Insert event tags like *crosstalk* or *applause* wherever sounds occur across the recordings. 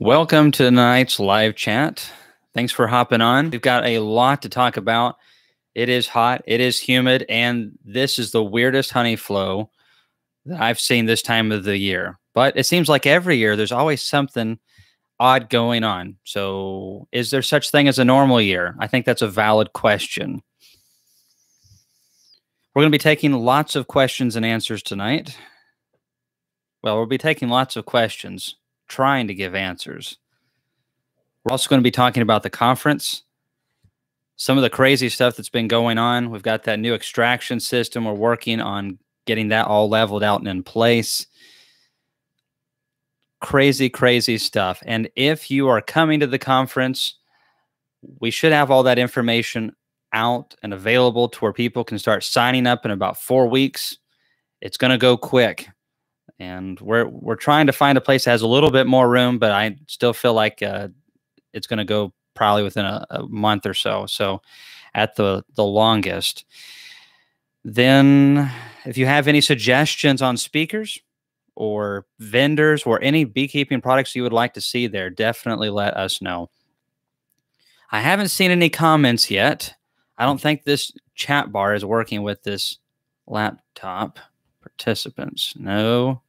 Welcome to tonight's live chat. Thanks for hopping on. We've got a lot to talk about. It is hot, it is humid, and this is the weirdest honey flow that I've seen this time of the year. But it seems like every year there's always something odd going on. So, is there such thing as a normal year? I think that's a valid question. We're going to be taking lots of questions and answers tonight. Well, we'll be taking lots of questions, trying to give answers. We're also going to be talking about the conference, some of the crazy stuff that's been going on. We've got that new extraction system. We're working on getting that all leveled out and in place. Crazy, crazy stuff. And if you are coming to the conference, we should have all that information out and available to where people can start signing up in about four weeks. It's going to go quick and we're we're trying to find a place that has a little bit more room, but I still feel like uh, it's going to go probably within a, a, month or so. So, at the the longest. Then, if you have any suggestions on speakers or vendors or any beekeeping products you would like to see there, definitely let us know. I haven't seen any comments yet. I don't think this chat bar is working with this laptop. Participants, no.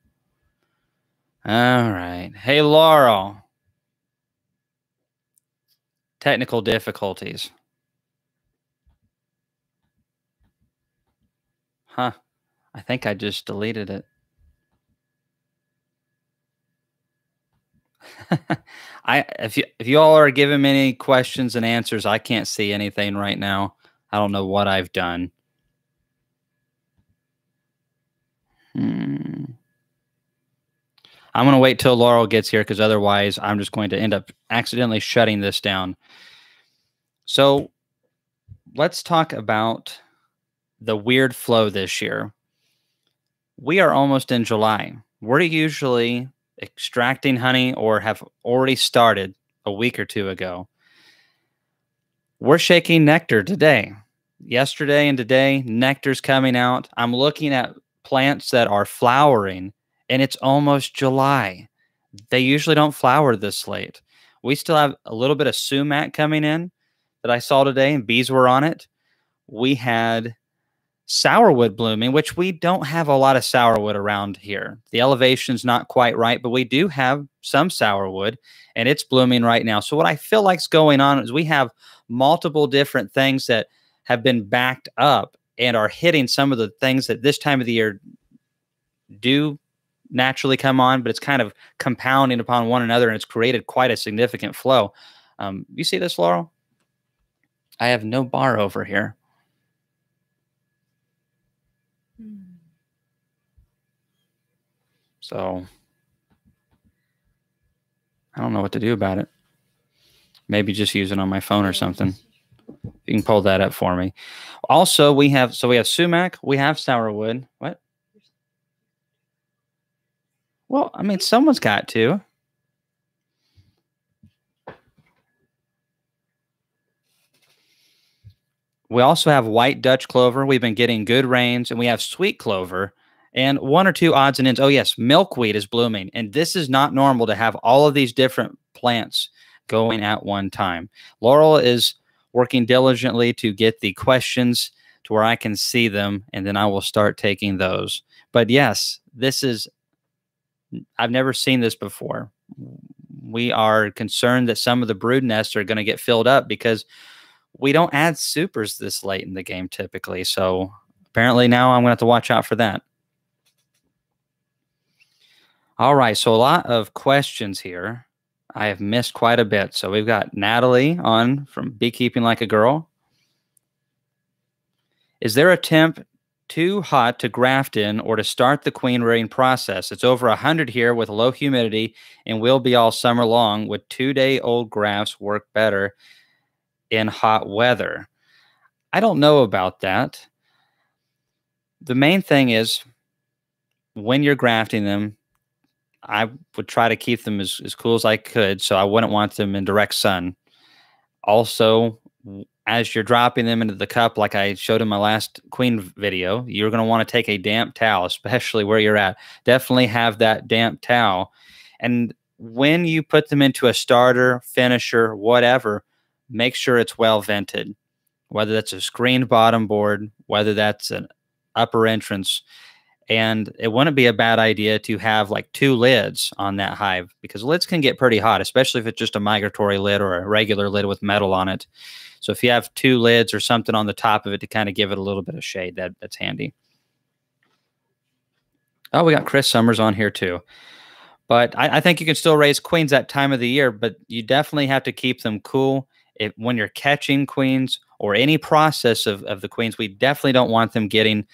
All right. Hey, Laurel. Technical difficulties. Huh. I think I just deleted it. *laughs* I if you if you all are giving me any questions and answers, I can't see anything right now. I don't know what I've done. Hmm. I'm going to wait till Laurel gets here because otherwise I'm just going to end up accidentally shutting this down. So let's talk about the weird flow this year. We are almost in July. We're usually extracting honey or have already started a week or two ago. We're shaking nectar today. Yesterday and today, nectar's coming out. I'm looking at plants that are flowering and it's almost July. They usually don't flower this late. We still have a little bit of sumac coming in that I saw today, and bees were on it. We had sourwood blooming, which we don't have a lot of sourwood around here. The elevation's not quite right, but we do have some sourwood, and it's blooming right now. So what I feel like's going on is we have multiple different things that have been backed up and are hitting some of the things that this time of the year do naturally come on, but it's kind of compounding upon one another and it's created quite a significant flow. Um, you see this, Laurel? I have no bar over here. So I don't know what to do about it. Maybe just use it on my phone or something. You can pull that up for me. Also, we have so we have sumac, we have sourwood. What? Well, I mean, someone's got to. We also have white Dutch clover. We've been getting good rains, and we have sweet clover and one or two odds and ends. Oh, yes, milkweed is blooming. And this is not normal to have all of these different plants going at one time. Laurel is working diligently to get the questions to where I can see them, and then I will start taking those. But yes, this is I've never seen this before. We are concerned that some of the brood nests are going to get filled up because we don't add supers this late in the game typically. So apparently now I'm going to have to watch out for that. All right, so a lot of questions here. I have missed quite a bit. So we've got Natalie on from Beekeeping Like a Girl. Is there a temp too hot to graft in or to start the queen rearing process. It's over 100 here with low humidity and will be all summer long. Would two day old grafts work better in hot weather? I don't know about that. The main thing is when you're grafting them, I would try to keep them as, as cool as I could. So I wouldn't want them in direct sun. Also, as you're dropping them into the cup, like I showed in my last queen video, you're going to want to take a damp towel, especially where you're at. Definitely have that damp towel. And when you put them into a starter, finisher, whatever, make sure it's well vented. Whether that's a screened bottom board, whether that's an upper entrance, and it wouldn't be a bad idea to have like two lids on that hive because lids can get pretty hot, especially if it's just a migratory lid or a regular lid with metal on it. So if you have two lids or something on the top of it to kind of give it a little bit of shade, that that's handy. Oh, we got Chris Summers on here too. But I, I, think you can still raise queens that time of the year, but you definitely have to keep them cool. If when you're catching queens or any process of, of the queens, we definitely don't want them getting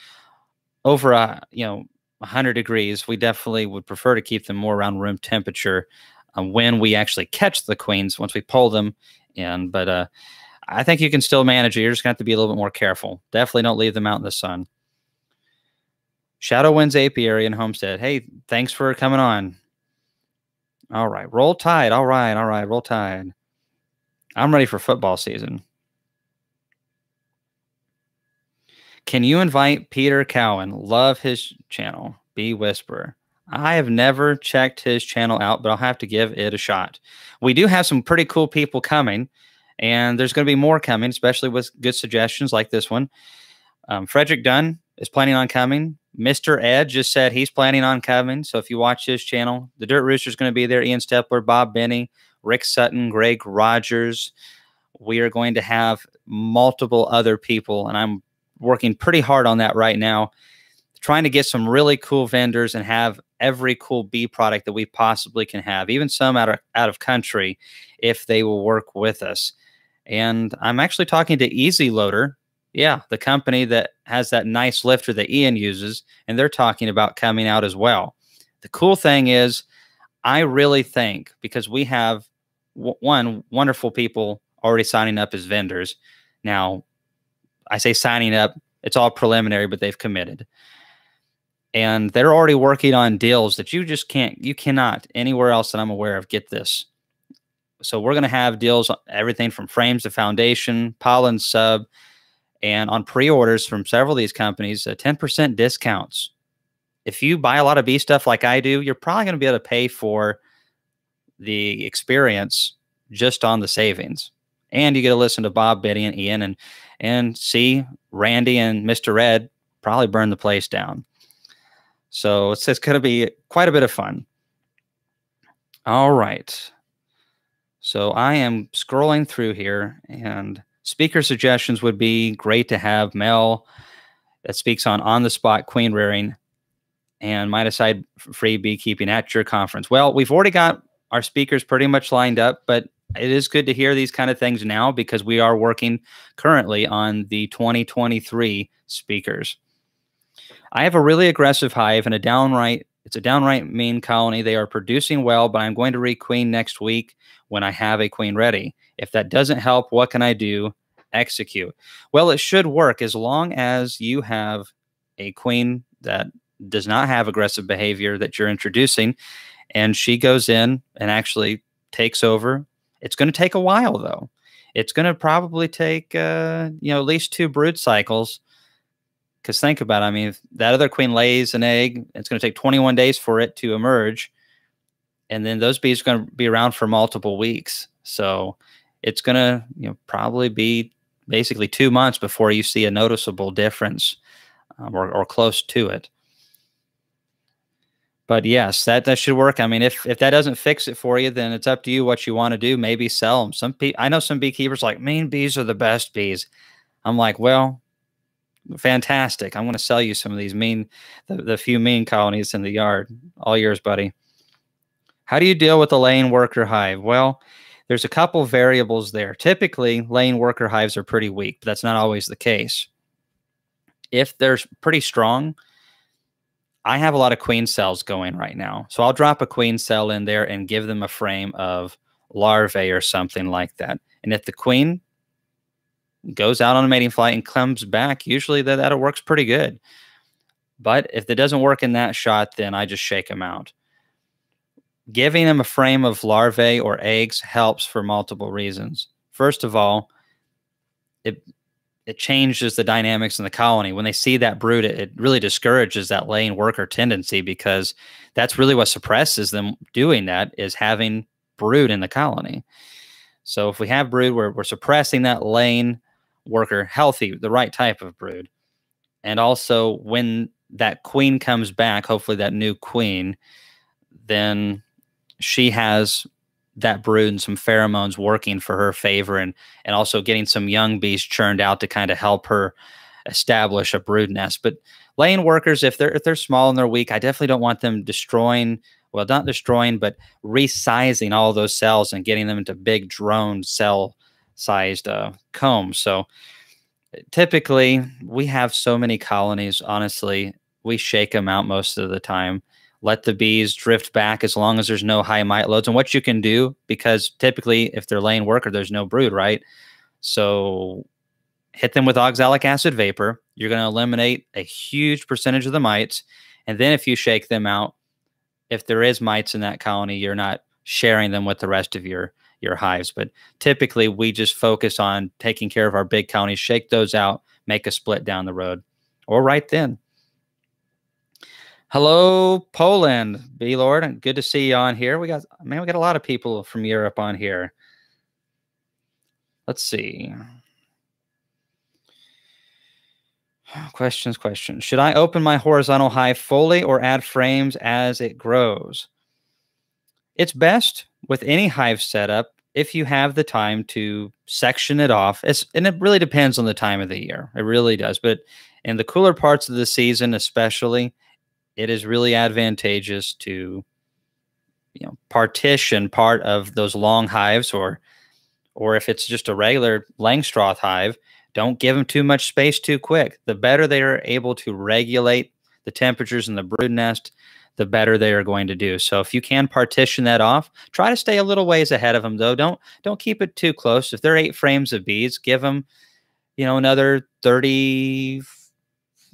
over a you know 100 degrees. We definitely would prefer to keep them more around room temperature um, when we actually catch the queens once we pull them in. But uh, I think you can still manage it. You're just going to have to be a little bit more careful. Definitely don't leave them out in the sun. Shadow Winds Apiary in Homestead. Hey, thanks for coming on. All right. Roll Tide. All right. All right. Roll Tide. I'm ready for football season. Can you invite Peter Cowan? Love his channel. Bee Whisperer. I have never checked his channel out, but I'll have to give it a shot. We do have some pretty cool people coming, and there's going to be more coming, especially with good suggestions like this one. Um, Frederick Dunn is planning on coming. Mr. Ed just said he's planning on coming. So if you watch his channel, the Dirt Rooster is going to be there. Ian Steppler, Bob Binnie, Rick Sutton, Greg Rogers. We are going to have multiple other people, and I'm working pretty hard on that right now, trying to get some really cool vendors and have every cool bee product that we possibly can have, even some out of out of country, if they will work with us. And I'm actually talking to Easy Loader yeah, the company that has that nice lifter that Ian uses, and they're talking about coming out as well. The cool thing is, I really think because we have one wonderful people already signing up as vendors. Now, I say signing up, it's all preliminary, but they've committed. And they're already working on deals that you just can't, you cannot anywhere else that I'm aware of get this. So we're going to have deals, on everything from frames to foundation, pollen sub, and on pre-orders from several of these companies, uh, 10% discounts. If you buy a lot of bee stuff like I do, you're probably going to be able to pay for the experience just on the savings. And you get to listen to Bob, Betty, and Ian and and see Randy and Mr. Ed probably burn the place down. So it's, it's going to be quite a bit of fun. All right. So I am scrolling through here and Speaker suggestions would be great to have Mel that speaks on on the spot queen rearing and Miticide free beekeeping at your conference. Well, we've already got our speakers pretty much lined up, but it is good to hear these kind of things now because we are working currently on the 2023 speakers. I have a really aggressive hive and a downright it's a downright mean colony. They are producing well, but I'm going to requeen next week when I have a queen ready. If that doesn't help, what can I do? Execute. Well, it should work as long as you have a queen that does not have aggressive behavior that you're introducing, and she goes in and actually takes over. It's going to take a while, though. It's going to probably take, uh, you know, at least two brood cycles because think about it. I mean, if that other queen lays an egg, it's going to take 21 days for it to emerge. And then those bees are going to be around for multiple weeks. So it's going to you know, probably be basically two months before you see a noticeable difference um, or, or close to it. But yes, that, that should work. I mean, if, if that doesn't fix it for you, then it's up to you what you want to do. Maybe sell them. Some pe- I know some beekeepers like mean bees are the best bees. I'm like, well, fantastic. I'm going to sell you some of these mean, the, the few mean colonies in the yard. All yours, buddy. How do you deal with the laying worker hive? Well, there's a couple variables there. Typically, laying worker hives are pretty weak, but that's not always the case. If they're pretty strong, I have a lot of queen cells going right now. So I'll drop a queen cell in there and give them a frame of larvae or something like that. And if the queen goes out on a mating flight and comes back, usually that, that works pretty good. But if it doesn't work in that shot, then I just shake them out. Giving them a frame of larvae or eggs helps for multiple reasons. First of all, it it changes the dynamics in the colony. When they see that brood, it, it really discourages that laying worker tendency because that's really what suppresses them doing that is having brood in the colony. So if we have brood, we're, we're suppressing that laying worker healthy, the right type of brood. And also when that queen comes back, hopefully that new queen, then she has that brood and some pheromones working for her favor and and also getting some young bees churned out to kind of help her establish a brood nest. But laying workers, if they're if they're small and they're weak, I definitely don't want them destroying well, not destroying, but resizing all those cells and getting them into big drone cell sized uh. So typically we have so many colonies, honestly, we shake them out most of the time let the bees drift back as long as there's no high mite loads. And what you can do, because typically if they're laying worker, there's no brood, right? So hit them with oxalic acid vapor. You're going to eliminate a huge percentage of the mites. And then if you shake them out, if there is mites in that colony, you're not sharing them with the rest of your your hives. But typically we just focus on taking care of our big colonies, shake those out, make a split down the road or right then. Hello, Poland, B Lord. Good to see you on here. We got man, we got a lot of people from Europe on here. Let's see. *sighs* Questions, questions. Should I open my horizontal hive fully or add frames as it grows? It's best with any hive setup if you have the time to section it off. It's, and it really depends on the time of the year. It really does. But in the cooler parts of the season, especially, it is really advantageous to you know partition part of those long hives or or if it's just a regular Langstroth hive, don't give them too much space too quick. The better they are able to regulate the temperatures in the brood nest, the better they are going to do. So if you can partition that off, try to stay a little ways ahead of them though. Don't don't keep it too close. If they're eight frames of bees, give them, you know, another 30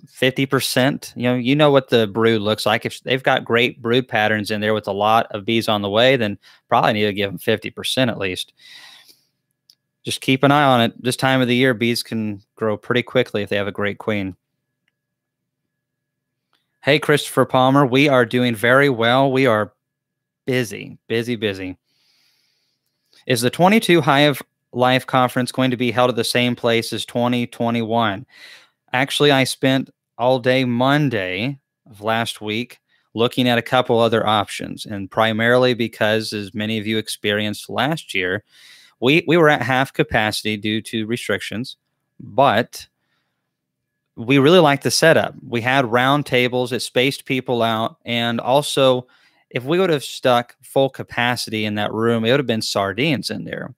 50%. You know, you know what the brood looks like. If they've got great brood patterns in there with a lot of bees on the way, then probably need to give them 50% at least. Just keep an eye on it. This time of the year, bees can grow pretty quickly if they have a great queen. Hey, Christopher Palmer, we are doing very well. We are busy, busy, busy. Is the 22 Hive Life Conference going to be held at the same place as 2021? Actually, I spent all day Monday of last week looking at a couple other options, and primarily because, as many of you experienced last year, we, we were at half capacity due to restrictions, but we really liked the setup. We had round tables, it spaced people out, and also if we would have stuck full capacity in that room, it would have been sardines in there.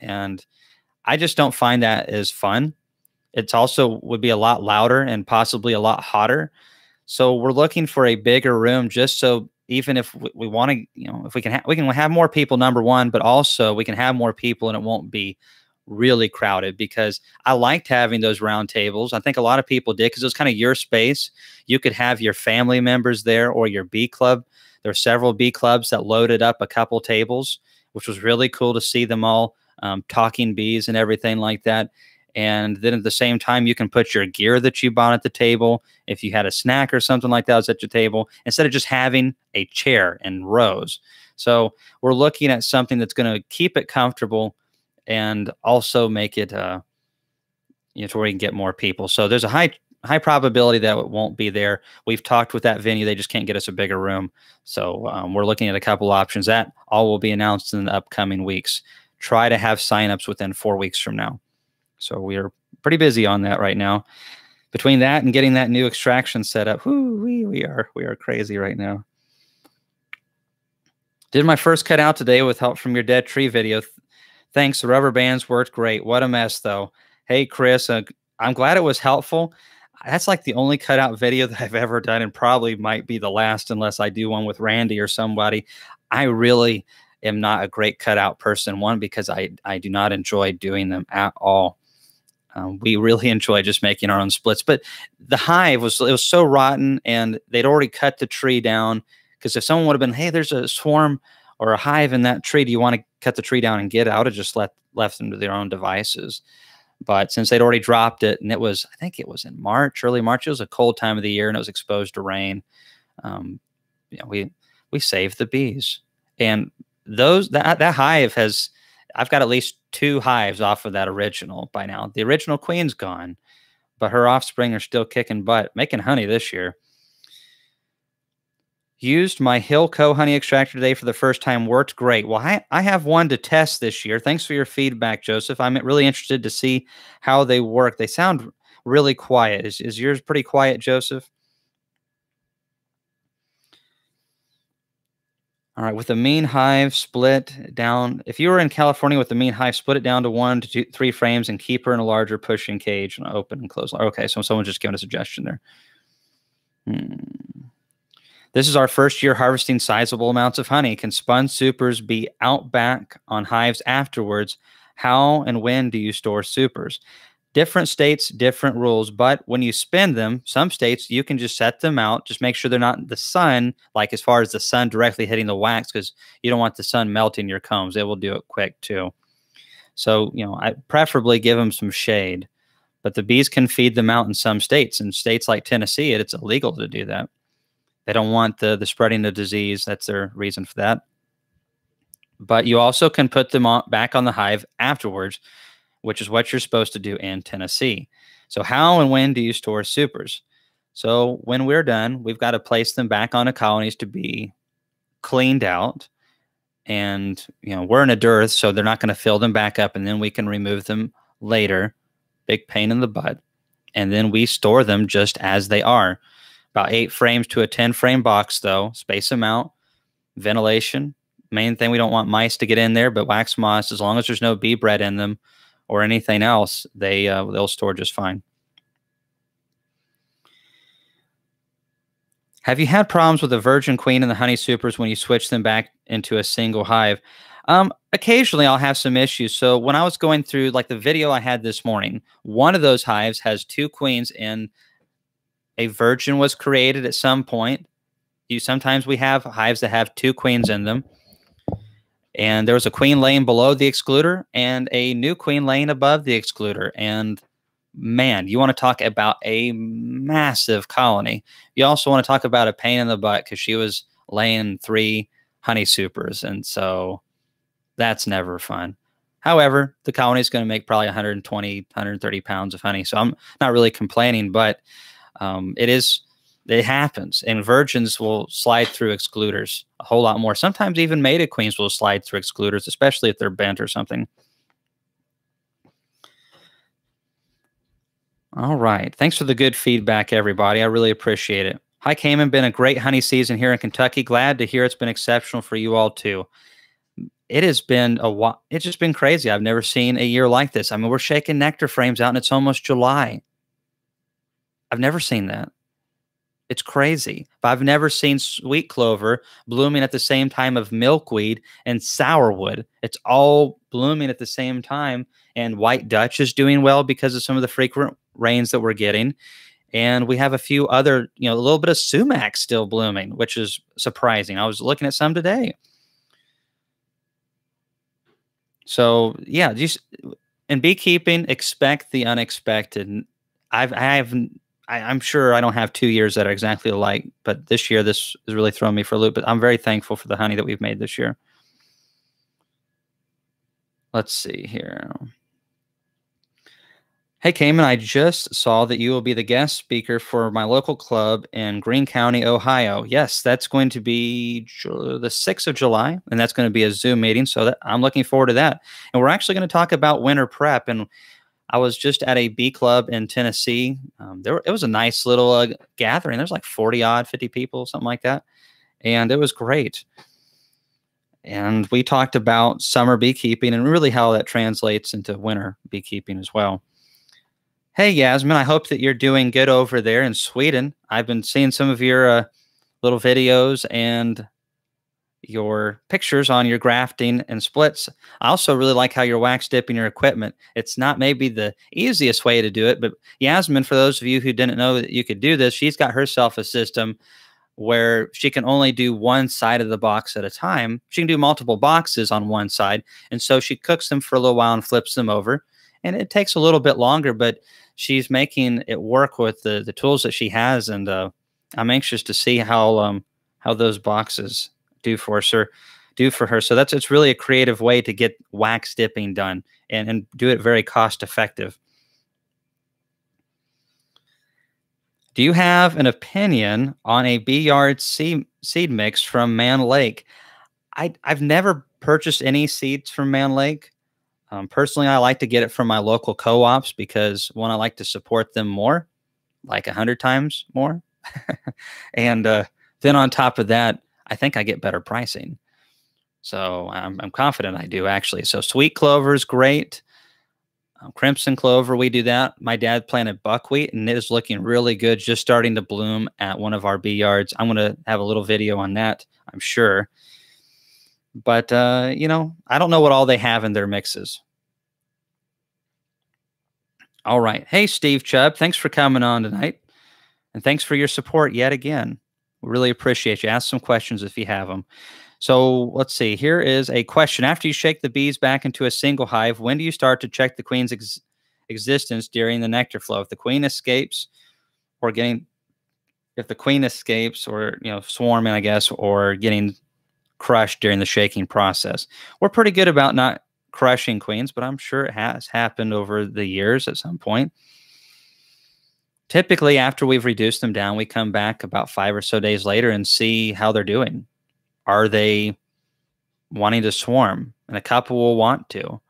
And I just don't find that as fun. It's also would be a lot louder and possibly a lot hotter. So we're looking for a bigger room just so even if we, we want to, you know, if we can, we can have more people, number one, but also we can have more people and it won't be really crowded because I liked having those round tables. I think a lot of people did because it was kind of your space. You could have your family members there or your bee club. There are several bee clubs that loaded up a couple tables, which was really cool to see them all um, talking bees and everything like that. And then at the same time, you can put your gear that you bought at the table. If you had a snack or something like that was at your table, instead of just having a chair and rows. So we're looking at something that's going to keep it comfortable and also make it, uh, you know, to where you can get more people. So there's a high high probability that it won't be there. We've talked with that venue; they just can't get us a bigger room. So um, we're looking at a couple options. That all will be announced in the upcoming weeks. Try to have signups within four weeks from now. So we are pretty busy on that right now. Between that and getting that new extraction set up, whoo, we, we are we are crazy right now. Did my first cut out today with help from your dead tree video. Thanks. The rubber bands worked great. What a mess though. Hey Chris, uh, I'm glad it was helpful. That's like the only cutout video *laughs* that I've ever done, and probably might be the last unless I do one with Randy or somebody. I really am not a great cutout person. One because I I do not enjoy doing them at all. Um, we really *laughs* enjoy just making our own splits. But the hive was it was so rotten, and they'd already cut the tree down. Because if someone would have been, hey, there's a swarm or a hive in that tree, do you want to cut the tree down and get out? Or just let left them to their own devices. But since they'd already dropped it, and it was, I think it was in March, early March, it was a cold time of the year, and it was exposed to rain. Um, you know, we we saved the bees, and those that that hive has. I've got at least two hives off of that original by now. The original queen's gone, but her offspring are still kicking butt, making honey this year. Used my Hillco honey extractor today for the first time. Worked great. Well, I, I have one to test this year. Thanks for your feedback, Joseph. I'm really interested to see how they work. They sound really quiet. Is, is yours pretty quiet, Joseph? All right, with the mean hive split down, if you were in California with the mean hive, split it down to one to two, three frames and keep her in a larger pushing cage and open and close. Okay, so someone just giving a suggestion there. Hmm. This is our first year harvesting sizable amounts of honey. Can spun supers be out back on hives afterwards? How and when do you store supers? Different states, different rules, but when you spin them, some states you can just set them out. Just make sure they're not in the sun, like as far as the sun directly hitting the wax, because you don't want the sun melting your combs. It will do it quick too. So, you know, I preferably give them some shade, but the bees can feed them out in some states. In states like Tennessee, it's illegal to do that. They don't want the the spreading of disease. That's their reason for that. But you also can put them on, back on the hive afterwards, which is what you're supposed to do in Tennessee. So how and when do you store supers? So when we're done, we've got to place them back on the colonies to be cleaned out. And you know, we're in a dearth, so they're not going to fill them back up, and then we can remove them later. Big pain in the butt. And then we store them just as they are about eight frames to a 10 frame box though. Space them out. Ventilation. Main thing we don't want mice to get in there but wax moths as long as there's no bee bread in them or anything else they uh, they'll store just fine. Have you had problems with the virgin queen and the honey supers when you switch them back into a single hive? Um, occasionally I'll have some issues. So when I was going through like the video I had this morning, one of those hives has two queens in a virgin was created at some point. You sometimes we have hives that have two queens in them. And there was a queen laying below the excluder and a new queen laying above the excluder. And man, you want to talk about a massive colony. You also want to talk about a pain in the butt because she was laying three honey supers. And so that's never fun. However, the colony is going to make probably 120, 130 pounds of honey. So I'm not really complaining, but um, it is it happens and virgins will slide through excluders a whole lot more. Sometimes even mated queens will slide through excluders especially if they're bent or something. All right. Thanks for the good feedback everybody. I really appreciate it. Hi Kamon. Been a great honey season here in kentucky. Glad to hear it's been exceptional for you all too. It has been a while it's just been crazy. I've never seen a year like this. I mean we're shaking nectar frames out and it's almost july I've never seen that. It's crazy. I've never seen sweet clover blooming at the same time of milkweed and sourwood. It's all blooming at the same time. And white Dutch is doing well because of some of the frequent rains that we're getting. And we have a few other, you know, a little bit of sumac still blooming, which is surprising. I was looking at some today. So yeah, just in beekeeping, expect the unexpected. I've I have I, am sure I don't have two years that are exactly alike, but this year this is really throwing me for a loop. But I'm very thankful for the honey that we've made this year. Let's see here. Hey, Kamon, I just saw that you will be the guest speaker for my local club in Greene County, Ohio. Yes, that's going to be the 6th of July, and that's going to be a Zoom meeting. So that, I'm looking forward to that. And we're actually going to talk about winter prep. And I was just at a bee club in Tennessee. Um, there, it was a nice little uh, gathering. There's like 40 odd, 50 people, something like that. And it was great. And we talked about summer beekeeping and really how that translates into winter beekeeping as well. Hey, Yasmin, I hope that you're doing good over there in Sweden. I've been seeing some of your uh, little videos and your pictures on your grafting and splits. I also really like how you're wax dipping your equipment. It's not maybe the easiest way to do it, but Yasmin, for those of you who didn't know that you could do this, she's got herself a system where she can only do one side of the box at a time. She can do multiple boxes on one side. And so she cooks them for a little while and flips them over. and it takes a little bit longer, but she's making it work with the the tools that she has, and uh, I'm anxious to see how um, how those boxes do for her do for her. So that's it's really a creative way to get wax dipping done and, and do it very cost effective. Do you have an opinion on a bee yard seed, seed mix from Mann Lake? I, I've never purchased any seeds from Mann Lake. Um, personally, I like to get it from my local co-ops because one, I like to support them more, like a hundred times more, *laughs* and uh, then on top of that, I think I get better pricing. So I'm, I'm confident I do actually. So sweet clover is great. Um, crimson clover, we do that. My dad planted buckwheat and it is looking really good, just starting to bloom at one of our bee yards. I'm going to have a little video on that, I'm sure. But, uh, you know, I don't know what all they have in their mixes. All right. Hey, Steve Chubb, thanks for coming on tonight. And thanks for your support yet again. Really appreciate you. Ask some questions if you have them. So let's see. Here is a question. After you shake the bees back into a single hive, when do you start to check the queen's ex existence during the nectar flow? If the queen escapes or getting, if the queen escapes or, you know, swarming, I guess, or getting crushed during the shaking process. We're pretty good about not crushing queens, but I'm sure it has happened over the years at some point. Typically, after we've reduced them down, we come back about five or so days later and see how they're doing are they wanting to swarm? And a couple will want to.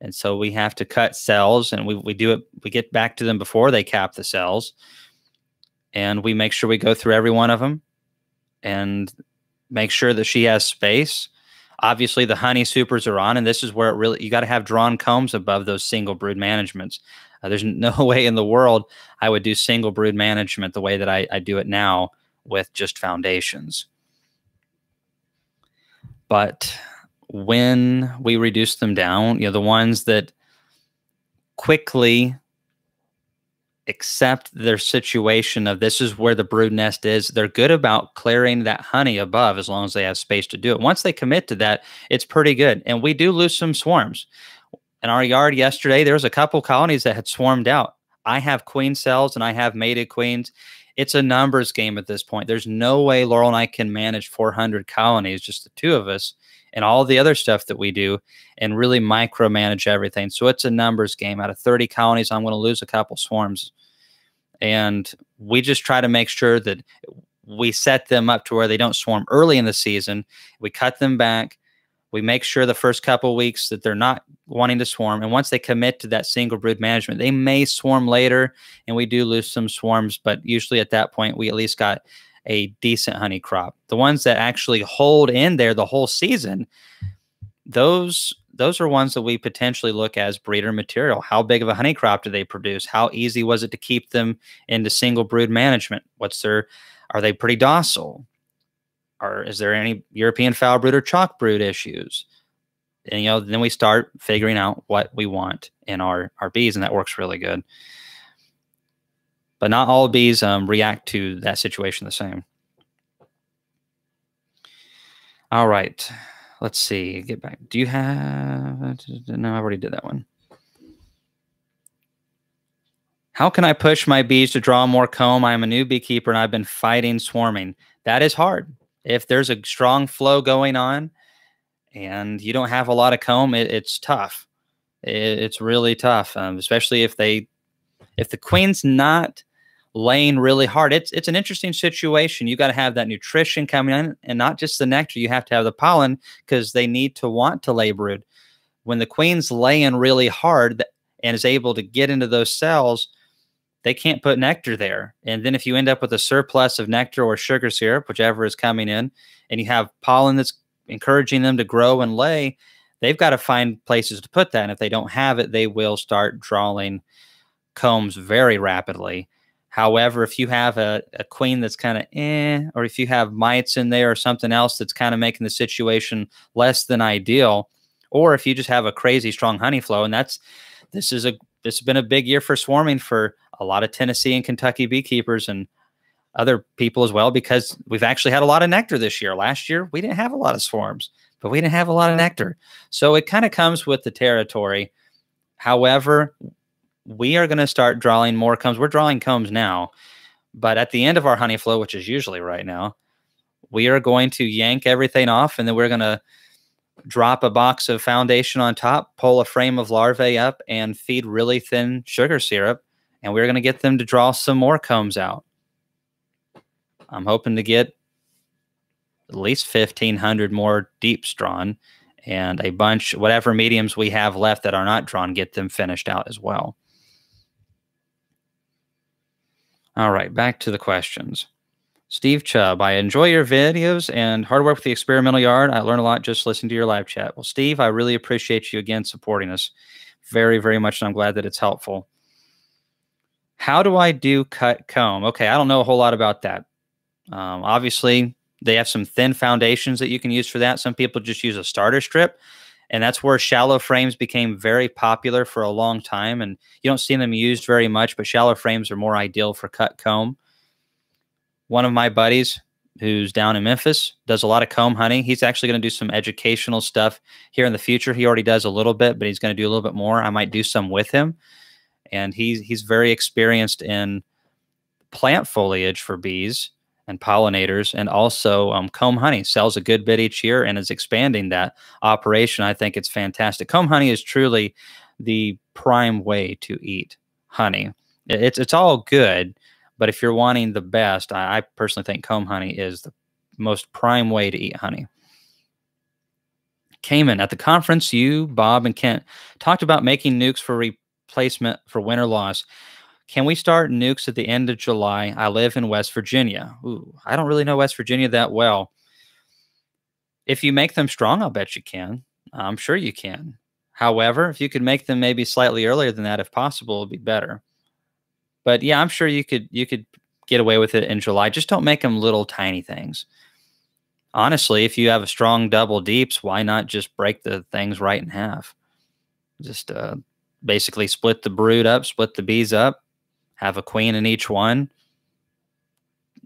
And so we have to cut cells and we, we do it, we get back to them before they cap the cells. And we make sure we go through every one of them and make sure that she has space. Obviously, the honey supers are on, and this is where it really, you got to have drawn combs above those single brood managements. Uh, there's *laughs* no way in the world I would do single brood management the way that I, I do it now with just foundations. But when we reduce them down, you know, the ones that quickly accept their situation of this is where the brood nest is, they're good about clearing that honey above as long as they have space to do it. Once they commit to that, it's pretty good. And we do lose some swarms. In our yard yesterday, there was a couple colonies that had swarmed out. I have queen cells and I have mated queens it's a numbers game at this point. There's no way Laurel and I can manage 400 colonies, just the two of us, and all the other stuff that we do, and really micromanage everything. So it's a numbers game. Out of 30 colonies, I'm going to lose a couple swarms. And we just try to make sure that we set them up to where they don't swarm early in the season. We cut them back we make sure the first couple weeks that they're not wanting to swarm. And once they commit to that single brood management, they may swarm later, and we do lose some swarms. But usually at that point, we at least got a decent honey crop. The ones that actually hold in there the whole season, those those are ones that we potentially look as breeder material. How big of a honey crop do they produce? How easy was it to keep them into single brood management? What's their are they pretty docile? Are is there any European foul brood or chalk brood issues? And you know, then we start figuring out what we want in our our bees, and that works really good. But not all bees um, react to that situation the same. All right, let's see. Get back. Do you have? No, I already did that one. How can I push my bees to draw more comb? I am a new beekeeper and I've been fighting swarming. That is hard if there's a strong flow going on and you don't have a lot of comb, it, it's tough. It, it's really tough, um, especially if they if the queen's not laying really hard. It's it's an interesting situation. You got to have that nutrition coming in, and not just the nectar. You have to have the pollen because they need to want to lay brood. When the queen's laying really hard and is able to get into those cells, they can't put nectar there. And then if you end up with a surplus of nectar or sugar syrup, whichever is coming in, and you have pollen that's encouraging them to grow and lay, they've got to find places to put that. And if they don't have it, they will start drawing combs very rapidly. However, if you have a, a queen that's kind of eh, or if you have mites in there or something else that's kind of making the situation less than ideal, or if you just have a crazy strong honey flow, and that's this is a this has been a big year for swarming for a lot of Tennessee and Kentucky beekeepers and other people as well because we've actually had a lot of nectar this year. Last year, we didn't have a lot of swarms, but we didn't have a lot of mm-hmm. nectar. So it kind of comes with the territory However, we are going to start drawing more combs. We're drawing combs now, but at the end of our honey flow, which is usually right now, we are going to yank everything off and then we're going to drop a box of foundation on top, pull a frame of larvae up, and feed really thin sugar syrup. And we're going to get them to draw some more combs out. I'm hoping to get at least 1,500 more deeps drawn and a bunch, whatever mediums we have left that are not drawn, get them finished out as well. All right, back to the questions. Steve Chubb, I enjoy your videos and hard work with the experimental yard. I learn a lot just listening to your live chat. Well, Steve, I really appreciate you again supporting us very, very much, and I'm glad that it's helpful. How do I do cut comb? Okay, I don't know a whole lot about that. Um, obviously, they have some thin foundations that you can use for that. Some people just use a starter strip, and that's where shallow frames became very popular for a long time. And you don't see them used very much, but shallow frames are more ideal for cut comb one of my buddies who's down in Memphis does a lot of comb hunting. He's actually going to do some educational stuff here in the future. He already does a little bit, but he's going to do a little bit more. I might do some with him. And he's he's very experienced in plant foliage for bees and pollinators and also um, comb honey. Sells a good bit each year and is expanding that operation. I think it's fantastic. Comb honey is truly the prime way to eat honey. It's it's all good but if you're wanting the best, I, I personally think comb honey is the most prime way to eat honey. Kamon, at the conference, you, Bob, and Kent talked about making nucs for replacement for winter loss. Can we start nucs at the end of July? I live in West Virginia. Ooh, I don't really know West Virginia that well. If you make them strong, I'll bet you can. I'm sure you can. However, if you could make them maybe slightly earlier than that, if possible, it'd be better. But yeah, I'm sure you could you could get away with it in July. Just don't make them little tiny things. Honestly, if you have a strong double deeps, why not just break the things right in half? Just uh, basically split the brood up, split the bees up, have a queen in each one.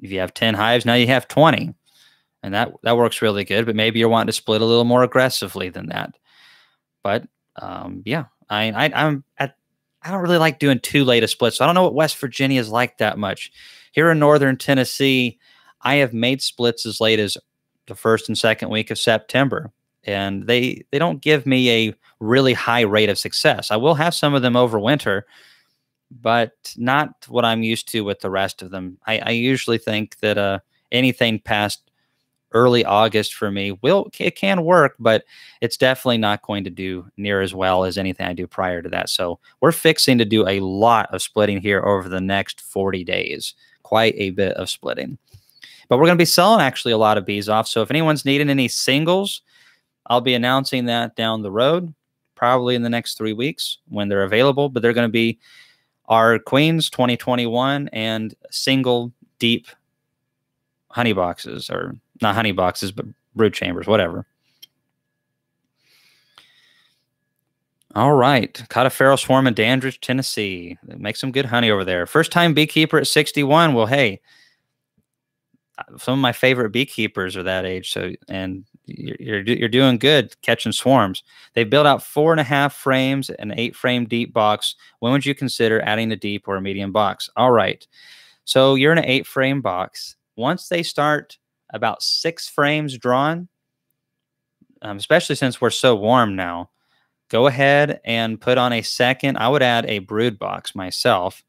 If you have 10 hives, now you have 20. And that, that works really good, but maybe you're wanting to split a little more aggressively than that. But um, yeah, I, I, I'm at I don't really like doing too late a split. So I don't know what West Virginia is like that much. Here in Northern Tennessee, I have made splits as late as the first and second week of September. And they they don't give me a really high rate of success. I will have some of them over winter, but not what I'm used to with the rest of them. I, I usually think that uh, anything past early August for me will it can work, but it's definitely not going to do near as well as anything I do prior to that. So we're fixing to do a lot of splitting here over the next 40 days, quite a bit of splitting. But we're going to be selling actually a lot of bees off. So if anyone's needing any singles, I'll be announcing that down the road, probably in the next three weeks when they're available. But they're going to be our Queens 2021 and single deep honey boxes or not honey boxes, but brood chambers, whatever. All right. Feral swarm in Dandridge, Tennessee. Make some good honey over there. First time beekeeper at 61. Well, hey, uh, some of my favorite beekeepers are that age. So, and you're, you're, doing good catching swarms. They built out four and a half frames, an eight frame deep box. When would you consider adding a deep or a medium box? All right. So you're in an eight frame box. Once they start about six frames drawn, um, especially since we're so warm now, go ahead and put on a second. I would add a brood box myself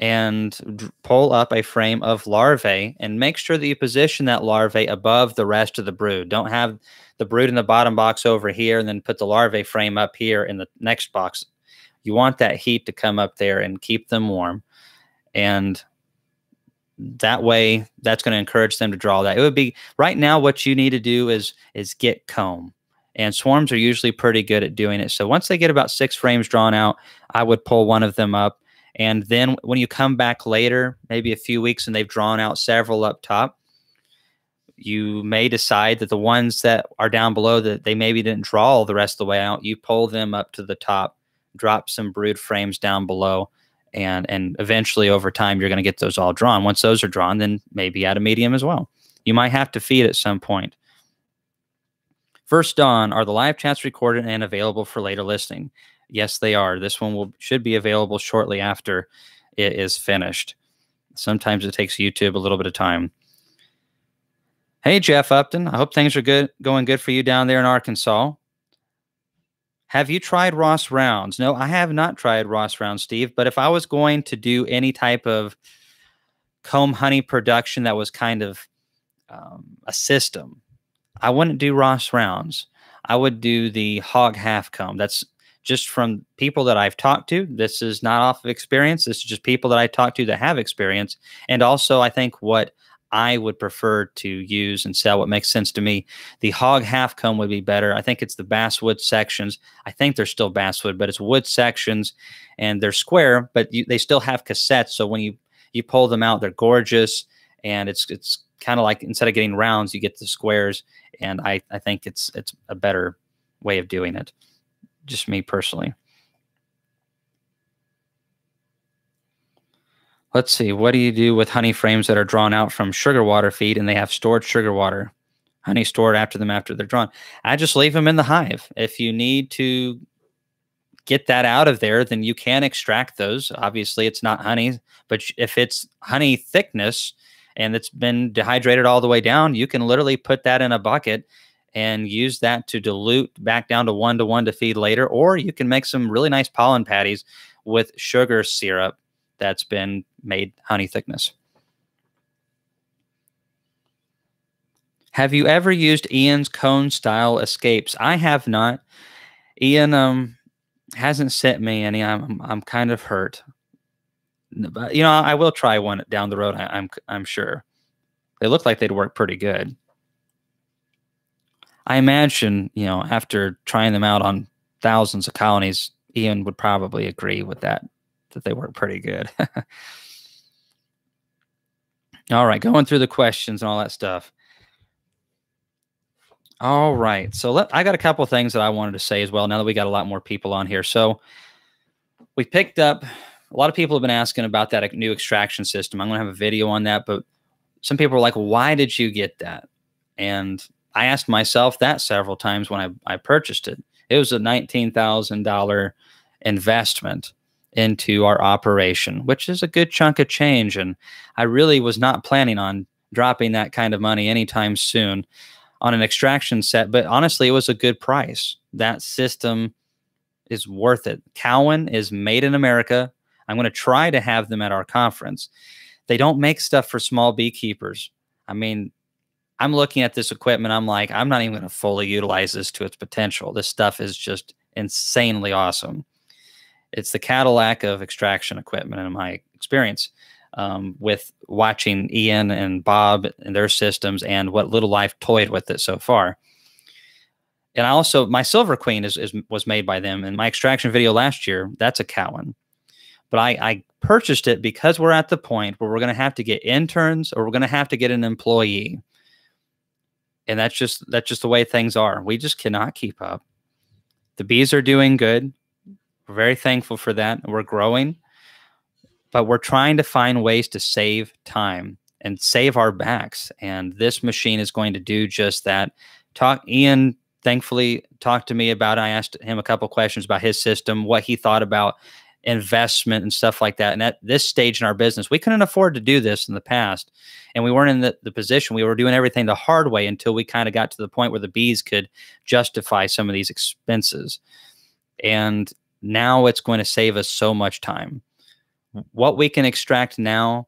and pull up a frame of larvae and make sure that you position that larvae above the rest of the brood. Don't have the brood in the bottom box over here and then put the larvae frame up here in the next box. You want that heat to come up there and keep them warm. And that way that's going to encourage them to draw that it would be right now what you need to do is is get comb and swarms are usually pretty good at doing it so once they get about six frames drawn out i would pull one of them up and then when you come back later maybe a few weeks and they've drawn out several up top you may decide that the ones that are down below that they maybe didn't draw all the rest of the way out you pull them up to the top drop some brood frames down below and and eventually over time you're going to get those all drawn. Once those are drawn then maybe add a medium as well. You might have to feed at some point. first dawn are the live chats recorded and available for later listening Yes, they are. This one will should be available shortly after it is finished. Sometimes it takes YouTube a little bit of time. Hey, Jeff Upton. I hope things are good, going good for you down there in Arkansas. Have you tried Ross Rounds? No, I have not tried Ross Rounds, Steve. But if I was going to do any type of comb honey production that was kind of um, a system, I wouldn't do Ross Rounds. I would do the Hogg half comb. That's just from people that I've talked to. This is not off of experience. This is just people that I talked to that have experience. And also, I think what I would prefer to use and sell what makes sense to me. The Hogg half comb would be better. I think it's the basswood sections. I think they're still basswood, but it's wood sections and they're square, but you, they still have cassettes. So when you, you pull them out, they're gorgeous. And it's, it's kind of like instead of getting rounds, you get the squares. And I, I think it's, it's a better way of doing it. Just me personally. Let's see. What do you do with honey frames that are drawn out from sugar water feed and they have stored sugar water? Honey stored after them after they're drawn. I just leave them in the hive. If you need to get that out of there, then you can extract those. Obviously, it's not honey, but if it's honey thickness and it's been dehydrated all the way down, you can literally put that in a bucket and use that to dilute back down to one to one to feed later. Or you can make some really nice pollen patties with sugar syrup that's been made honey thickness. Have you ever used Ian's cone style escapes? I have not. Ian um hasn't sent me any. I'm I'm kind of hurt. But you know, I will try one down the road. I, I'm I'm sure. They look like they'd work pretty good. I imagine, you know, after trying them out on thousands of colonies, Ian would probably agree with that that they work pretty good. *laughs* all right, going through the questions and all that stuff. All right, so let, I got a couple things that I wanted to say as well. Now that we got a lot more people on here, so we picked up. A lot of people have been asking about that new extraction system. I'm going to have a video on that, but some people are like, "Why did you get that?" And I asked myself that several times when I, I purchased it. It was a nineteen thousand dollar investment into our operation, which is a good chunk of change. And I really was not planning on dropping that kind of money anytime soon on an extraction set. But honestly, it was a good price. That system is worth it. Cowan is made in America. I'm going to try to have them at our conference. They don't make stuff for small beekeepers. I mean, I'm looking at this equipment. I'm like, I'm not even going to fully utilize this to its potential. This stuff is just insanely awesome it's the Cadillac of extraction equipment in my experience. Um, with watching Ian and Bob and their systems and what little I've toyed with it so far. And I also my Silver Queen is, is was made by them. And my extraction video last year, that's a Cowan. But I, I purchased it because we're at the point where we're going to have to get interns or we're going to have to get an employee. And that's just that's just the way things are. We just cannot keep up. The bees are doing good. We're very thankful for that. We're growing, but we're trying to find ways to save time and save our backs. And this machine is going to do just that. Talk Ian thankfully talked to me about. I asked him a couple questions about his system, what he thought about investment and stuff like that. And at this stage in our business, we couldn't afford to do this in the past. And we weren't in the, the position. We were doing everything the hard way until we kind of got to the point where the bees could justify some of these expenses. And now it's going to save us so much time. What we can extract now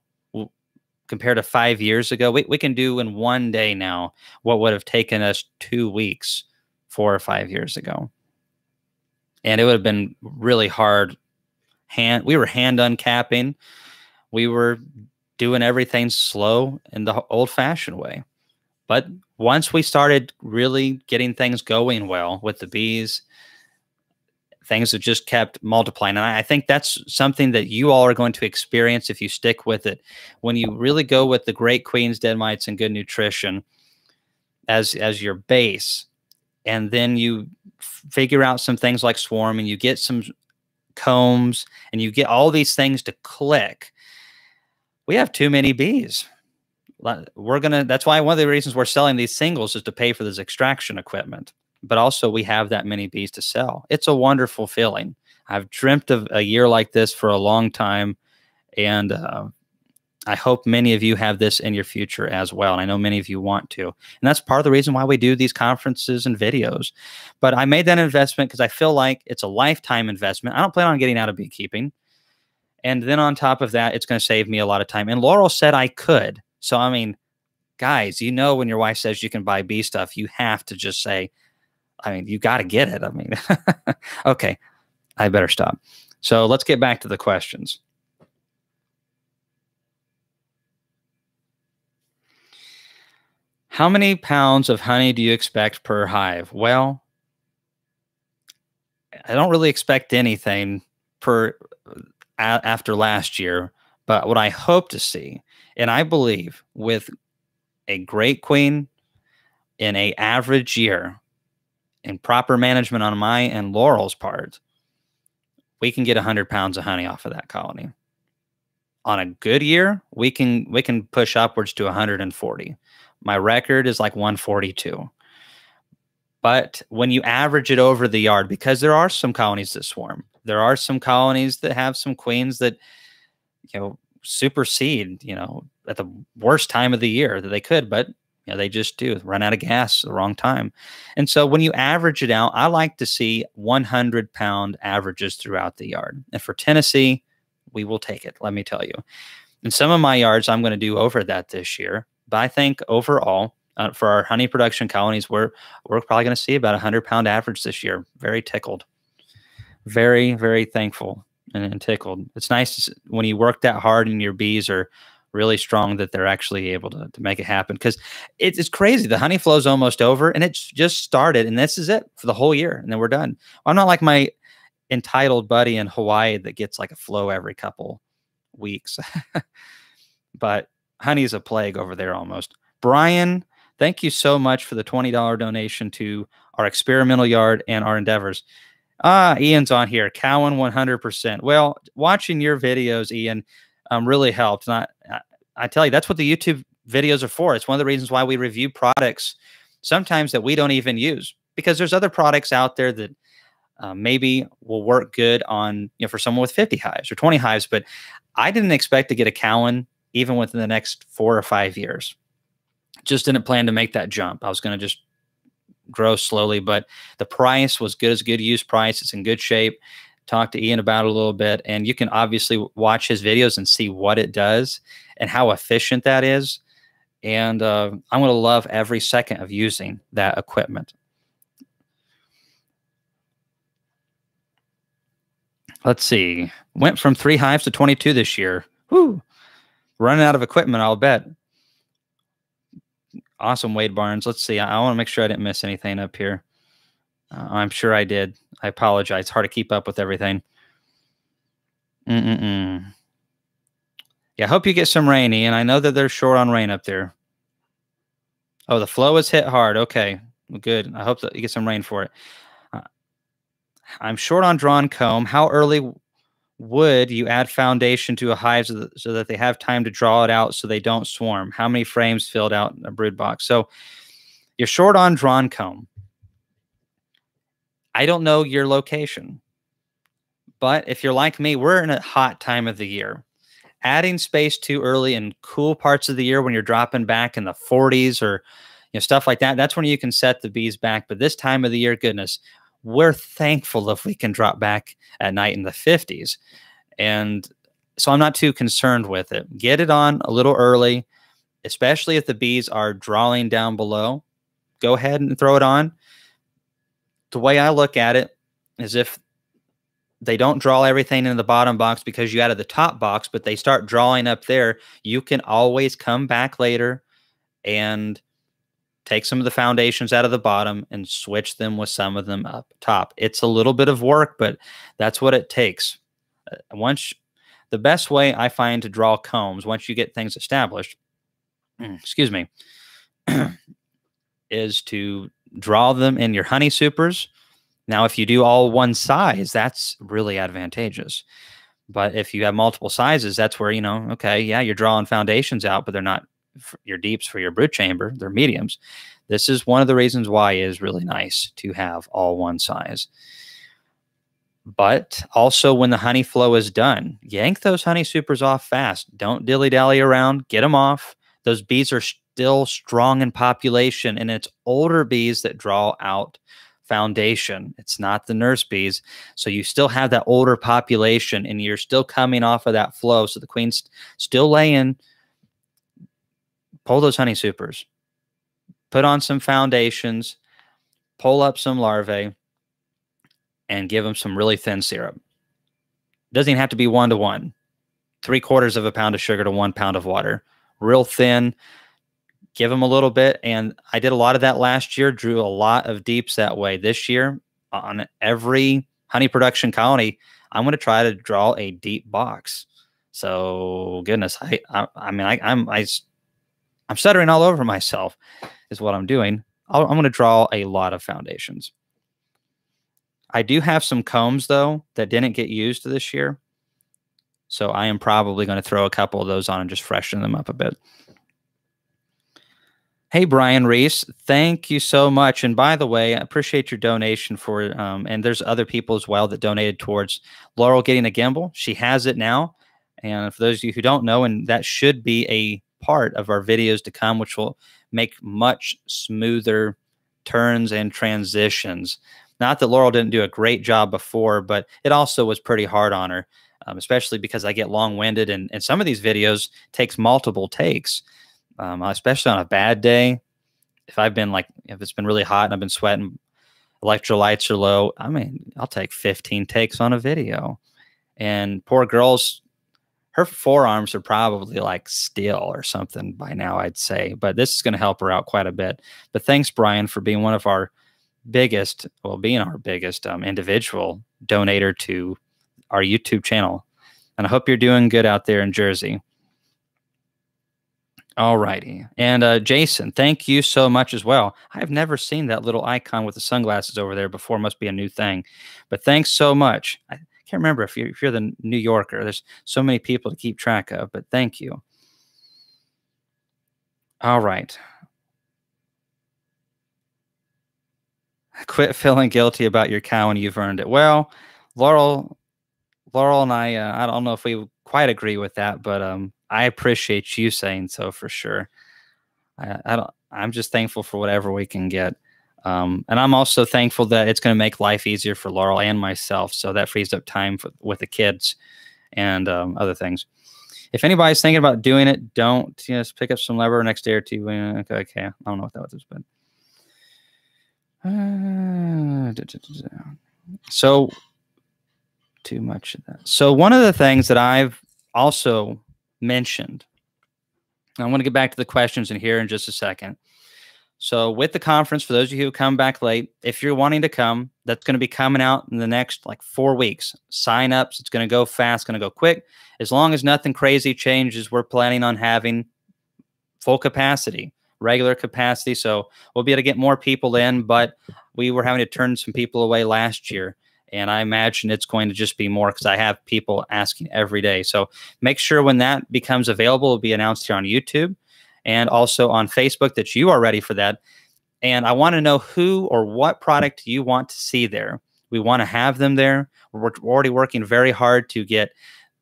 compared to five years ago, we, we can do in one day now what would have taken us two weeks four or five years ago. And it would have been really hard. Hand we were hand uncapping. We were doing everything slow in the old fashioned way. But once we started really getting things going well with the bees things have just kept multiplying. And I think that's something that you all are going to experience if you stick with it. When you really go with the great queens, dead mites, and good nutrition as as your base, and then you figure out some things like swarm, and you get some combs, and you get all these things to click. We have too many bees. We're gonna. That's why one of the reasons we're selling these singles is to pay for this extraction equipment but also we have that many bees to sell. It's a wonderful feeling. I've dreamt of a year like this for a long time, and uh, I hope many of you have this in your future as well. And I know many of you want to. And that's part of the reason why we do these conferences and videos. But I made that investment because I feel like it's a lifetime investment. I don't plan on getting out of beekeeping. And then on top of that, it's going to save me a lot of time. And Laurel said I could. So, I mean, guys, you know, when your wife says you can buy bee stuff, you have to just say, I mean, you got to get it. I mean, *laughs* okay, I better stop. So let's get back to the questions. How many pounds of honey do you expect per hive? Well, I don't really expect anything per after last year, but what I hope to see, and I believe with a great queen in a average year and proper management on my and Laurel's part, we can get 100 pounds of honey off of that colony. On a good year, we can we can push upwards to 140. My record is like 142. But when you average it over the yard, because there are some colonies that swarm, there are some colonies that have some queens that, you know, supersede, you know, at the worst time of the year that they could, but you know, they just do run out of gas at the wrong time. And so when you average it out, I like to see 100 pound averages throughout the yard. And for Tennessee, we will take it, let me tell you. In some of my yards, I'm going to do over that this year. But I think overall, uh, for our honey production colonies, we're we're probably going to see about a hundred pound average this year. Very tickled, very very thankful and, and tickled. It's nice when you work that hard and your bees are really strong that they're actually able to, to make it happen because it's, it's crazy. The honey flow is almost over and it's just started, and this is it for the whole year, and then we're done. I'm not like my entitled buddy in Hawaii that gets like a flow every couple weeks, *laughs* but honey's a plague over there almost. Brian, thank you so much for the $20 donation to our experimental yard and our endeavors. Ah, Ian's on here. Cowan 100%. Well, watching your videos, Ian, um, really helped. And I, I tell you, that's what the YouTube videos are for. It's one of the reasons why we review products sometimes that we don't even use because there's other products out there that uh, maybe will work good on, you know, for someone with 50 hives or 20 hives. But I didn't expect to get a Cowan even within the next four or five years. Just didn't plan to make that jump. I was going to just grow slowly, but the price was good as good use price. It's in good shape. Talk to Ian about it a little bit, and you can obviously watch his videos and see what it does and how efficient that is. And uh, I'm going to love every second of using that equipment. Let's see. Went from three hives to 22 this year. Whoo running out of equipment, I'll bet. Awesome, Wade Barnes. Let's see. I, I want to make sure I didn't miss anything up here. Uh, I'm sure I did. I apologize. It's hard to keep up with everything. Mm-mm-mm. Yeah, I hope you get some rainy, and I know that they're short on rain up there. Oh, the flow is hit hard. Okay, good. I hope that you get some rain for it. Uh, I'm short on drawn comb. How early would you add foundation to a hive so that, so that, they have time to draw it out so they don't swarm? How many frames filled out in a brood box? So you're short on drawn comb. I don't know your location, but if you're like me, we're in a hot time of the year. Adding space too early in cool parts of the year when you're dropping back in the 40s or you know stuff like that, that's when you can set the bees back. But this time of the year, goodness, we're thankful if we can drop back at night in the 50s. And so I'm not too concerned with it. Get it on a little early, especially if the bees are drawing down below. Go ahead and throw it on. The way I look at it is if they don't draw everything in the bottom box because you added the top box, but they start drawing up there, you can always come back later and take some of the foundations out of the bottom and switch them with some of them up top. It's a little bit of work, but that's what it takes. Uh, once the best way I find to draw combs once you get things established, excuse me, *clears throat* is to draw them in your honey supers. Now, if you do all one size, that's really advantageous. But if you have multiple sizes, that's where, you know, okay, yeah, you're drawing foundations out, but they're not your deeps for your brood chamber, they're mediums. This is one of the reasons why it is really nice to have all one size. But also, when the honey flow is done, yank those honey supers off fast. Don't dilly dally around. Get them off. Those bees are still strong in population, and it's older bees that draw out foundation. It's not the nurse bees. So you still have that older population, and you're still coming off of that flow. So the queen's still laying. Pull those honey supers. Put on some foundations. Pull up some larvae and give them some really thin syrup. Doesn't even have to be one to one. Three quarters of a pound of sugar to one pound of water. Real thin. Give them a little bit. And I did a lot of that last year, drew a lot of deeps that way. This year, on every honey production colony, I'm going to try to draw a deep box. So goodness, I I, I mean I, I'm I, I'm stuttering all over myself, is what I'm doing. i am going to draw a lot of foundations. I do have some combs though that didn't get used this year. So I am probably going to throw a couple of those on and just freshen them up a bit. Hey, Brian Reese, thank you so much. And by the way, I appreciate your donation for, um, and there's other people as well that donated towards Laurel getting a gimbal. She has it now. And for those of you who don't know, and that should be a part of our videos to come, which will make much smoother turns and transitions. Not that Laurel didn't do a great job before, but it also was pretty hard on her, um, especially because I get long winded and, and some of these videos takes multiple takes, um, especially on a bad day. If I've been like, if it's been really hot and I've been sweating, electrolytes are low, I mean, I'll take 15 takes on a video. And poor girls, her forearms are probably like steel or something by now, I'd say. But this is going to help her out quite a bit. But thanks, Brian, for being one of our biggest, well, being our biggest um, individual donator to our YouTube channel. And I hope you're doing good out there in Jersey. All righty. And uh, Jason, thank you so much as well. I've never seen that little icon with the sunglasses over there before. Must be a new thing. But thanks so much. I can't remember if you're, if you're the New Yorker. There's so many people to keep track of, but thank you. All right. quit feeling guilty about your Cowan you've earned it. Well, Laurel, Laurel and I, uh, I don't know if we quite agree with that, but um, I appreciate you saying so for sure. I, I don't. I'm just thankful for whatever we can get. Um, and I'm also thankful that it's going to make life easier for Laurel and myself. So that frees up time for, with the kids and um, other things. If anybody's thinking about doing it, don't just pick up some lever next day or two. Okay, okay. I don't know what that was, but uh, so too much of that. So one of the things that I've also mentioned, I want to get back to the questions in here in just a second. So with the conference, for those of you who come back late, if you're wanting to come, that's going to be coming out in the next like four weeks. Sign ups, it's going to go fast, going to go quick. As long as nothing crazy changes, we're planning on having full capacity regular capacity. So we'll be able to get more people in, but we were having to turn some people away last year. And I imagine it's going to just be more because I have people asking every day. So make sure when that becomes available, it'll be announced here on YouTube and also on Facebook that you are ready for that. And I want to know who or what product you want to see there. We want to have them there. We're already working very hard to get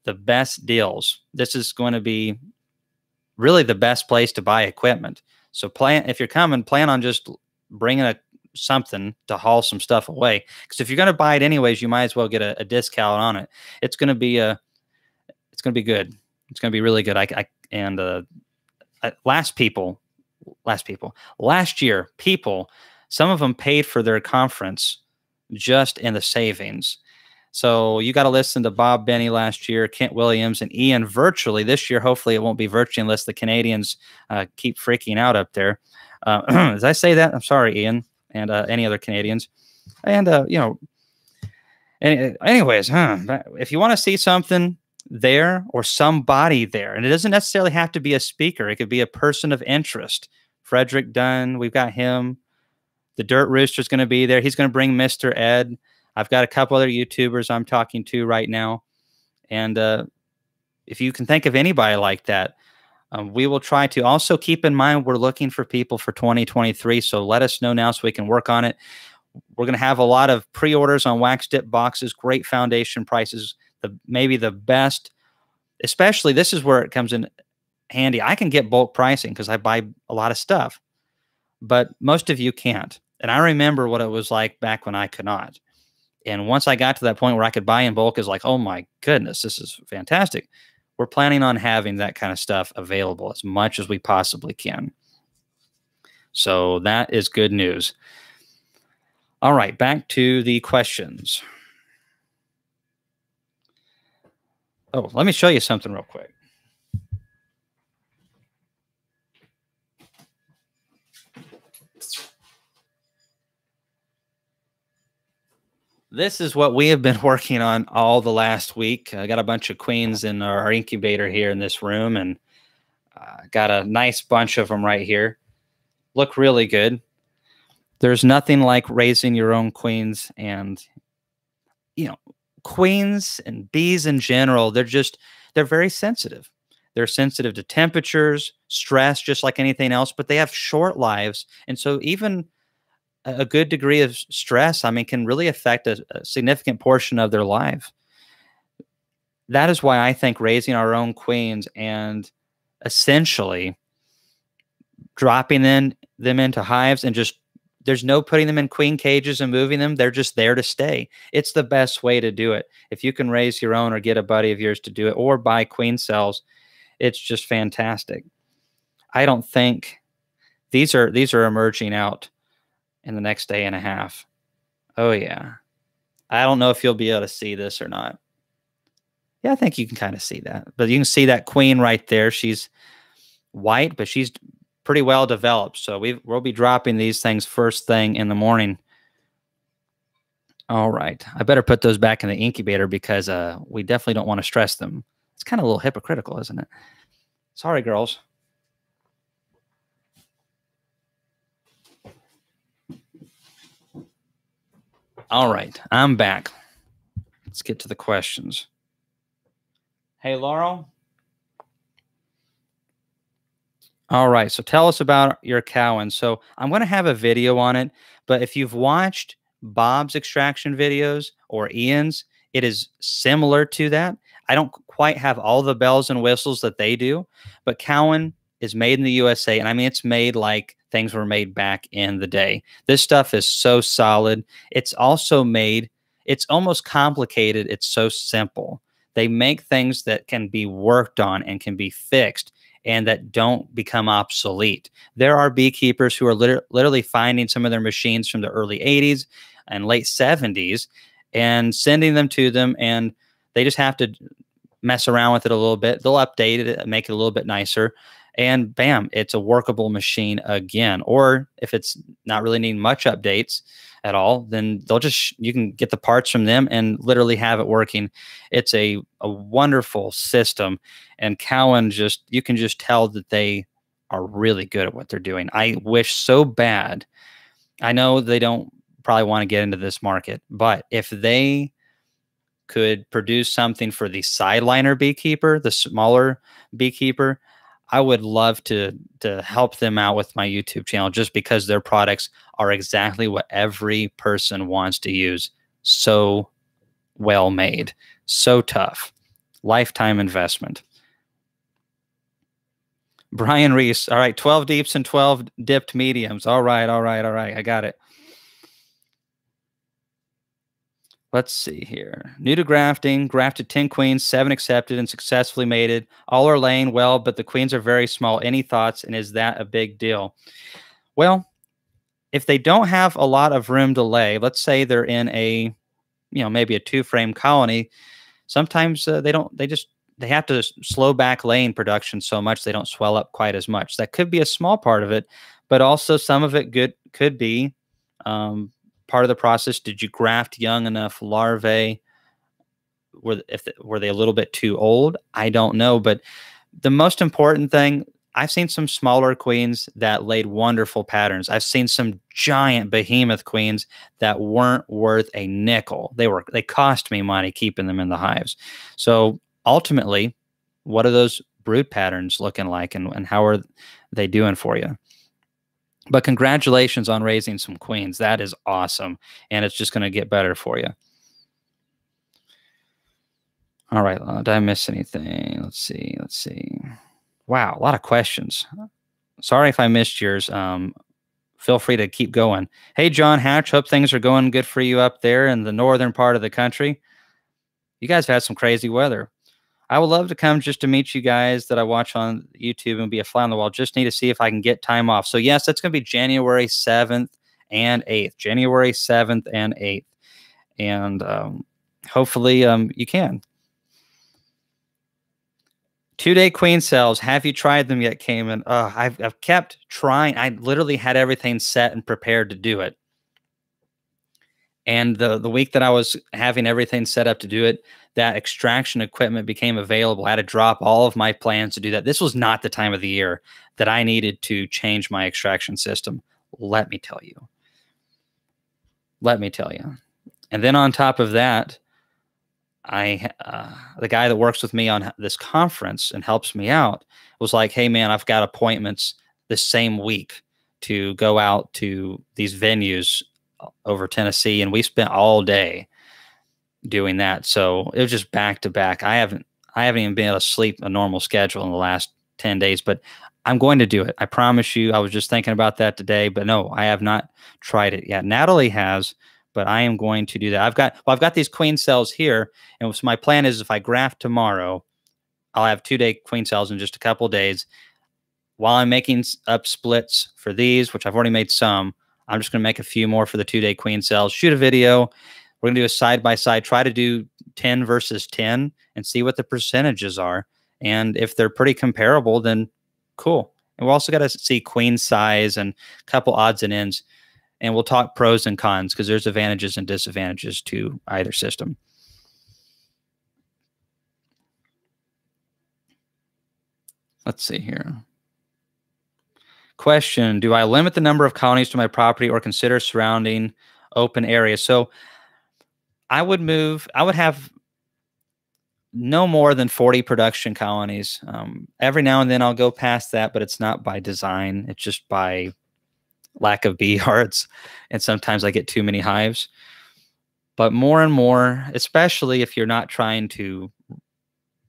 the best deals. This is going to be really the best place to buy equipment. So plan if you're coming, plan on just bringing a something to haul some stuff away. Because if you're going to buy it anyways, you might as well get a, a discount on it. It's going to be a, it's going to be good. It's going to be really good. I, I and uh, last people, last people, last year, people, some of them paid for their conference just in the savings. So you got to listen to Bob Binnie last year, Kent Williams, and Ian virtually this year. Hopefully, it won't be virtually unless the Canadians uh, keep freaking out up there. Uh, *clears throat* as I say that, I'm sorry, Ian, and uh, any other Canadians. And uh, you know, any, anyways, huh? If you want to see something there or somebody there, and it doesn't necessarily have to be a speaker; it could be a person of interest. Frederick Dunn, we've got him. The Dirt Rooster's going to be there. He's going to bring Mr. Ed. I've got a couple other YouTubers I'm talking to right now. And uh, if you can think of anybody like that, um, we will try to also keep in mind we're looking for people for 2023. So let us know now so we can work on it. We're going to have a lot of pre-orders on wax dip boxes, great foundation prices, the maybe the best. Especially this is where it comes in handy. I can get bulk pricing because I buy a lot of stuff, but most of you can't. And I remember what it was like back when I could not. And once I got to that point where I could buy in bulk, is like, oh my goodness, this is fantastic. We're planning on having that kind of stuff available as much as we possibly can. So that is good news. All right, back to the questions. Oh, let me show you something real quick. This is what we have been *laughs* working on all the last week. I got a bunch of queens in our incubator here in this room and uh, got a nice bunch of them right here. Look really good. There's nothing like raising your own queens and, you know, queens and bees in general, they're just, they're very sensitive. They're sensitive to temperatures, stress, just like anything else, but they have short lives. And so even a good degree of stress, I mean, can really affect a, a, significant portion of their life. That is why I think raising our own queens and essentially dropping in, them into hives and just there's no putting them in queen cages and moving them. They're just there to stay. It's the best way to do it. If you can raise your own or get a buddy of yours to do it or buy queen cells, it's just fantastic. I don't think these are these are emerging out in the next day and a half. Oh, yeah. I don't know if you'll be able to see this or not. Yeah, I think you can kind of see that. But you can see that queen right there. She's white, but she's pretty well developed. So we we'll be dropping these things first thing in the morning. All right. I better put those back in the incubator because uh, we definitely don't want to stress them. It's kind of a little hypocritical, isn't it? Sorry, girls. All right, I'm back. Let's get to the questions. Hey, Laurel. All right, so tell us about your Cowan. So I'm going to have a video on it, but if you've watched Bob's extraction videos or Ian's, it is similar to that. I don't quite have all the bells and whistles that they do, but Cowan is made in the USA. And I mean, it's made like things were made back in the day. This stuff is so solid. It's also made, it's almost complicated. It's so simple. They make things that can be worked on and can be fixed and that don't become obsolete. There are beekeepers who are liter literally finding some of their machines from the early 80s and late 70s and sending them to them and they just have to mess around with it a little bit. They'll update it, make it a little bit nicer and bam, it's a workable machine again. Or if it's not really needing much updates at all, then they'll just you can get the parts from them and literally have it working. It's a a wonderful system, and Cowan just you can just tell that they are really good at what they're doing. I wish so bad. I know they don't probably want to get into this market, but if they could produce something for the sideliner beekeeper, the smaller beekeeper, I would love to to help them out with my YouTube channel just because their products are exactly what every person wants to use. So well made, so tough. Lifetime investment. Brian Reese. All right, 12 deeps and 12 dipped mediums. All right, all right, all right. I got it. Let's see here. New to grafting, grafted 10 queens, seven accepted and successfully mated. All are laying well, but the queens are very small. Any thoughts? And is that a big deal? Well, if they don't have a lot of room to lay, let's say they're in a, you know, maybe a two frame colony, sometimes uh, they don't, they just, they have to slow back laying production so much they don't swell up quite as much. That could be a small part of it, but also some of it good could be um, part of the process? Did you graft young enough larvae? Were if were they a little bit too old? I don't know, but the most important thing I've seen some smaller queens that laid wonderful patterns. I've seen some giant behemoth queens that weren't worth a nickel. They were they cost me money keeping them in the hives. So ultimately, what are those brood patterns looking like and, and how are they doing for you? But congratulations on raising some queens. That is awesome. And it's just going to get better for you. All right. Uh, did I miss anything? Let's see. Let's see. Wow. A lot of questions. Sorry if I missed yours. Um, feel free to keep going. Hey, John Hatch. Hope things are going good for you up there in the northern part of the country. You guys have had some crazy weather. I would love to come just to meet you guys that I watch on YouTube and be a fly on the wall. Just need to see if I can get time off. So, yes, that's going to be January 7th and 8th. January 7th and 8th. And um, hopefully um, you can. Two day queen cells. Have you tried them yet, Kamon? Uh, I've, I've kept trying. I literally had everything set and prepared to do it. And the the week that I was having everything set up to do it, that extraction equipment became available. I had to drop all of my plans to do that. This was not the time of the year that I needed to change my extraction system. Let me tell you. Let me tell you. And then on top of that, I uh, the guy that works with me on this conference and helps me out was like, "Hey man, I've got appointments this same week to go out to these venues over Tennessee," and we spent all day doing that. So it was just back to back. I haven't I haven't even been able to sleep a normal schedule in the last 10 days, but I'm going to do it. I promise you. I was just thinking about that today, but no, I have not tried it yet. Natalie has, but I am going to do that. I've got well, I've got these queen cells here, and so my plan is if I graft tomorrow, I'll have two day queen cells in just a couple days. While I'm making up splits for these, which I've already made some, I'm just going to make a few more for the two day queen cells. Shoot a video, we're going to do a side by side, try to do 10 versus 10 and see what the percentages are. And if they're pretty comparable, then cool. And we also got to see queen size and a couple odds and ends. And we'll talk pros and cons because there's advantages and disadvantages to either system. Let's see here. Question Do I limit the number of colonies to my property or consider surrounding open areas? So I would move, I would have no more than 40 production colonies. Um, every now and then I'll go past that, but it's not by design. It's just by lack of *laughs* bee hearts. And sometimes I get too many hives. But more and more, especially if you're not trying to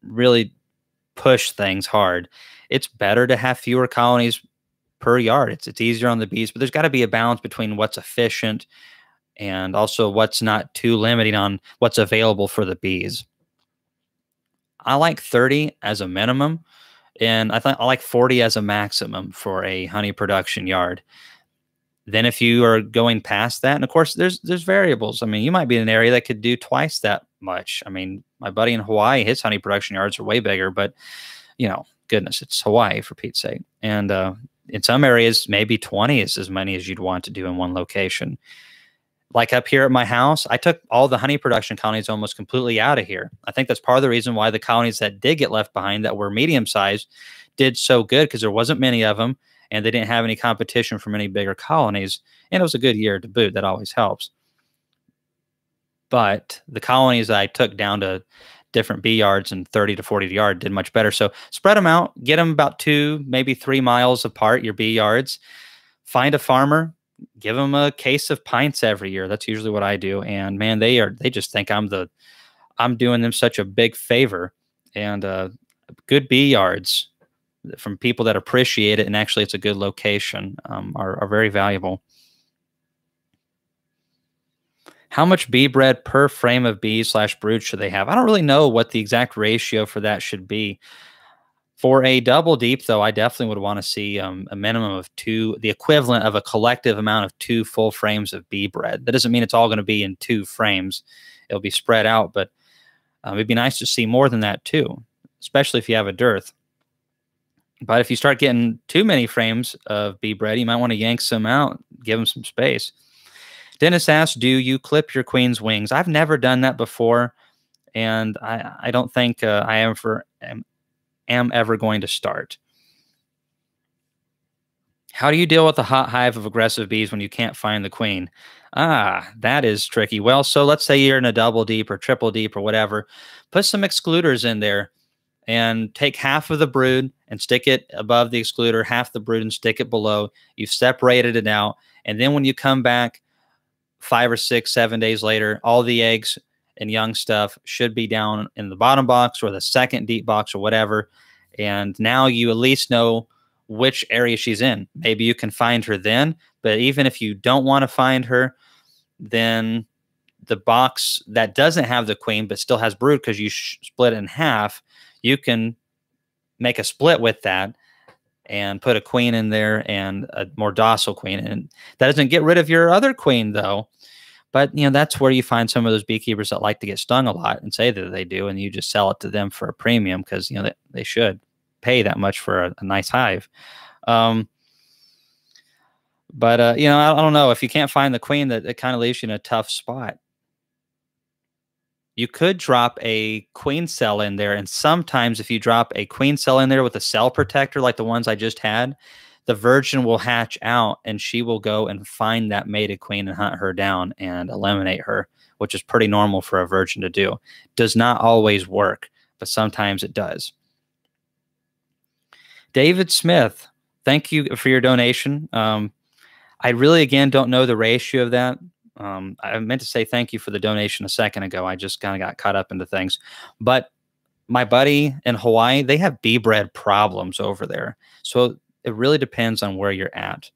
really push things hard, it's better to have fewer colonies per yard. It's, it's easier on the bees, but there's got to be a balance between what's efficient and also what's not too limiting on what's available for the bees. I like 30 as a minimum, and I I like 40 as a maximum for a honey production yard. Then if you are going past that, and of course there's there's variables. I mean, you might be in an area that could do twice that much. I mean, my buddy in Hawaii, his honey production yards are way bigger, but you know, goodness, it's Hawaii for Pete's sake. And uh, in some areas, maybe 20 is as many as you'd want to do in one location like up here at my house, I took all the honey production colonies almost completely out of here. I think that's part of the reason why the colonies that did get left behind that were medium sized did so good because there wasn't many of them and they didn't have any competition from any bigger colonies. And it was a good year to boot. That always helps. But the colonies I took down to different bee yards and 30 to 40 yard did much better. So spread them out, get them about two, maybe three miles apart, your bee yards. Find a farmer, give them a case of pints every year. That's usually what I do. And man, they are they just think I'm the I'm doing them such a big favor. And uh, good bee yards from people that appreciate it and actually it's a good location um, are, are very valuable. How much bee bread per frame of bees slash brood should they have? I don't really know what the exact ratio for that should be. For a double deep, though, I definitely would want to see um, a minimum of two, the equivalent of a collective amount of two full frames of bee bread. That doesn't mean it's all going to be in two frames. It'll be spread out, but um, it'd be nice to see more than that too, especially if you have a dearth. But if you start getting too many frames of bee bread, you might want to yank some out, give them some space. Dennis asks, "Do you clip your queen's wings?" I've never done that before, and I, I don't think uh, I ever am am ever going to start. How do you deal with a hot hive of aggressive bees when you can't find the queen? Ah, that is tricky. Well, so let's say you're in a double deep or triple deep or whatever. Put some excluders in there and take half of the brood and stick it above the excluder, half the brood and stick it below. You've separated it out. And then when you come back five or six, seven days later, all the eggs and young stuff should be down in the bottom box or the second deep box or whatever. And now you at least know which area she's in. Maybe you can find her then, but even if you don't want to find her, then the box that doesn't have the queen but still has brood because you split it in half, you can make a split with that and put a queen in there and a more docile queen. And that doesn't get rid of your other queen though. But you know that's where you find some of those beekeepers that like to get stung a lot and say that they do, and you just sell it to them for a premium because you know they, they should pay that much for a, a nice hive. Um, but uh, you know, I, I, don't know if you can't find the queen, that it kind of leaves you in a tough spot you could drop a queen cell in there. And sometimes if you drop a queen cell in there with a cell protector, like the ones I just had, the virgin will hatch out and she will go and find that mated queen and hunt her down and eliminate her, which is pretty normal for a virgin to do. Does not always work, but sometimes it does. David Smith, thank you for your donation. Um, I really, again, don't know the ratio of that. Um, I meant to say thank you for the donation a second ago. I just kind of got caught up into things. But my buddy in Hawaii, they have bee bread problems over there. So it really depends on where you're at.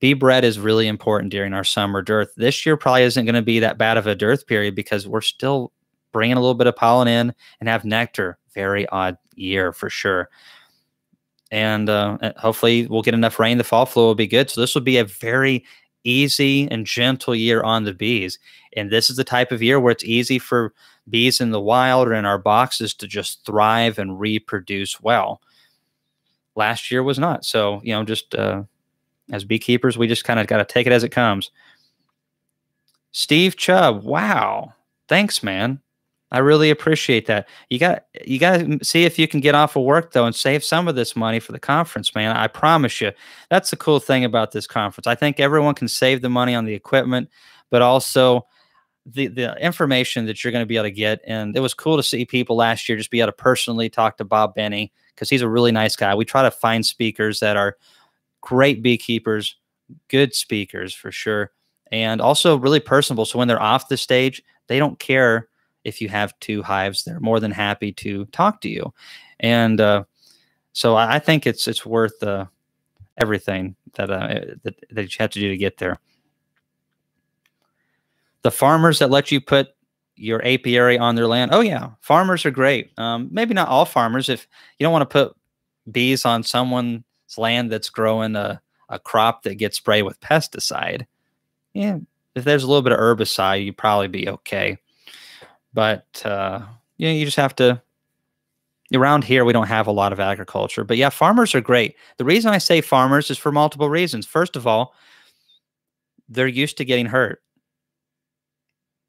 Bee bread is really important during our summer dearth. This year probably isn't going to be that bad of a dearth period because we're still bringing a little bit of pollen in and have nectar. Very odd year for sure. And uh, hopefully we'll get enough rain. The fall flow will be good. So this will be a very easy and gentle year on the bees. And this is the type of year where it's easy for bees in the wild or in our boxes to just thrive and reproduce well. Last year was not. So, you know, just uh, as beekeepers, we just kind of got to take it as it comes. Steve Chubb, wow. Thanks, man. I really appreciate that. You got you got to see if you can get off of work though and save some of this money for the conference, man. I promise you. That's the cool thing about this conference. I think everyone can save the money on the equipment, but also the the information that you're going to be able to get. And it was cool to see people last year just be able to personally talk to Bob Binnie because he's a really nice guy. We try to find speakers that are great beekeepers, good speakers for sure, and also really personable. So when they're off the stage, they don't care if you have two hives, they're more than happy to talk to you. And uh, so I think it's it's worth uh, everything that, uh, that that you have to do to get there. The farmers that let you put your apiary on their land. Oh yeah, farmers are great. Um, maybe not all farmers. If you don't want to put bees on someone's land that's growing a, a crop that gets sprayed with pesticide, yeah, if there's a little bit of herbicide, you'd probably be okay. But uh, yeah, you just have to. Around here, we don't have a lot of agriculture, but yeah, farmers are great. The reason I say farmers is for multiple reasons. First of all, they're used to getting hurt.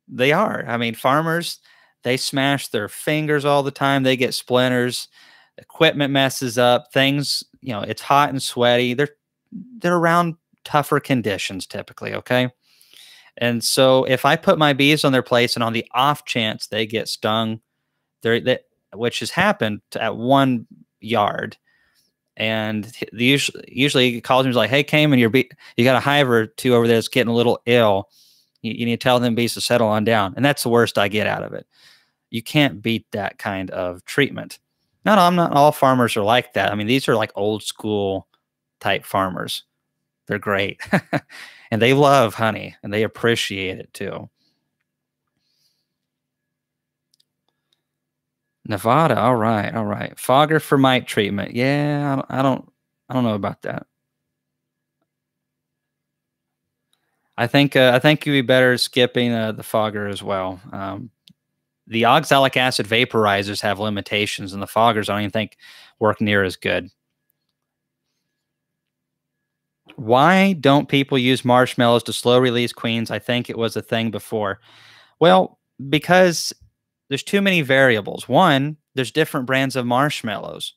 They are. I mean, farmers, they smash their fingers all the time. They get splinters. Equipment messes up. Things, you know, it's hot and sweaty. They're they're around tougher conditions typically. Okay. And so if I put my bees on their place and on the off chance they get stung, they, which has happened at one yard, and the, usually, usually he calls me like, "Hey, Kamon, your bee, you got a hive or two over there that's getting a little ill. You, you need to tell them bees to settle on down." And that's the worst I get out of it. You can't beat that kind of treatment. Not, I'm not all farmers are like that. I mean, these are like old school type farmers. They're great. *laughs* and they love honey and they appreciate it too. Nevada, all right, all right. Fogger for mite treatment. Yeah, I don't, I don't, I don't know about that. I think uh, I think you'd be better skipping uh, the fogger as well. Um, the oxalic acid vaporizers have limitations, and the foggers I don't even think work near as good. Why don't people use marshmallows to slow release queens? I think it was a thing before. Well, because there's too many variables. One, there's different brands of marshmallows.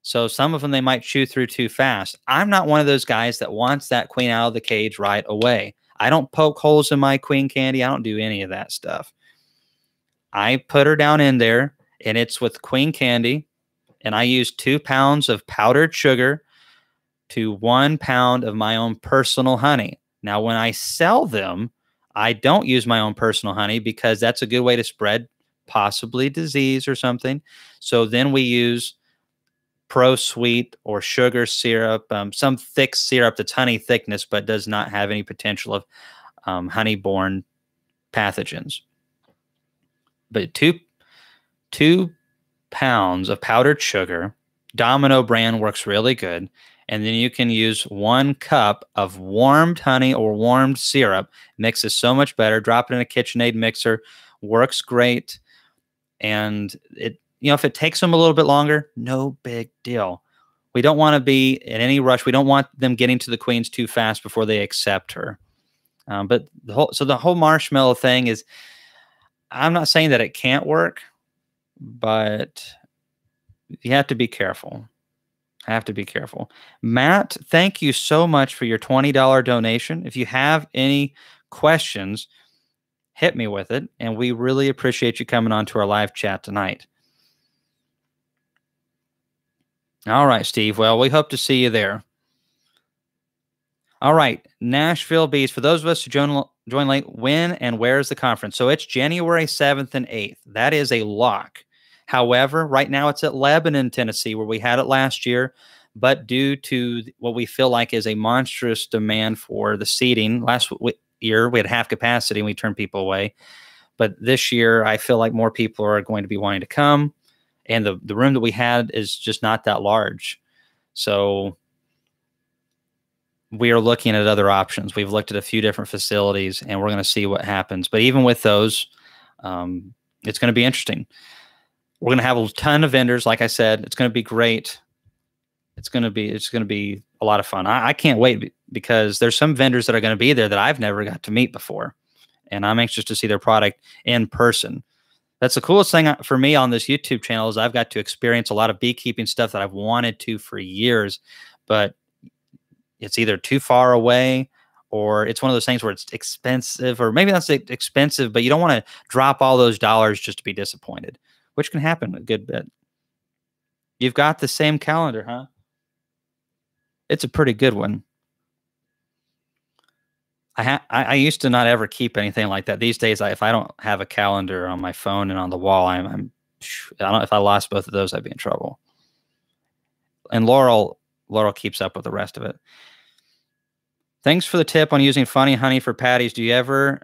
So some of them they might chew through too fast. I'm not one of those guys that wants that queen out of the cage right away. I don't poke holes in my queen candy. I don't do any of that stuff. I put her down in there and it's with queen candy and I use two pounds of powdered sugar to one pound of my own personal honey. Now, when I sell them, I don't use my own personal honey because that's a good way to spread possibly disease or something. So then we use ProSweet or sugar syrup, um, some thick syrup that's honey thickness, but does not have any potential of um, honey borne pathogens. But two, two pounds of powdered sugar, Domino brand works really good. And then you can use one cup of warmed honey or warmed syrup. Mixes so much better. Drop it in a KitchenAid mixer. Works great. And it you know, if it takes them a little bit longer, no big deal. We don't want to be in any rush. We don't want them getting to the queens too fast before they accept her. Um, but the whole so the whole marshmallow thing is, I'm not saying that it can't work, but you have to be careful. I have to be careful. Matt, thank you so much for your $20 donation. If you have any questions, hit me with it. And we really appreciate you coming on to our live chat tonight. All right, Steve. Well, we hope to see you there. All right, Nashville Bees. For those of us who join, join late, when and where is the conference? So it's January 7th and 8th. That is a lock. However, right now it's at Lebanon, Tennessee, where we had it last year. But due to what we feel like is a monstrous demand for the seating, last year we had half capacity and we turned people away. But this year, I feel like more people are going to be wanting to come and the the room that we had is just not that large. So we are looking at other options. We've looked at a few different facilities, and we're going to see what happens. But even with those, um, it's going to be interesting. We're going to have a ton of vendors. Like I said, it's going to be great. It's going to be it's going to be a lot of fun. I, I can't wait because there's some vendors that are going to be there that I've never got to meet before, and I'm anxious to see their product in person that's the coolest thing uh, for me on this YouTube channel is I've got to experience a lot of beekeeping stuff that I've wanted to for years, but it's either too far away or it's one of those things where it's expensive or maybe that's expensive, but you don't want to drop all those dollars just to be disappointed, which can happen a good bit. You've got the same calendar, huh? It's a pretty good one. I, ha- I, used to not ever keep anything like that. These days, I, if I don't have a calendar on my phone and on the wall, I'm, I'm I don't know if I lost both of those, I'd be in trouble. And Laurel Laurel keeps up with the rest of it. Thanks for the tip on using funny honey for patties. Do you ever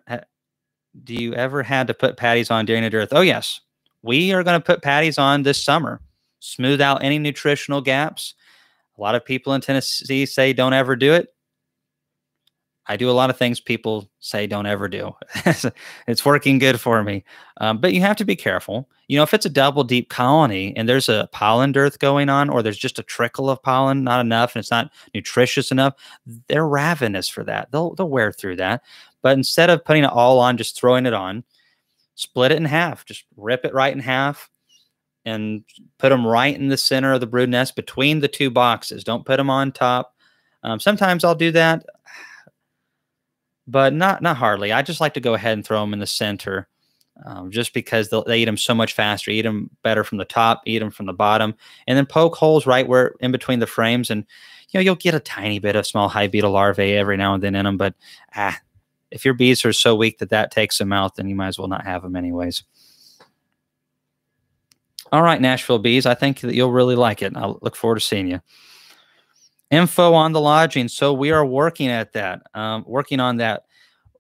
do you ever had to put patties on during a dearth? Oh yes, we are going to put patties on this summer. Smooth out any nutritional gaps. A lot of people in Tennessee say don't ever do it. I do a lot of things people say don't ever do. *laughs* it's working good for me. Um, but you have to be careful. You know, if it's a double deep colony and there's a pollen dearth going on, or there's just a trickle of pollen, not enough, and it's not nutritious enough, they're ravenous for that. They'll they'll wear through that. But instead of putting it all on, just throwing it on, split it in half. Just rip it right in half and put them right in the center of the brood nest between the two boxes. Don't put them on top. Um, sometimes I'll do that but not not hardly. I just like to go ahead and throw them in the center, um, just because they eat them so much faster. Eat them better from the top, eat them from the bottom, and then poke holes right where in between the frames, and you know you'll get a tiny bit of small hive beetle larvae every now and then in them. But ah, if your bees are so weak that that takes them out, then you might as well not have them anyways. All right, Nashville bees. I think that you'll really like it. I look forward to seeing you info on the lodging. So we are working at that, um, working on that.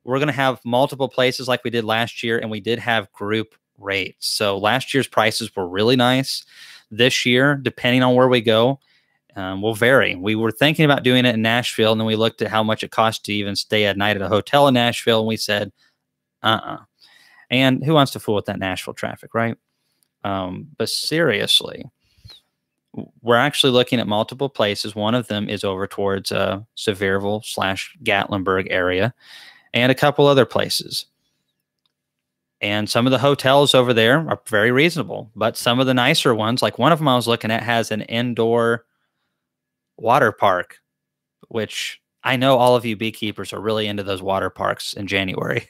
We're going to have multiple places like we did last year, and we did have group rates. So last year's prices were really nice. This year, depending on where we go, um, will vary. We were thinking about doing it in Nashville, and then we looked at how much it cost to even stay at night at a hotel in Nashville, and we said, uh uh And who wants to fool with that Nashville traffic, right? Um, but seriously, we're actually looking at multiple places. One of them is over towards uh, Sevierville slash Gatlinburg area, and a couple other places. And some of the hotels over there are very reasonable, but some of the nicer ones, like one of them I was looking at, has an indoor water park, which I know all of you beekeepers are really into those water parks in January,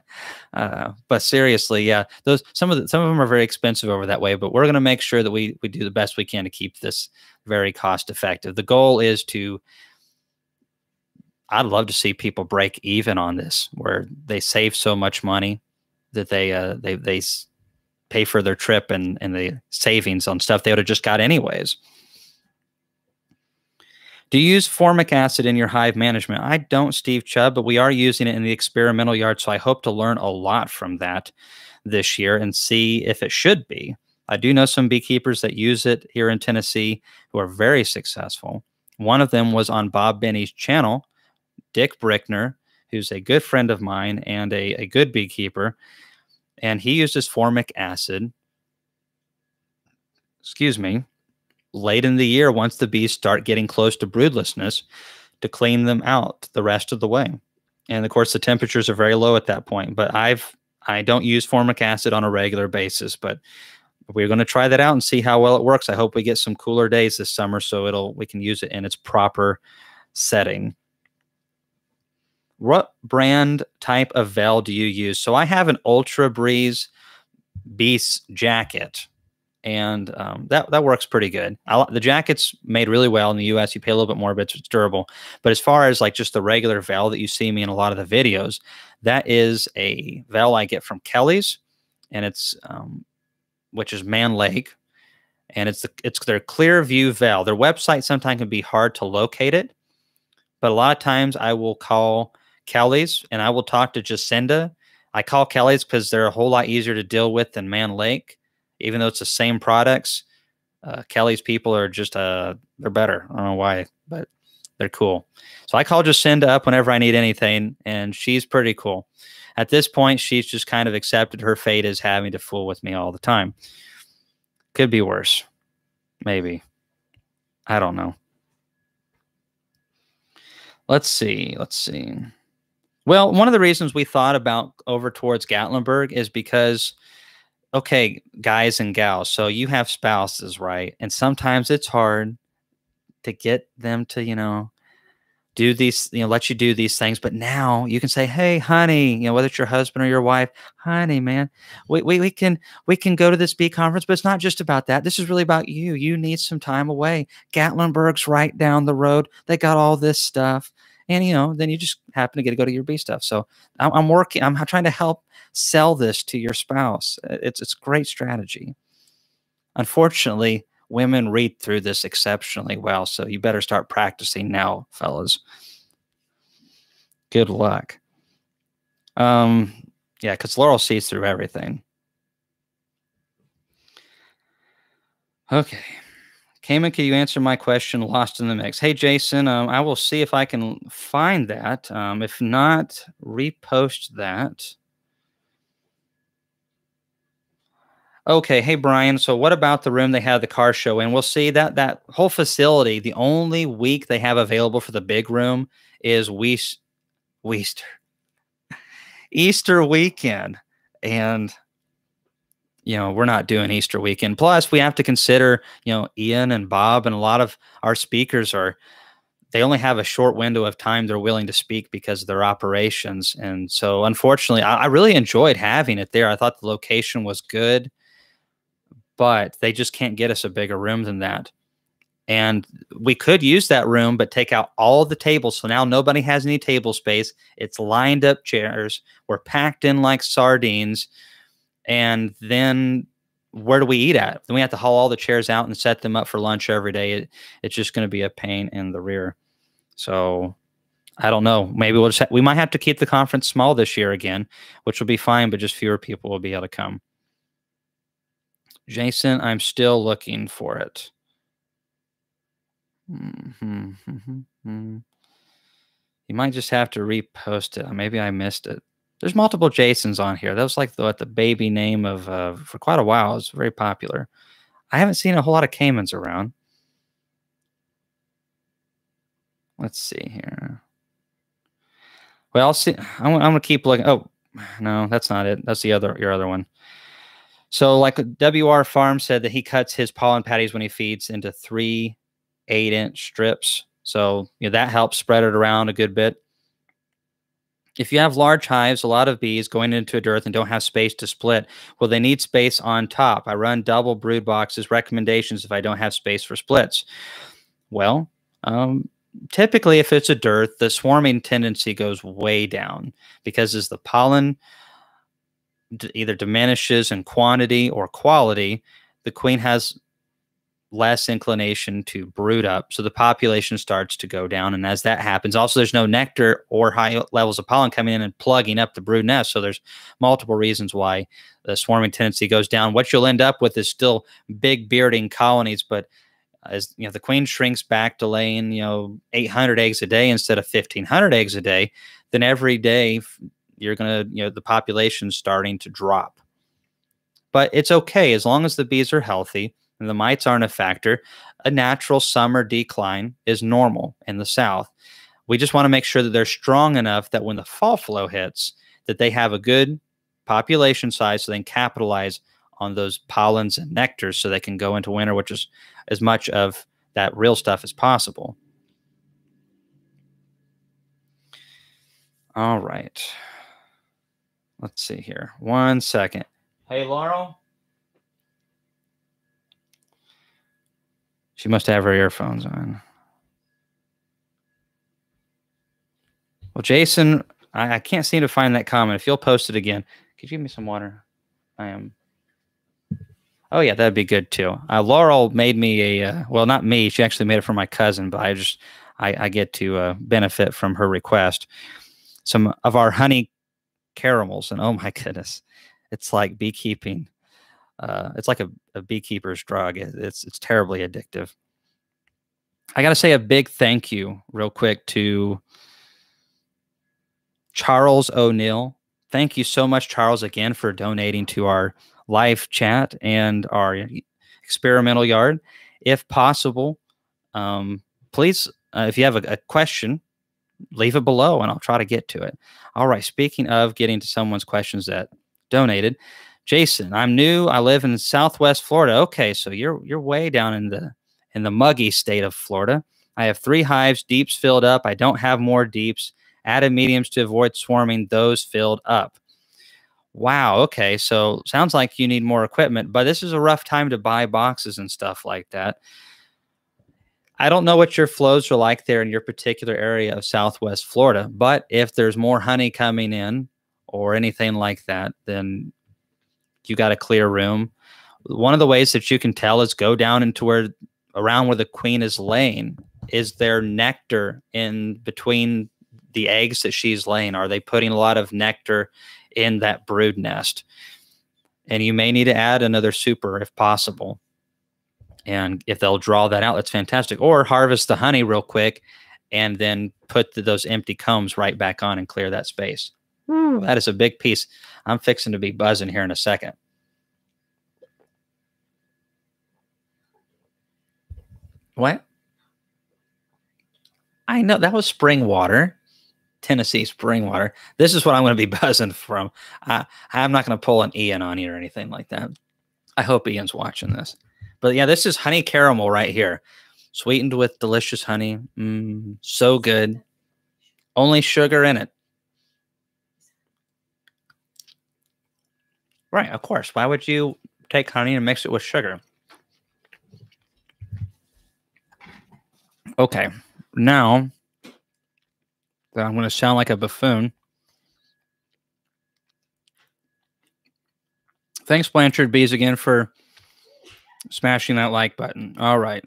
*laughs* uh, but seriously, yeah, those some of the, some of them are very expensive over that way. But we're going to make sure that we we do the best we can to keep this very cost effective. The goal is to. I'd love to see people break even on this, where they save so much money that they uh, they they pay for their trip and and the savings on stuff they would have just got anyways. Do you use formic acid in your hive management? I don't, Steve Chubb, but we are using it in the experimental yard. So I hope to learn a lot from that this year and see if it should be. I do know some beekeepers that use it here in Tennessee who are very successful. One of them was on Bob Binnie's channel, Dick Brickner, who's a good friend of mine and a, a good beekeeper. And he uses formic acid, excuse me, late in the year once the bees start getting close to broodlessness to clean them out the rest of the way. And of course, the temperatures are very low at that point. But I've I don't use formic acid on a regular basis, but we're going to try that out and see how well it works. I hope we get some cooler days this summer so it'll we can use it in its proper setting. What brand type of veil do you use? So I have an Ultra Breeze Beast jacket and um, that that works pretty good. I, the jacket's made really well in the U.S. You pay a little bit more, but it's durable. But as far as like just the regular veil that you see me in a lot of the videos, that is a veil I get from Kelly's, and it's um, which is Mann Lake, and it's the it's their clear view veil. Their website sometimes can be hard to locate it, but a lot of times I will call Kelly's and I will talk to Jacinda. I call Kelly's because they're a whole lot easier to deal with than Mann Lake even though it's the same products, uh, Kelly's people are just uh they're better. I don't know why, but they're cool. So I call Jacinda up whenever I need anything, and she's pretty cool. At this point, she's just kind of accepted her fate as having to fool with me all the time. Could be worse. Maybe. I don't know. Let's see. Let's see. Well, one of the reasons we thought about over towards Gatlinburg is because okay, guys and gals, so you have spouses, right? And sometimes it's hard to get them to, you know, do these, you know, let you do these things. But now you can say, hey, honey, you know, whether it's your husband or your wife, honey, man, we, we, we can we can go to this bee conference, but it's not just about that. This is really about you. You need some time away. Gatlinburg's right down the road. They got all this stuff. And you know, then you just happen to get to go to your B stuff. So I'm, I'm working, I'm trying to help sell this to your spouse. It's it's great strategy. Unfortunately, women read through this exceptionally well, so you better start practicing now, fellas. Good luck. Um, yeah, because Laurel sees through everything. Okay. Kamon, can you answer my question? Lost in the mix. Hey, Jason, um, I will see if I can find that. Um, if not, repost that. Okay, hey Brian. So what about the room they had the car show in? We'll see that that whole facility. The only week they have available for the big room is Weast, Weaster, *laughs* Easter weekend, and you know we're not doing Easter weekend. Plus, we have to consider you know Ian and Bob and a lot of our speakers are they only have a short window of time they're willing to speak because of their operations. And so, unfortunately, I, I really enjoyed having it there. I thought the location was good but they just can't get us a bigger room than that. And we could use that room, but take out all the tables. So now nobody has any table space. It's lined up chairs. We're packed in like sardines. And then where do we eat at? Then we have to haul all the chairs out and set them up for lunch every day. It, it's just going to be a pain in the rear. So I don't know. Maybe we'll just we might have to keep the conference small this year again, which will be fine, but just fewer people will be able to come. Jason, I'm still looking for it. Mm-hmm, mm-hmm, mm-hmm. You might just have to repost it. Maybe I missed it. There's multiple Jasons on here. That was like the, the baby name of uh, for quite a while. It's very popular. I haven't seen a whole lot of Kamons around. Let's see here. Well, I'll see. I'm, I'm gonna keep looking. Oh, no, that's not it. That's the other your other one. So, like WR Farm said that he cuts his pollen patties when he feeds into three eight inch strips. So you know, that helps spread it around a good bit. If you have large hives, a lot of bees going into a dearth and don't have space to split, well, they need space on top. I run double brood boxes recommendations if I don't have space for splits. Well, um, typically, if it's a dearth, the swarming tendency goes way down because as the pollen either diminishes in quantity or quality, the queen has less inclination to brood up. So the population starts to go down. And as that happens, also there's no nectar or high levels of pollen coming in and plugging up the brood nest. So there's multiple reasons why the swarming tendency goes down. What you'll end up with is still big bearding colonies, but as you know, the queen shrinks back to laying, you know, 800 eggs a day instead of 1500 eggs a day, then every day you're going to, you know, the population's starting to drop. But it's okay as long as the bees are healthy and the mites aren't a factor, a natural summer decline is normal in the south. We just want to make sure that they're strong enough that when the fall flow hits, that they have a good population size so they can capitalize on those pollens and nectars so they can go into winter, which is as much of that real stuff as possible. All right. Let's see here. One second. Hey, Laurel. She must have her earphones on. Well, Jason, I, I, can't seem to find that comment. If you'll post it again, could you give me some water? I am. Oh yeah, that'd be good too. Uh, Laurel made me a uh, well, not me. She actually made it for my cousin, but I just I, I get to uh, benefit from her request. Some of our honey caramels, and oh my *laughs* goodness, it's like beekeeping uh, it's like a, a beekeeper's drug. It, it's it's terribly addictive. I got to say a big thank you, real quick, to Charles O'Neill. Thank you so much, Charles, again for donating to our live chat and our experimental yard. If possible, um, please, uh, if you have a, a question, leave it below and I'll try to get to it. All right. Speaking of getting to someone's questions that donated, Jason, I'm new. I live in Southwest Florida. Okay, so you're you're way down in the in the muggy state of Florida. I have three hives, deeps filled up. I don't have more deeps. Added mediums to avoid swarming, those filled up. Wow. Okay. So sounds like you need more equipment, but this is a rough time to buy boxes and stuff like that. I don't know what your flows are like there in your particular area of Southwest Florida, but if there's more honey coming in or anything like that, then you got a clear room. One of the ways that you can tell is go down into where around where the queen is laying. Is there nectar in between the eggs that she's laying? Are they putting a lot of nectar in that brood nest? And you may need to add another super if possible. And if they'll draw that out, that's fantastic. Or harvest the honey real quick and then put the, those empty combs right back on and clear that space. That is a big piece. I'm fixing to be buzzing here in a second. What? I know that was spring water, Tennessee spring water. This is what I'm going to be *laughs* buzzing from. I, I'm not going to pull an Ian on you or anything like that. I hope Ian's watching this. But yeah, this is honey caramel right here, sweetened with delicious honey. Mm, so good. Only sugar in it. Right, of course. Why would you take honey and mix it with sugar? Okay, now that I'm going to sound like a buffoon. Thanks, Blanchard Bees, again for smashing that like button. All right.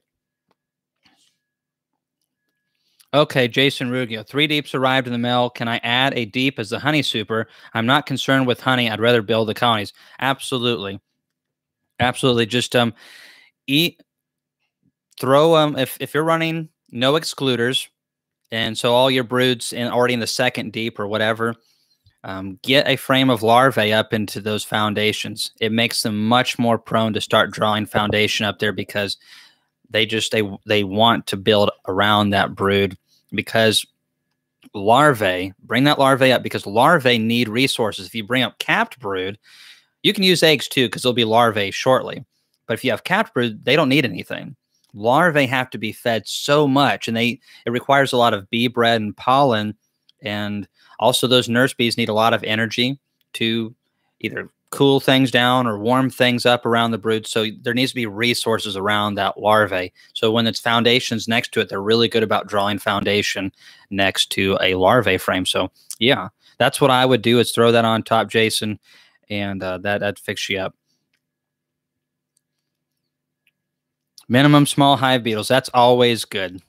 Okay, Jason Rugio. Three deeps arrived in the mail. Can I add a deep as the honey super? I'm not concerned with honey. I'd rather build the colonies. Absolutely. Absolutely. Just um eat throw um if if you're running no excluders, and so all your broods in already in the second deep or whatever, um, get a frame of larvae up into those foundations. It makes them much more prone to start drawing foundation up there because they just they they want to build around that brood because larvae bring that larvae up because larvae need resources. If you bring up capped brood, you can use eggs too because there'll be larvae shortly. But if you have capped brood, they don't need anything. larvae have to be fed so much and they it requires a lot of bee bread and pollen and also those nurse bees need a lot of energy to either cool things down or warm things up around the brood so there needs to be resources around that larvae so when it's foundations next to it they're really good about drawing foundation next to a larvae frame so yeah that's what i would do is throw that on top jason and uh, that that fix you up Minimum small hive beetles. That's always good.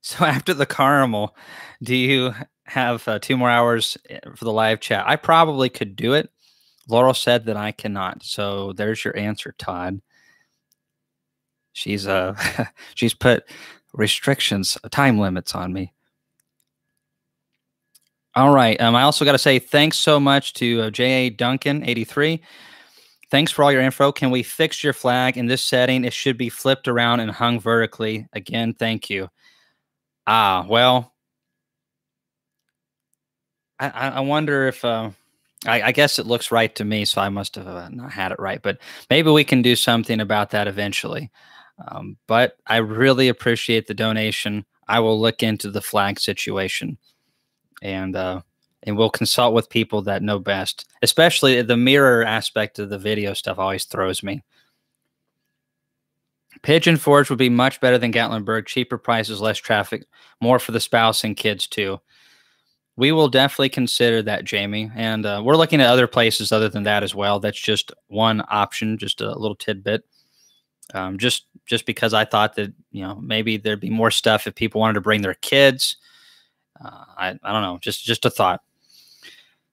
So *laughs* after the caramel, do you have uh, two more hours eh, for the live chat? I probably could do it. Laurel said that I cannot. So there's your answer, Todd. She's uh *laughs* she's put restrictions, time limits on me. All right. Um, I also got to say thanks so much to uh, J.A. Duncan, 83. Thanks for all your info. Can we fix your flag in this setting? It should be flipped around and hung vertically. Again, thank you. Ah, well, I, I wonder if uh, I, I, guess it looks right to me, so I must have uh, not had it right. But maybe we can do something about that eventually. Um, but I really appreciate the donation. I will look into the flag situation, and uh, and we'll consult with people that know best. Especially the mirror aspect of the video stuff always throws me. Pigeon Forge would be much better than Gatlinburg. Cheaper prices, less traffic, more for the spouse and kids too. We will definitely consider that, Jamie. And uh, we're looking at other places other than that as well. That's just one option, just a little tidbit. Um, just just because I thought that you know maybe there'd be more stuff if people wanted to bring their kids. Uh, I I don't know. Just just a thought.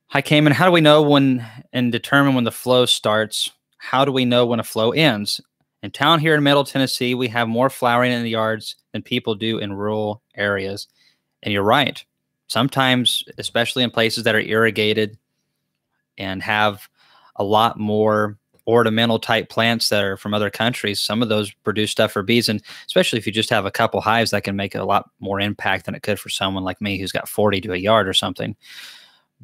Hi, Kamon. How do we know when and determine when the flow starts? How do we know when a flow ends? In town here in Middle Tennessee, we have more flowering in the yards than people do in rural areas. And you're right. Sometimes, especially in places that are irrigated and have a lot more ornamental type plants that are from other countries, some of those produce stuff for bees. And especially if you just have a couple hives, that can make a lot more impact than it could for someone like me who's got 40 to a yard or something.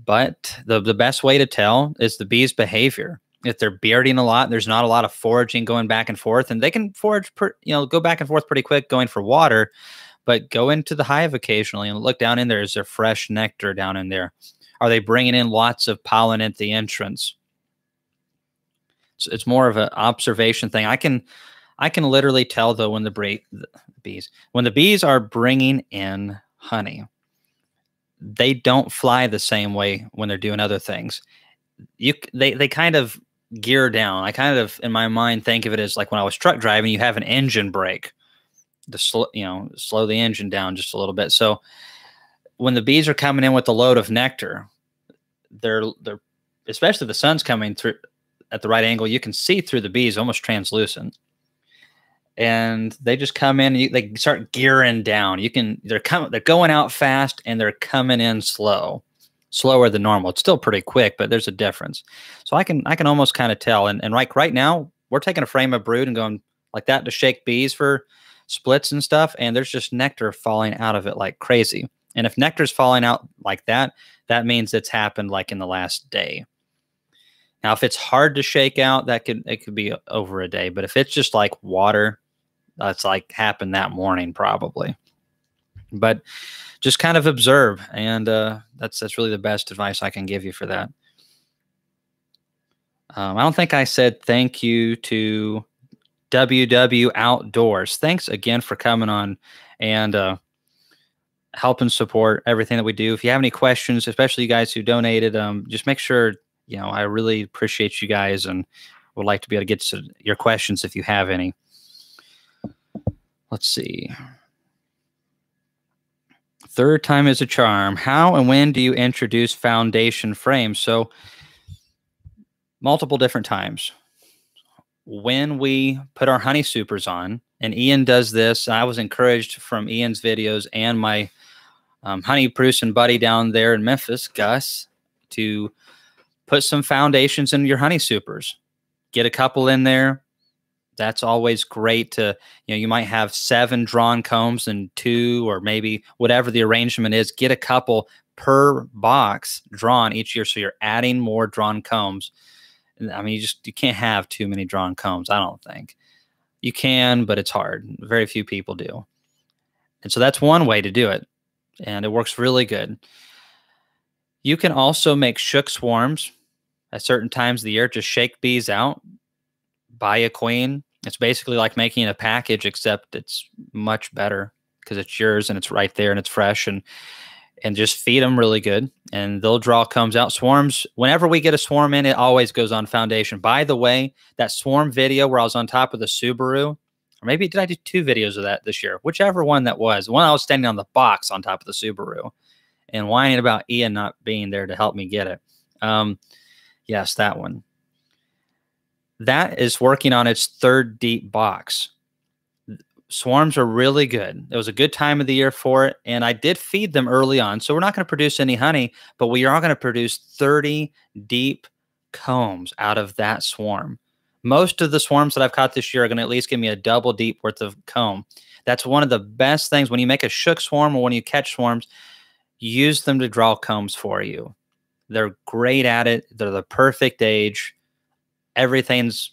But the, the best way to tell is the bee's behavior. If they're bearding a lot, there's not a lot of foraging going back and forth, and they can forage, per, you know, go back and forth pretty quick going for water. But go into the hive occasionally and look down in there. Is there fresh nectar down in there? Are they bringing in lots of pollen at the entrance? So it's more of an observation thing. I can, I can literally tell though when the, the bees, when the bees are bringing in honey they don't fly the same way when they're doing other things. You they they kind of gear down. I kind of in my mind think of it as like when I was truck driving, you have an engine brake to slow you know slow the engine down just a little bit. So when the bees are coming in with the load of nectar, they're they're especially the sun's coming through at the right angle, you can see through the bees almost translucent and they just come in. You, they start gearing down. You can they're coming they're going out fast and they're coming in slow, slower than normal. It's still pretty quick, but there's a difference. So I can I can almost kind of tell. And and right right now we're taking a frame of brood and going like that to shake bees for splits and stuff, and there's just nectar falling out of it like crazy. And if nectar's falling out like that, that means it's happened like in the last day. Now, if it's hard to shake out, that could it could be over a day. But if it's just like water, that's like happened that morning probably but just kind of observe and uh, that's that's really the best advice i can give you for that um, i don't think i said thank you to ww outdoors thanks again for coming on and uh, helping support everything that we do if you have any questions especially you guys who donated um, just make sure you know i really appreciate you guys and would like to be able to get to your questions if you have any Let's see. Third time is a charm. How and when do you introduce foundation frames? So, multiple different times. When we put our honey supers on, and Ian does this, I was encouraged from Ian's videos and my um, honey producing buddy down there in Memphis, Gus, to put some foundations in your honey supers. Get a couple in there, that's always great to you know you might have seven drawn combs and two or maybe whatever the arrangement is get a couple per box drawn each year so you're adding more drawn combs i mean you just you can't have too many drawn combs i don't think You can, but it's hard. Very few people do. And so that's one way to do it. And it works really good. You can also make shook swarms at certain times of the year. Just shake bees out, buy a queen. It's basically like making a package, except it's much better because it's yours and it's right there and it's fresh and and just feed them really good. And they'll draw comes out. Swarms whenever we get a swarm in it always goes on foundation. By the way that swarm video where i was on top of the subaru or maybe did i do two videos of that this year? Whichever one that was one i was standing on the box on top of the subaru and whining about ian not being there to help me get it. Um yes that one. That is working on its third deep box swarms are really good. It was a good time of the year for it. And I did feed them early on. So we're not going to produce any honey, but we are going to produce 30 deep combs out of that swarm. Most of the swarms that I've caught this year are going to at least give me a double deep worth of comb. That's one of the best things when you make a shook swarm or when you catch swarms, use them to draw combs for you. They're great at it. They're the perfect age. Everything's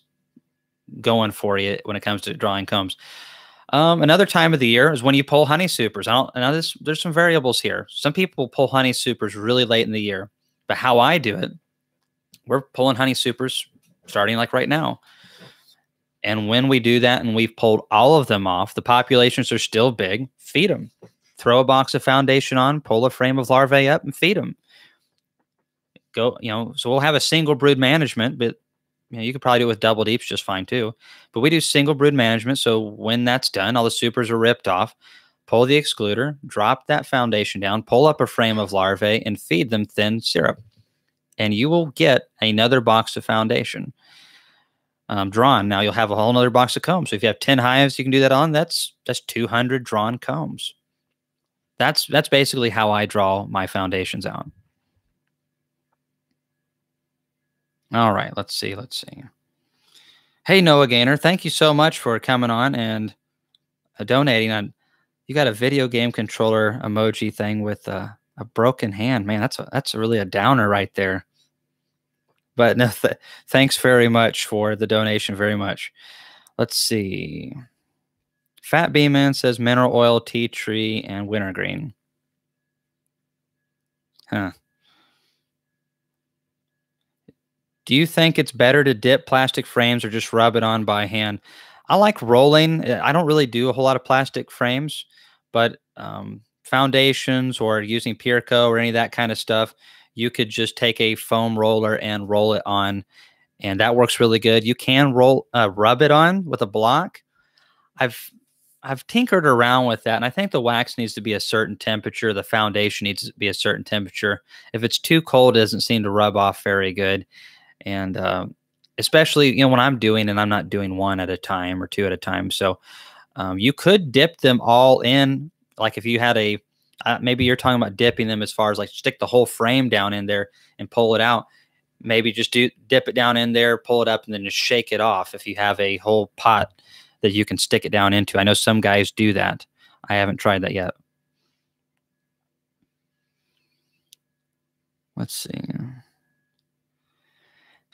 going for you when it comes to drawing combs. Um, another time of the year is when you pull honey supers. I don't know. There's, there's some variables here. Some people pull honey supers really late in the year, but how I do it, we're pulling honey supers starting like right now. And when we do that and we've pulled all of them off, the populations are still big, feed them. Throw a box of foundation on, pull a frame of larvae up and feed them. Go, you know, so we'll have a single brood management, but you, know, you could probably do it with double deeps just fine too. But we do single brood management. So when that's done, all the supers are ripped off. Pull the excluder, drop that foundation down, pull up a frame of larvae, and feed them thin syrup. And you will get another box of foundation um, drawn. Now you'll have a whole other box of combs. So if you have 10 hives, you can do that on. That's that's 200 drawn combs. That's that's basically how I draw my foundations out. All right, let's see. Let's see. Hey, Noah Gainer, thank you so much for coming on and uh, donating. On you got a video game controller emoji thing with a broken hand, man. That's a, that's really a downer right there. But no, th thanks very much for the donation. Very much. Let's see. Fat Beeman says mineral oil, tea tree, and wintergreen. Huh. Do you think it's better to dip plastic frames or just rub it on by hand? I like rolling. I don't really do a whole lot of plastic frames, but um, foundations or using Pierco or any of that kind of stuff, you could just take a foam roller and roll it on, and that works really good. You can roll uh, rub it on with a block. I've I've tinkered around with that, and I think the wax needs to be a certain temperature. The foundation needs to be a certain temperature. If it's too cold, it doesn't seem to rub off very good and uh, especially you know when I'm doing and I'm not doing one at a time or two at a time. So um, you could dip them all in, like if you had a uh, maybe you're talking about dipping them as far as like stick the whole frame down in there and pull it out. Maybe just do dip it down in there, pull it up, and then just shake it off. If you have a whole pot that you can stick it down into, I know some guys do that. I haven't tried that yet. Let's see.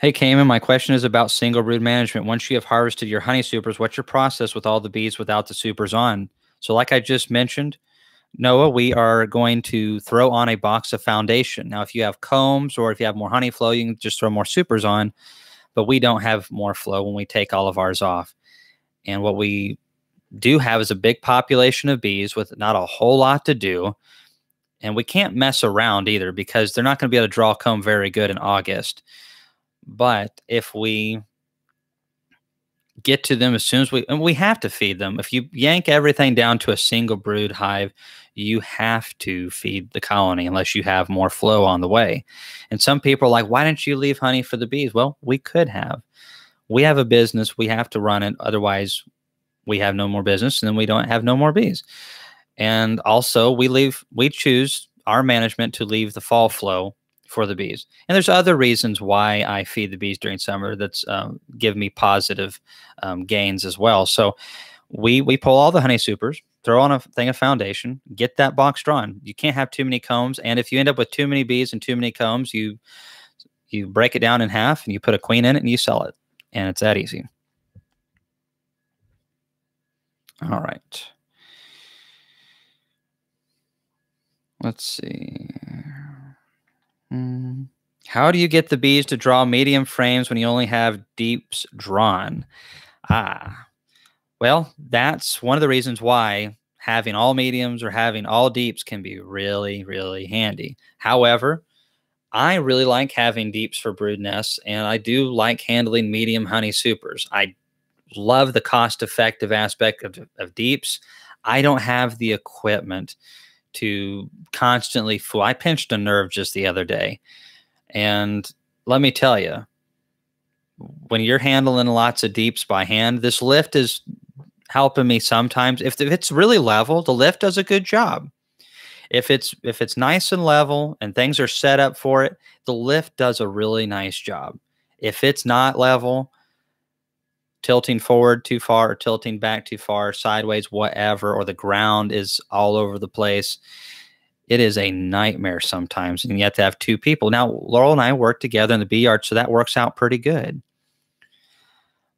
Hey, Kamon, my question is about single brood management. Once you have harvested your honey supers, what's your process with all the bees without the supers on? So, like I just mentioned, Noah, we are going to throw on a box of foundation. Now, if you have combs or if you have more honey flow, you can just throw more supers on, but we don't have more flow when we take all of ours off. And what we do have is a big population of bees with not a whole lot to do. And we can't mess around either because they're not going to be able to draw comb very good in August. But if we get to them as soon as we and we have to feed them. If you yank everything down to a single brood hive, you have to feed the colony unless you have more flow on the way. And some people are like, why didn't you leave honey for the bees? Well, we could have. We have a business, we have to run it. Otherwise, we have no more business and then we don't have no more bees. And also we leave we choose our management to leave the fall flow for the bees. And there's other reasons why I feed the bees during summer that's um, give me positive um, gains as well. So we we pull all the honey supers, throw on a thing of foundation, get that box drawn. You can't have too many combs, and if you end up with too many bees and too many combs, you you break it down in half and you put a queen in it and you sell it, and it's that easy. All right. Let's see. Hmm. How do you get the bees to draw medium frames when you only have deeps drawn? Ah, well, that's one of the reasons why having all mediums or having all deeps can be really, really handy. However, I really like having deeps for brood nests, and I do like handling medium honey supers. I love the cost effective aspect of, of deeps. I don't have the equipment to constantly. I pinched a nerve just the other day. And let me tell you, when you're handling lots of deeps by hand, this lift is helping me sometimes. If, if it's really level, the lift does a good job. If it's if it's nice and level and things are set up for it, the lift does a really nice job. If it's not level, tilting forward too far or tilting back too far, sideways, whatever, or the ground is all over the place. It is a nightmare sometimes, and you have to have two people. Now, Laurel and I work together in the bee yard, so that works out pretty good.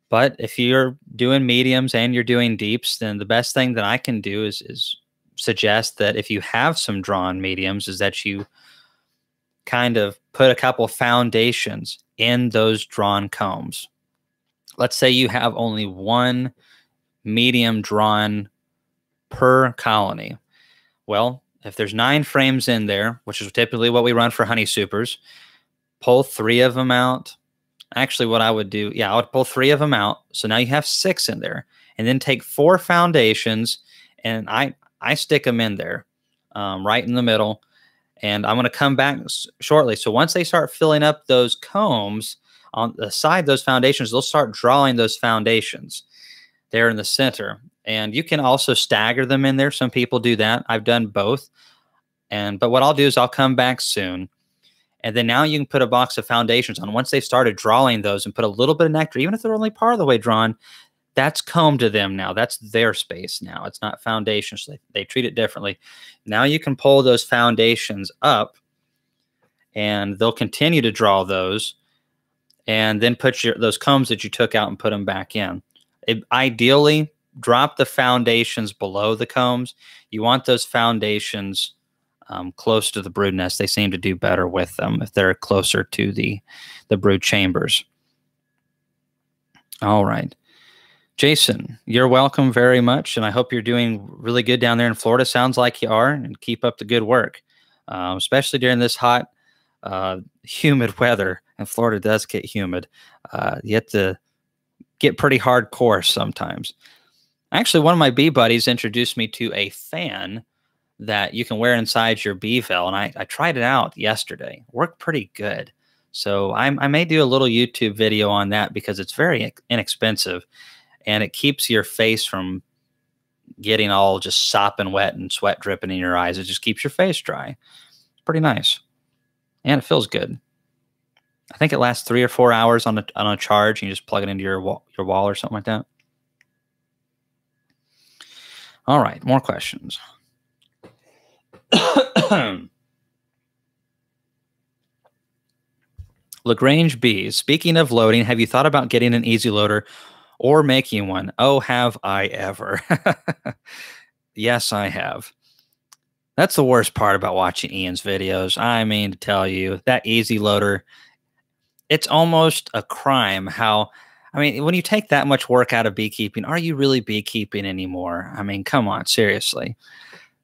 But if you're doing mediums and you're doing deeps, then the best thing that I can do is, is suggest that if you have some drawn mediums, is that you kind of put a couple foundations in those drawn combs let's say you have only one medium drawn per colony. Well, if there's nine frames in there, which is typically what we run for honey supers, pull three of them out. Actually, what I would do, yeah, I would pull three of them out. So now you have six in there, and then take four foundations, and I I stick them in there, um, right in the middle. And I'm going to come back shortly. So once they start filling up those combs, on the side of those foundations, they'll start drawing those foundations there in the center. And you can also stagger them in there. Some people do that. I've done both. And but what I'll do is I'll come back soon. And then now you can put a box of foundations on. Once they've started drawing those and put a little bit of nectar, even if they're only part of the way drawn, that's comb to them now. That's their space now. It's not foundations. They, they treat it differently. Now you can pull those foundations up and they'll continue to draw those and then put your those combs that you took out and put them back in. It, ideally, drop the foundations below the combs. You want those foundations um, close to the brood nest. They seem to do better with them if they're closer to the the brood chambers. All right. Jason, you're welcome very much, and I hope you're doing really good down there in Florida. Sounds like you are, and keep up the good work, um, especially during this hot, uh, humid *laughs* weather and Florida does get humid. Uh, you have to get pretty hardcore sometimes. Actually, one of my bee buddies introduced me to a fan that you can wear inside your bee veil, and I, I tried it out yesterday. Worked pretty good. So I'm, I may do a little YouTube video on that because it's very inexpensive, and it keeps your face from getting all just sopping wet and sweat dripping in your eyes. It just keeps your face dry. It's pretty nice, and it feels good. I think it lasts three or four hours on a on a charge. And you just plug it into your wall, your wall or something like that. All right, more questions. *coughs* Lagrange B. Speaking of loading, have you thought about getting an easy loader or making one? Oh, have I ever? *laughs* yes, I have. That's the worst part about watching Ian's videos. I mean to tell you, that easy loader it's almost a crime how I mean, when you take that much work out of beekeeping, are you really beekeeping anymore? I mean, come on, seriously.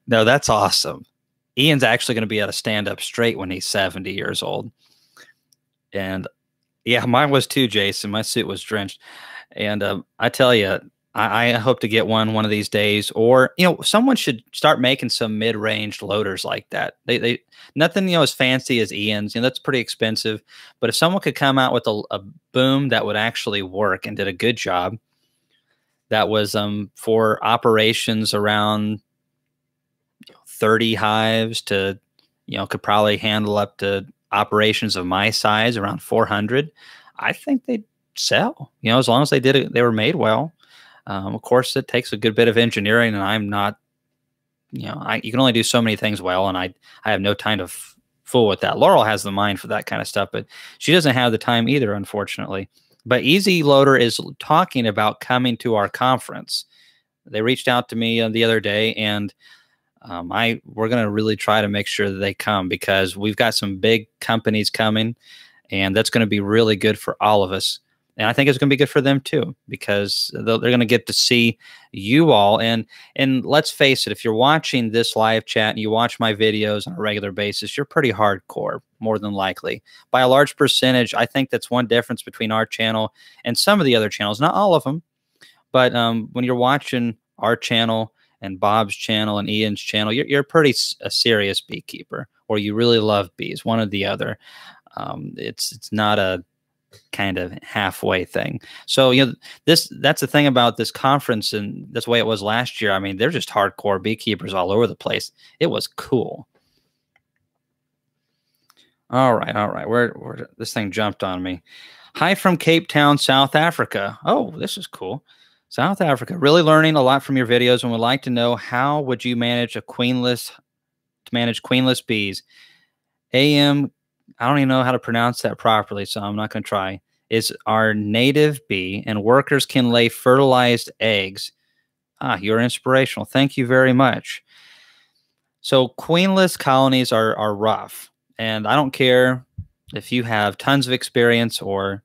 No, that's awesome. Ian's actually going to be able to stand up straight when he's 70 years old. And yeah, mine was too, Jason. My suit was drenched. And um, I tell you, I, I, hope to get one one of these days. Or you know, someone should start making some mid-range loaders like that. They they nothing you know as fancy as Ian's. You know that's pretty expensive. But if someone could come out with a, a boom that would actually work and did a good job, that was um for operations around thirty hives to you know could probably handle up to operations of my size around 400 i think they'd sell you know as long as they did it they were made well um, of course, it takes a good bit of engineering, and I'm not, you know, I, you can only do so many things well, and I I have no time to fool with that. Laurel has the mind for that kind of stuff, but she doesn't have the time either, unfortunately. But Easy Loader is talking about coming to our conference. they reached out to me uh, the other day, and um, I we're going to really try to make sure that they come because we've got some big companies coming, and that's going to be really good for all of us. And I think it's going to be good for them too because they're going to get to see you all. And and let's face it, if you're watching this live chat and you watch my videos on a regular basis, you're pretty hardcore, more than likely. By a large percentage, I think that's one difference between our channel and some of the other channels. Not all of them, but um, when you're watching our channel and Bob's channel and Ian's channel, you're, you're pretty a serious beekeeper, or you really love bees, one or the other. Um, it's it's not a kind of halfway thing. So you know this that's the thing about this conference, and that's the way it was last year. I mean, they're just hardcore beekeepers all over the place. It was cool. All right, all right. Where where this thing jumped on me. Hi from Cape Town, South Africa. Oh, this is cool. South Africa. Really learning a lot from your videos and would like to know how would you manage a queenless to manage queenless bees. AM I don't even know how to pronounce that properly, so I'm not going to try. Is our native bee and workers can lay fertilized eggs. Ah, you're inspirational. Thank you very much. So queenless colonies are are rough, and I don't care if you have tons of experience or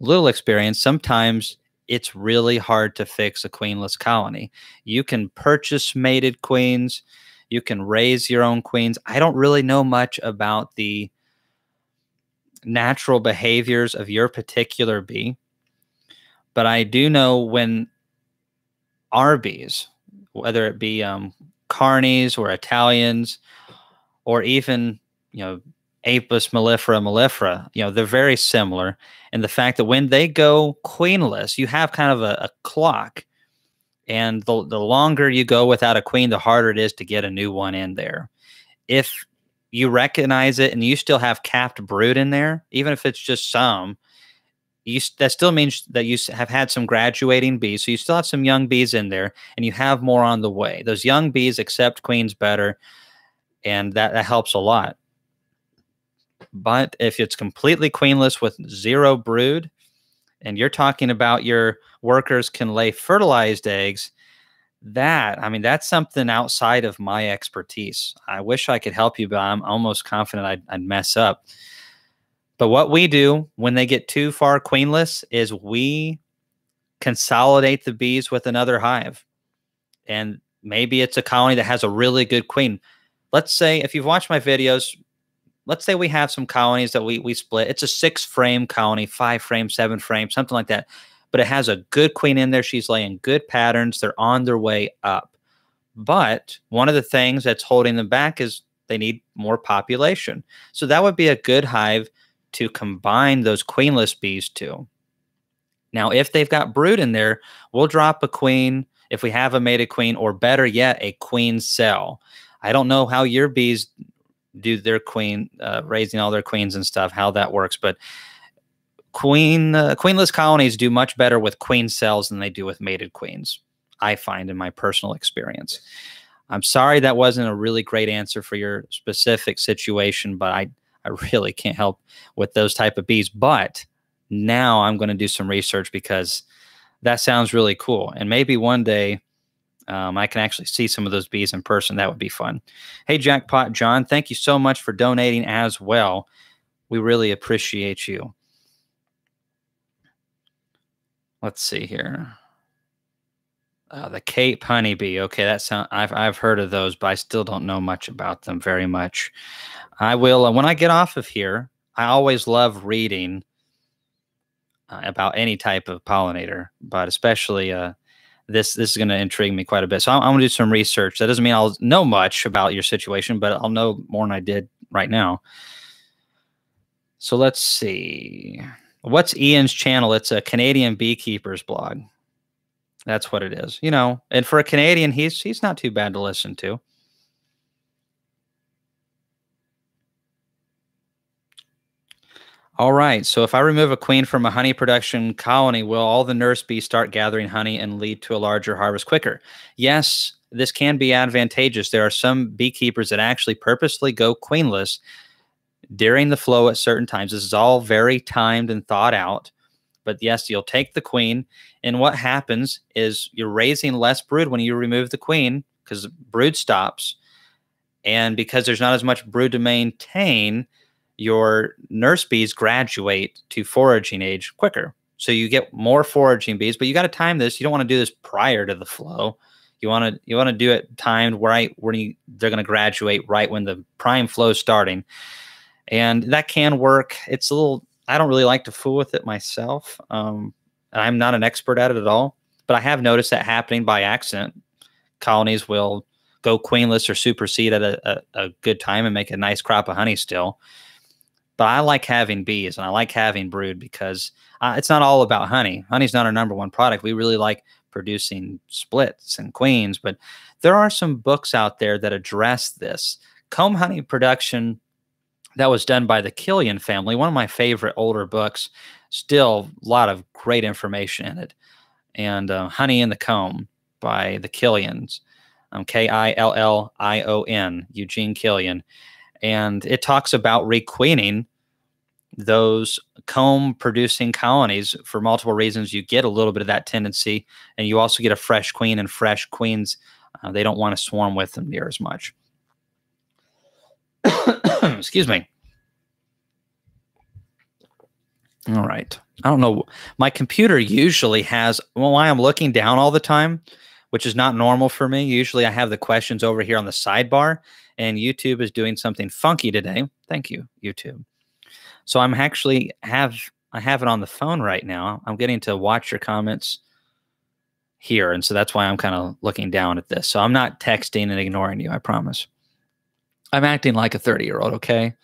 little experience. Sometimes it's really hard to fix a queenless colony. You can purchase mated queens, you can raise your own queens. I don't really know much about the natural behaviors of your particular bee, but I do know when our bees, whether it be um, carnies or Italians, or even you know Apis mellifera mellifera, you know, they're very similar. And the fact that when they go queenless, you have kind of a, a clock. And the, the longer you go without a queen, the harder it is to get a new one in there. If you recognize it and you still have capped brood in there, even if it's just some, you that still means that you have had some graduating bees. So you still have some young bees in there and you have more on the way. Those young bees accept queens better, and that, that helps a lot. But if it's completely queenless with zero brood, and you're talking about your workers can lay fertilized eggs, that I mean that's something outside of my expertise. I wish I could help you, but I'm almost confident I'd, I'd mess up. But what we do when they get too far queenless is we consolidate the bees with another hive. And maybe it's a colony that has a really good queen. Let's say if you've watched my videos, let's say we have some colonies that we we split. It's a six frame colony, five frame, seven frame, something like that. But it has a good queen in there. She's laying good patterns. They're on their way up. But one of the things that's holding them back is they need more population. So that would be a good hive to combine those queenless bees to. Now, if they've got brood in there, we'll drop a queen if we have a mated queen, or better yet, a queen cell. I don't know how your bees do their queen uh, raising all their queens and stuff how that works but queen uh, queenless colonies do much better with queen cells than they do with mated queens i find in my personal experience i'm sorry that wasn't a really great answer for your specific situation but i i really can't help with those type of bees but now i'm going to do some research because that sounds really cool and maybe one day um, I can actually see some of those bees in person. That would be fun. Hey, Jackpot John, thank you so much for donating as well. We really appreciate you. Let's see here. Uh, the Cape honeybee. Okay, that sound I've I've heard of those, but I still don't know much about them very much. I will uh, when I get off of here. I always love reading uh, about any type of pollinator, but especially uh, this this is going to intrigue me quite a bit. So I'm, I'm going to do some research. That doesn't mean I'll know much about your situation, but I'll know more than I did right now. So let's see. What's Ian's channel? It's a Canadian beekeepers blog. That's what it is. You know, and for a Canadian, he's he's not too bad to listen to. All right. So if I remove a queen from a honey production colony, will all the nurse bees start gathering honey and lead to a larger harvest quicker? Yes, this can be advantageous. There are some beekeepers that actually purposely go queenless during the flow at certain times. This is all very timed and thought out. But yes, you'll take the queen. And what happens is you're raising less brood when you remove the queen because brood stops. And because there's not as much brood to maintain, your nurse bees graduate to foraging age quicker. So you get more foraging bees, but you got to time this. You don't want to do this prior to the flow. You want to you want to do it timed right when you, they're going to graduate right when the prime flow is starting, and that can work. It's a little. I don't really like to fool with it myself. Um, I'm not an expert at it at all, but I have noticed that happening by accident. Colonies will go queenless or supersede at a, a, a good time and make a nice crop of honey still. But I like having bees and I like having brood because uh, it's not all about honey. Honey's not our number one product. We really like producing splits and queens, but there are some books out there that address this. Comb honey production that was done by the Killion family, one of my favorite older books, still a lot of great information in it. And uh, Honey in the Comb by the Killions, um, K I L L I O N, Eugene Killion. And it talks about requeening those comb producing colonies for multiple reasons. You get a little bit of that tendency, and you also get a fresh queen and fresh queens. Uh, they don't want to swarm with them near as much. *coughs* Excuse me. All right. I don't know. My computer usually has, well, why I'm looking down all the time, which is not normal for me. Usually I have the questions over here on the sidebar, and YouTube is doing something funky today. Thank you, YouTube. So I'm actually have I have it on the phone right now. I'm getting to watch your comments here, and so that's why I'm kind of looking down at this. So I'm not texting and ignoring you. I promise. I'm acting like a 30 year old. Okay.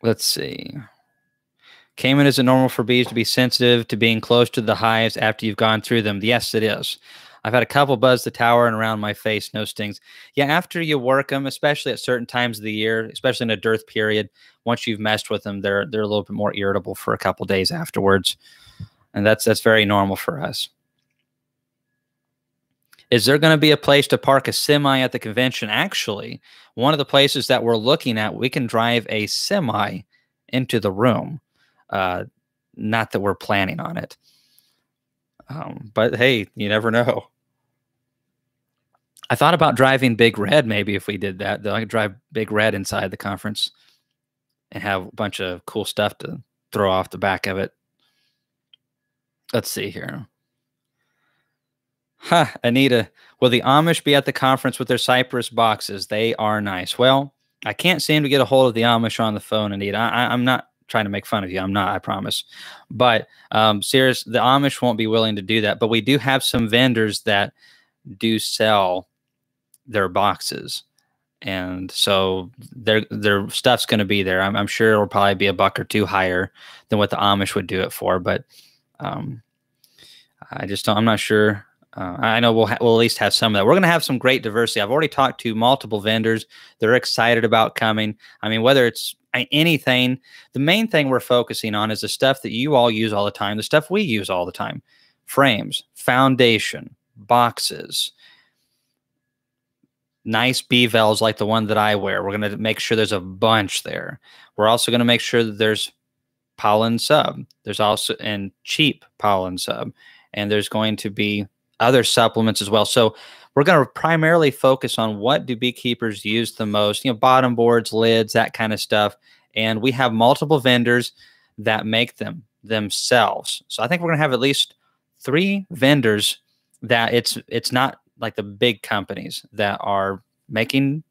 Let's see. Kamon, is it normal for bees to be sensitive to being close to the hives after you've gone through them? Yes, it is. I've had a couple buzz the tower and around my face, no stings. Yeah, after you work them, especially at certain times of the year, especially in a dearth period, once you've messed with them, they're they're a little bit more irritable for a couple days afterwards, and that's that's very normal for us. Is there going to be a place to park a semi at the convention? Actually, one of the places that we're looking at, we can drive a semi into the room. Uh, not that we're planning on it. Um, but hey, you never know. I thought about driving Big Red maybe if we did that. Though I could drive Big Red inside the conference and have a bunch of cool stuff to throw off the back of it. Let's see here. Huh, Anita, will the Amish be at the conference with their cypress boxes? They are nice. Well, I can't seem to get a hold of the Amish on the phone, Anita. I, am not trying to make fun of you. I'm not, I promise. But um, serious, the Amish won't be willing to do that. But we do have some vendors that do sell their boxes. And so their their stuff's going to be there. I'm, I'm, sure it'll probably be a buck or two higher than what the Amish would do it for. But um, I just don't. I'm not sure uh, I know we'll ha- we'll at least have some of that. We're going to have some great diversity. I've already talked to multiple vendors. They're excited about coming. I mean, whether it's anything, the main thing we're focusing on is the stuff that you all use all the time, the stuff we use all the time: frames, foundation, boxes, nice bee veils like the one that I wear. We're going to make sure there's a bunch there. We're also going to make sure that there's pollen sub. There's also and cheap pollen sub, and there's going to be other supplements as well. So we're going to primarily focus on what do beekeepers use the most, you know, bottom boards, lids, that kind of stuff. And we have multiple vendors that make them themselves. So I think we're going to have at least three vendors that it's it's not like the big companies that are making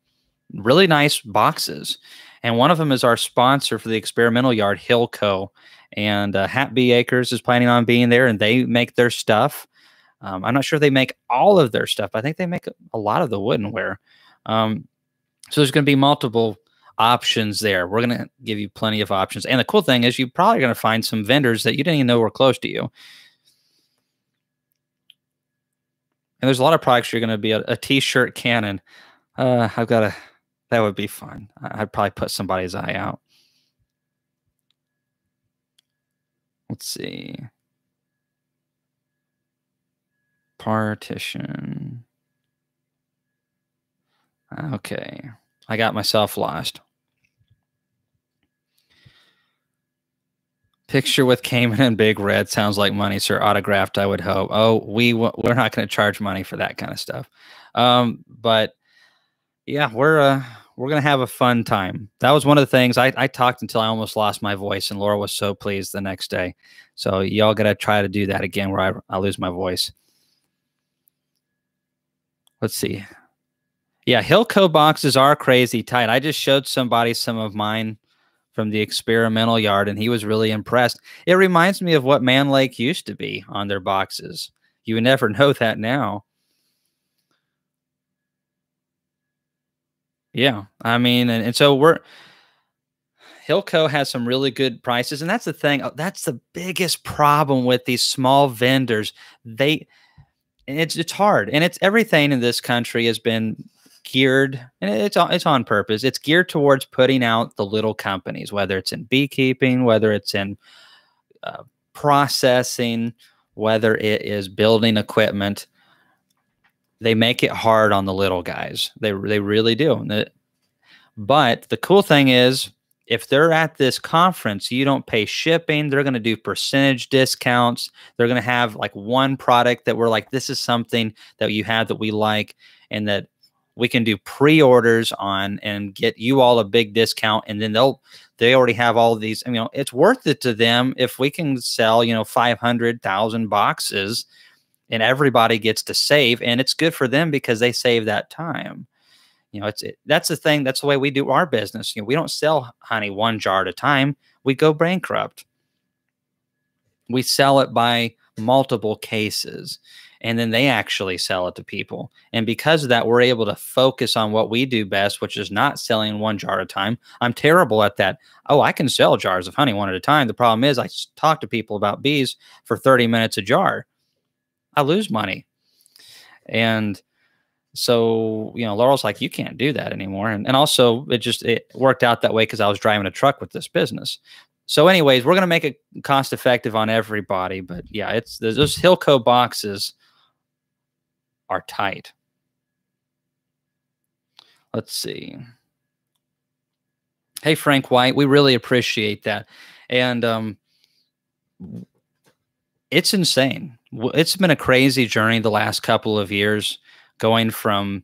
really nice boxes. And one of them is our sponsor for the experimental yard, Hillco. And uh, Hat Bee Acres is planning on being there, and they make their stuff. Um, I'm not sure they make all of their stuff. I think they make a lot of the woodenware. Um, so there's going to be multiple options there. We're going to give you plenty of options. And the cool thing is, you're probably going to find some vendors that you didn't even know were close to you. And there's a lot of products you're going to be a a t-shirt cannon. Uh, I've got a, that would be fun. I'd probably put somebody's eye out. Let's see. Partition. Okay. I got myself lost. Picture with Kamon and Big Red sounds like money, sir. Autographed, I would hope. Oh, we we're not going to charge money for that kind of stuff. Um, but yeah, we're uh, we're gonna have a fun time. That was one of the things I, I talked until I almost lost my voice, and Laura was so pleased the next day. So y'all gotta try to do that again where I, I lose my voice. Let's see. Yeah, Hilco boxes are crazy tight. I just showed somebody some of mine from the experimental yard, and he was really impressed. It reminds me of what Mann Lake used to be on their boxes. You would never *laughs* know that now. Yeah, I mean, and, and so we're Hilco has some really good prices, and that's the thing. Uh, that's the biggest problem with these small vendors. They, it's it's hard, and it's everything in this country has been geared, and it's it's on purpose. It's geared towards putting out the little companies, whether it's in beekeeping, whether it's in uh, processing, whether it is building equipment they make it hard on the little guys. They they really do. But the cool thing is, if they're at this conference, you don't pay shipping. They're going to do percentage discounts. They're going to have like one product that we're like, this is something that you have that we like, and that we can do pre-orders on and get you all a big discount. And then they'll they already have all these. You know, it's worth it to them if we can sell you know five hundred thousand boxes and everybody gets to save and it's good for them because they save that time you know it's it, that's the thing that's the way we do our business you know we don't sell honey one jar at a time we go bankrupt. We sell it by multiple cases and then they actually sell it to people and because of that we're able to focus on what we do best which is not selling one jar at a time. I'm terrible at that. Oh i can sell jars of honey one at a time. The problem is i talk to people about bees for 30 minutes a jar. I lose money. And so, you know, Laurel's like, you can't do that anymore. And, and also it just, it worked out that way because I was driving a truck with this business. So anyways, we're going to make it cost effective on everybody. But yeah, it's those Hilco boxes are tight. Let's see. Hey, Frank White, we really appreciate that. And um, it's insane it's been a crazy journey the last couple of years going from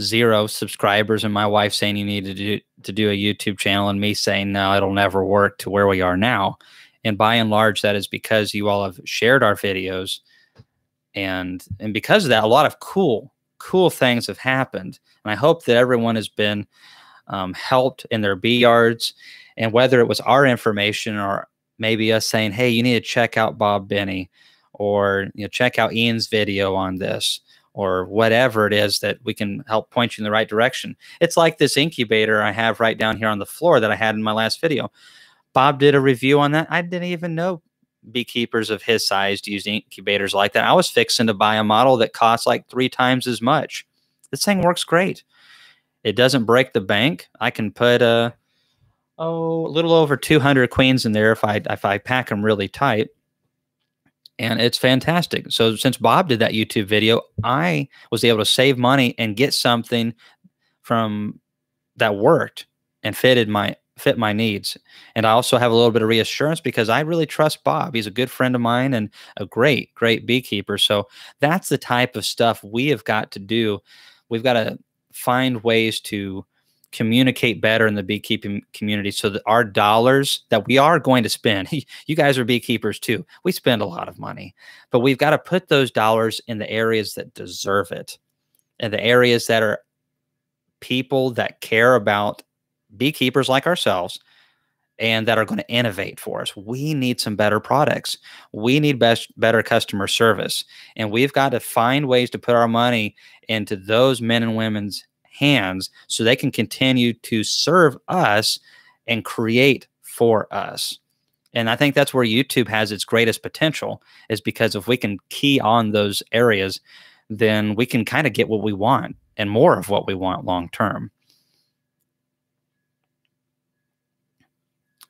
zero subscribers and my wife saying you need to do to do a YouTube channel and me saying no it'll never work to where we are now. And by and large that is because you all have shared our videos. And and because of that a lot of cool cool things have happened. And I hope that everyone has been um, helped in their bee yards. And whether it was our information or maybe us saying hey you need to check out Bob Binnie or you know check out Ian's video on this or whatever it is that we can help point you in the right direction. It's like this incubator I have right down here on the floor that I had in my last video. Bob did a review on that. I didn't even know beekeepers of his size use incubators like that. I was fixing to buy a model that costs like three times as much. This thing works great. It doesn't break the bank. I can put a oh a little over 200 queens in there if I if I pack them really tight and it's fantastic. So since Bob did that YouTube video, I was able to save money and get something from that worked and fitted my fit my needs. And I also have a little bit of reassurance because I really trust Bob. He's a good friend of mine and a great, great beekeeper. So that's the type of stuff we have got to do. We've got to find ways to communicate better in the beekeeping community so that our dollars that we are going to spend *laughs* you guys are beekeepers too we spend a lot of money but we've got to put those dollars in the areas that deserve it and the areas that are people that care about beekeepers like ourselves and that are going to innovate for us. We need some better products. We need best better customer service. And we've got to find ways to put our money into those men and women's hands so they can continue to serve us and create for us. And I think that's where YouTube has its greatest potential is because if we can key on those areas, then we can kind of get what we want and more of what we want long term.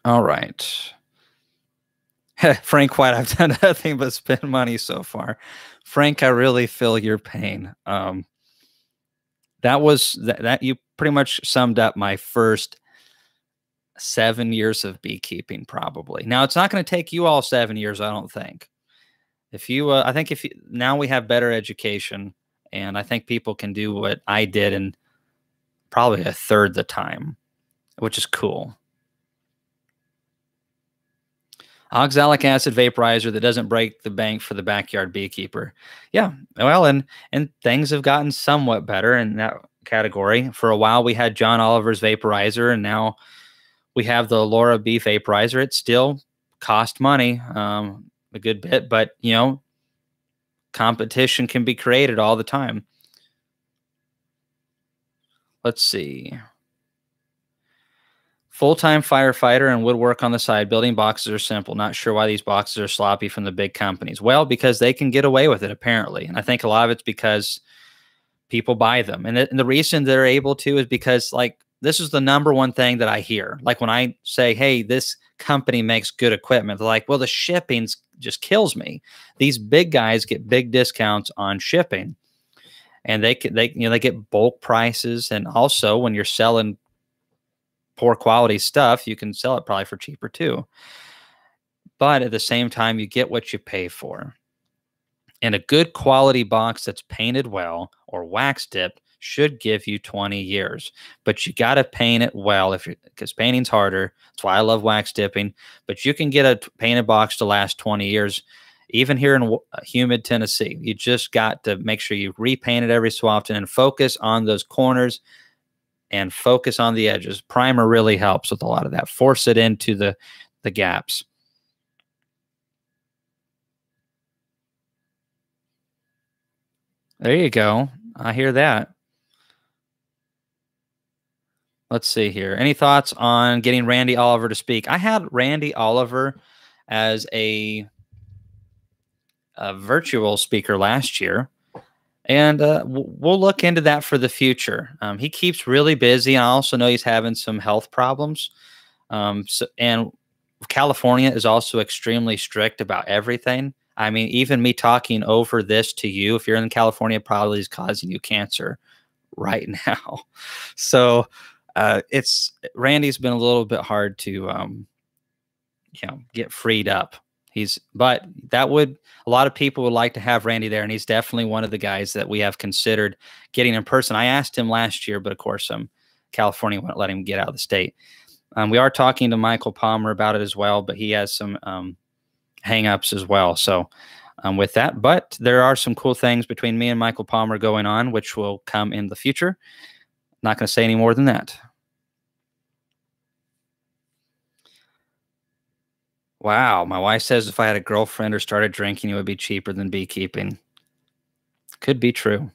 All right. *laughs* Frank White, I've done *laughs* nothing but spend money so far. Frank, I really feel your pain. Um, that was that, that you pretty much summed up my first seven years of beekeeping, probably. Now, it's not going to take you all seven years, I don't think. If you, uh, I think if you, now we have better education, and I think people can do what I did in probably a third the time, which is cool. Oxalic acid vaporizer that doesn't break the bank for the backyard beekeeper. Yeah, well, and and things have gotten somewhat better in that category. For a while, we had John Oliver's vaporizer, and now we have the Laura B vaporizer. It still cost money um, a good bit, but you know, competition can be created all the time. Let's see. Full time firefighter and woodwork on the side. Building boxes are simple. Not sure why these boxes are sloppy from the big companies. Well, because they can get away with it, apparently. And I think a lot of it's because people buy them. And, and the reason they're able to is because, like, this is the number one thing that I hear. Like when I say, "Hey, this company makes good equipment," they're like, "Well, the shipping just kills me." These big guys get big discounts on shipping, and they can, they you know they get bulk prices, and also when you're selling poor quality stuff, you can sell it probably for cheaper too. But at the same time, you get what you pay for. And a good quality box that's painted well or wax dipped should give you 20 years. But you got to paint it well if because painting's harder. That's why I love wax dipping. But you can get a painted box to last 20 years, even here in uh, humid Tennessee. You just got to make sure you repaint it every so often and focus on those corners and focus on the edges. Primer really helps with a lot of that. Force it into the the gaps. There you go. I hear that. Let's see here. Any thoughts on getting Randy Oliver to speak? I had Randy Oliver as a, a virtual speaker last year, and uh, we'll look into that for the future. Um, he keeps really busy. and I also know he's having some health problems. Um, so, and California is also extremely strict about everything. I mean, even me talking over this to you, if you're in California, probably is causing you cancer right *laughs* now. So uh, it's Randy's been a little bit hard to, um, you know, get freed up. He's, but that would a lot of people would like to have Randy there, and he's definitely one of the guys that we have considered getting in person. I asked him last year, but of course, um, California wouldn't let him get out of the state. Um, we are talking to Michael Palmer about it as well, but he has some um, hangups as well. So, um, with that, but there are some cool things between me and Michael Palmer going on, which will come in the future. Not going to say any more than that. Wow. My wife says if I had a girlfriend or started drinking, it would be cheaper than beekeeping. Could be true.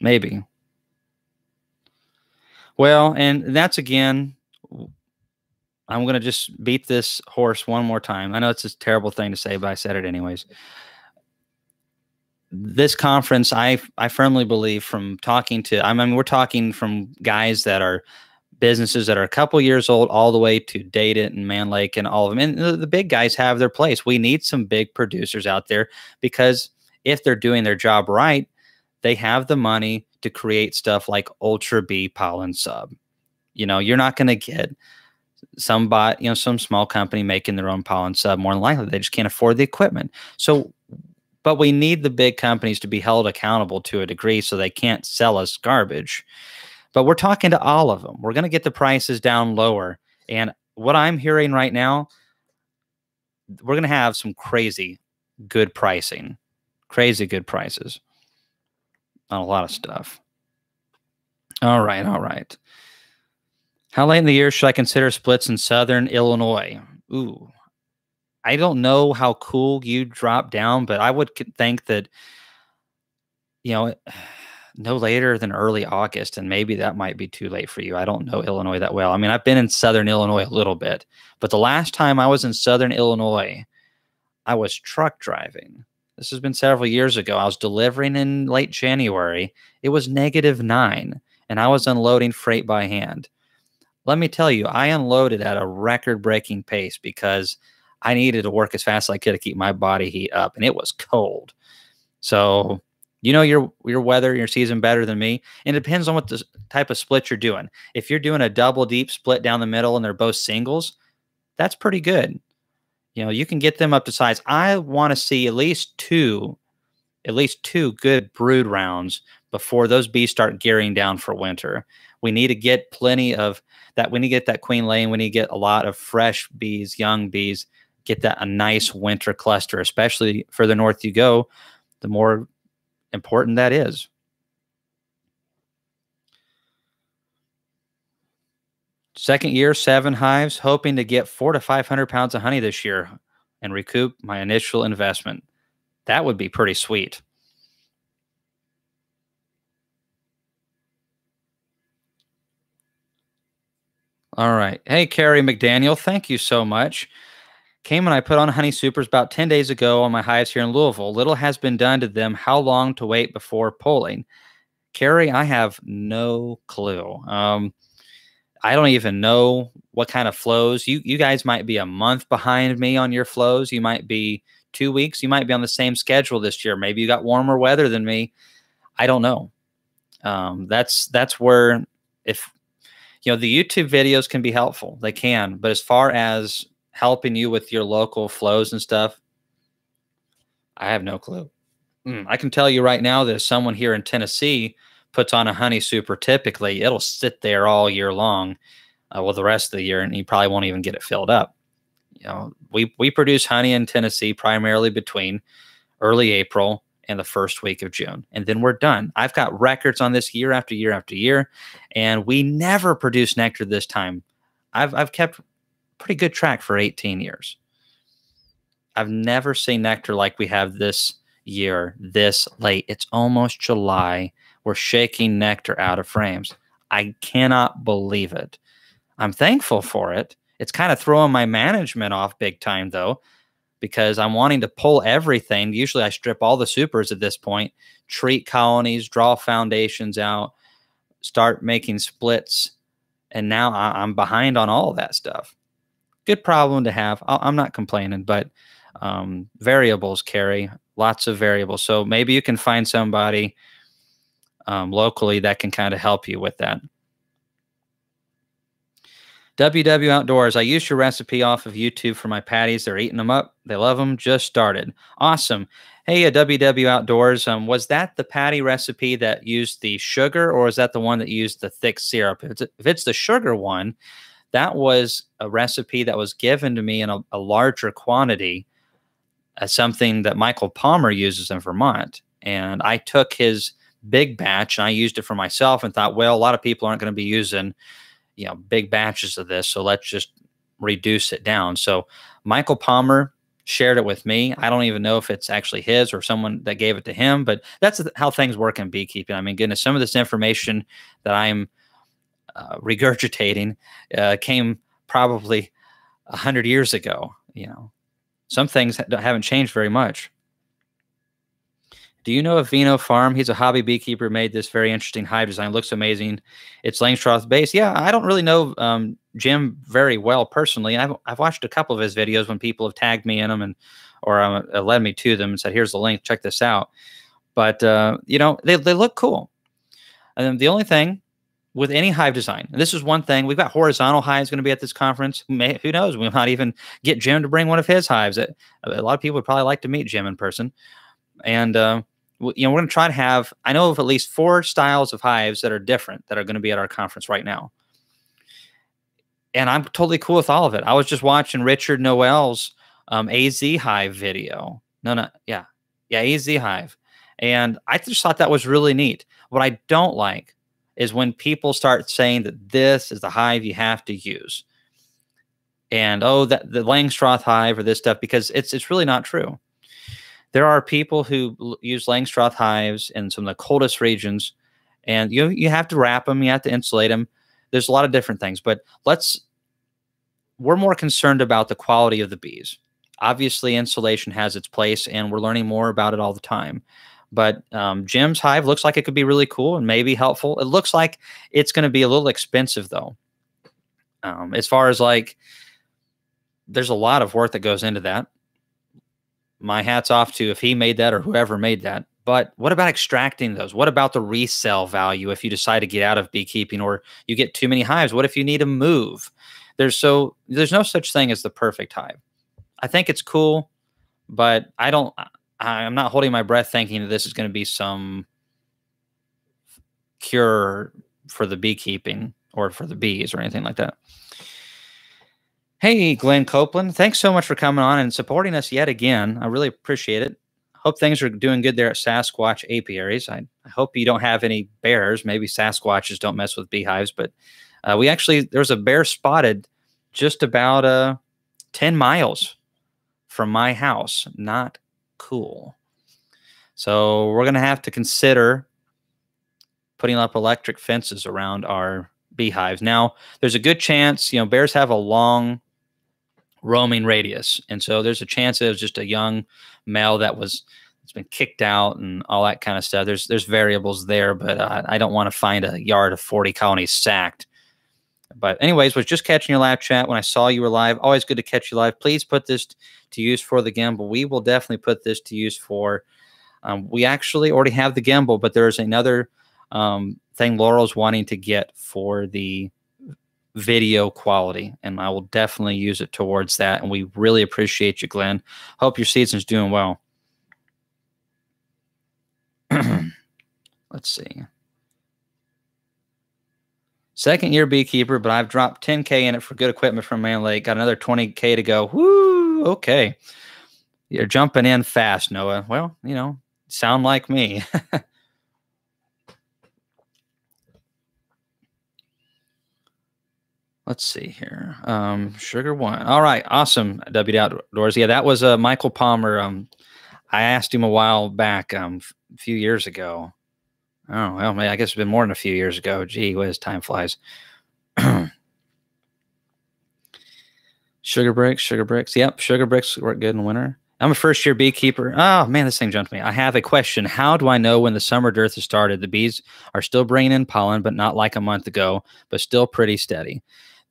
Maybe. Well, and that's again, I'm going to just beat this horse one more time. I know it's a terrible thing to say, but I said it anyways this conference, I I firmly believe from talking to I mean we're talking from guys that are businesses that are a couple years old all the way to Dadant and Mann Lake and all of them. And the, the big guys have their place. We need some big producers out there because if they're doing their job right, they have the money to create stuff like Ultra Bee pollen sub. You know, you're not going to get somebody, you know, some small company making their own pollen sub. More than likely, they just can't afford the equipment. So but we need the big companies to be held accountable to a degree so they can't sell us garbage. But we're talking to all of them. We're going to get the prices down lower. And what I'm hearing right now, we're going to have some crazy good pricing, crazy good prices on a lot of stuff. All right, all right. How late in the year should I consider splits in southern Illinois? Ooh, I don't know how cool you drop down, but I would think that, you know, no later than early August, and maybe that might be too late for you. I don't know Illinois that well. I mean, I've been in Southern Illinois a little bit, but the last time I was in Southern Illinois, I was truck driving. This has been several years ago. I was delivering in late January. It was negative nine, and I was unloading freight by hand. Let me tell you, I unloaded at a record breaking pace because I needed to work as fast as I could to keep my body heat up, and it was cold. So You know your your weather, your season better than me, and it depends on what the type of split you're doing. If you're doing a double deep split down the middle and they're both singles, that's pretty good. You know, you can get them up to size. I want to see at least two, at least two good brood rounds before those bees start gearing down for winter. We need to get plenty of that. We need to get that queen laying. We need to get a lot of fresh bees, young bees, get that a nice winter cluster, especially further north you go, the more important that is. Second year, seven hives, hoping to get four to 500 pounds of honey this year and recoup my initial investment. That would be pretty sweet. All right. Hey, Carrie McDaniel, thank you so much. Kamon, I put on Honey Supers about 10 days ago on my hives here in Louisville. Little has been done to them. How long to wait before pulling? Carrie, I have no clue. Um, I don't even know what kind of flows. You you guys might be a month behind me on your flows. You might be two weeks. You might be on the same schedule this year. Maybe you got warmer weather than me. I don't know. Um, that's that's where if you know the YouTube videos can be helpful. They can, but as far as helping you with your local flows and stuff, I have no clue. Mm, I can tell you right now that if someone here in Tennessee puts on a honey super, typically it'll sit there all year long. Uh, well, the rest of the year, and you probably won't even get it filled up. You know, we we produce honey in Tennessee primarily between early April and the first week of June. And then we're done. I've got records on this year after year after year, and we never produce nectar this time. I've, I've kept pretty good track for 18 years. I've never seen nectar like we have this year, this late. It's almost July. We're shaking nectar out of frames. I cannot believe it. I'm thankful for it. It's kind of throwing my management off big time, though, because I'm wanting to pull everything. Usually I strip all the supers at this point, treat colonies, draw foundations out, start making splits. And now I'm behind on all that stuff. Good problem to have. I'm not complaining, but um, variables Carrie lots of variables. So maybe you can find somebody um, locally that can kind of help you with that. WW Outdoors. I used your recipe off of YouTube for my patties. They're eating them up. They love them. Just started. Awesome. Hey, uh, WW Outdoors. Um, was that the patty recipe that used the sugar, or is that the one that used the thick syrup? If it's, if it's the sugar one, that was a recipe that was given to me in a, a larger quantity as something that Michael Palmer uses in Vermont. And I took his big batch and I used it for myself and thought, well, a lot of people aren't going to be using you know big batches of this so let's just reduce it down. So michael palmer shared it with me. I don't even know if it's actually his or someone that gave it to him but that's how things work in beekeeping. I mean goodness some of this information that i'm uh, regurgitating uh, came probably a hundred years ago you know some things haven't changed very much do you know of Vino Farm? He's a hobby beekeeper. Made this very interesting hive design. Looks amazing. It's Langstroth base. Yeah, I don't really know um, Jim very well personally. I've I've watched a couple of his videos when people have tagged me in them and or uh, led me to them and said, "Here's the link. Check this out." But uh, you know, they they look cool. And the only thing with any hive design, this is one thing, we've got horizontal hives going to be at this conference. May, who knows? We might even get Jim to bring one of his hives. A lot of people would probably like to meet Jim in person. And uh, you know, we're going to try to have, I know of at least four styles of hives that are different that are going to be at our conference right now. And I'm totally cool with all of it. I was just watching Richard Noel's um, AZ Hive video. No, no, yeah, yeah, AZ Hive. And I just thought that was really neat. What I don't like is when people start saying that this is the hive you have to use. And oh, that the Langstroth hive or this stuff, because it's it's really not true. There are people who use Langstroth hives in some of the coldest regions, and you you have to wrap them, you have to insulate them. There's a lot of different things, but let's we're more concerned about the quality of the bees. Obviously, insulation has its place, and we're learning more about it all the time. But um, Jim's hive looks like it could be really cool and maybe helpful. It looks like it's going to be a little expensive, though. Um, as far as like, there's a lot of work that goes into that my hat's off to if he made that or whoever made that. But what about extracting those? What about the resale value if you decide to get out of beekeeping or you get too many hives? What if you need to move? There's so there's no such thing as the perfect hive. I think it's cool, but I don't I'm not holding my breath thinking that this is going to be some cure for the beekeeping or for the bees or anything like that. Hey, Glenn Copeland, thanks so much for coming on and supporting us yet again. I really appreciate it hope things are doing good there at Sasquatch Apiaries. I, I hope you don't have any bears. Maybe Sasquatches don't mess with beehives, but uh, we actually there was a bear spotted just about uh, 10 miles from my house. Not cool. So we're going to have to consider putting up electric fences around our beehives. Now, there's a good chance, you know, bears have a long roaming radius. And so there's a chance it was just a young male that was it's been kicked out and all that kind of stuff. There's there's variables there, but uh, I don't want to find a yard of 40 colonies sacked. But anyways, was just catching your live chat when I saw you were live. Always good to catch you live. Please put this to use for the gimbal. We will definitely put this to use for. Um, we actually already have the gimbal, but there's another um, thing Laurel's wanting to get for the video quality, and I will definitely use it towards that. And we really appreciate you, Glenn. Hope your season's doing well. *clears throat* Let's see. Second year beekeeper, but I've dropped 10K in it for good equipment from Mann Lake. Got another 20K to go. Woo! Okay. You're jumping in fast, Noah. Well, you know, sound like me. *laughs* Let's see here. Um, Sugar One. All right, awesome. W Outdoors. Yeah, that was uh, Michael Palmer. Um, I asked him a while back, um, a few years ago. Oh well, I guess it's been more than a few years ago. Gee whiz, time flies. *clears throat* sugar bricks, sugar bricks. Yep, sugar bricks work good in winter. I'm a first year beekeeper. Oh man, this thing jumped me. I have a question. How do I know when the summer dearth has started? The bees are still bringing in pollen, but not like a month ago, but still pretty steady.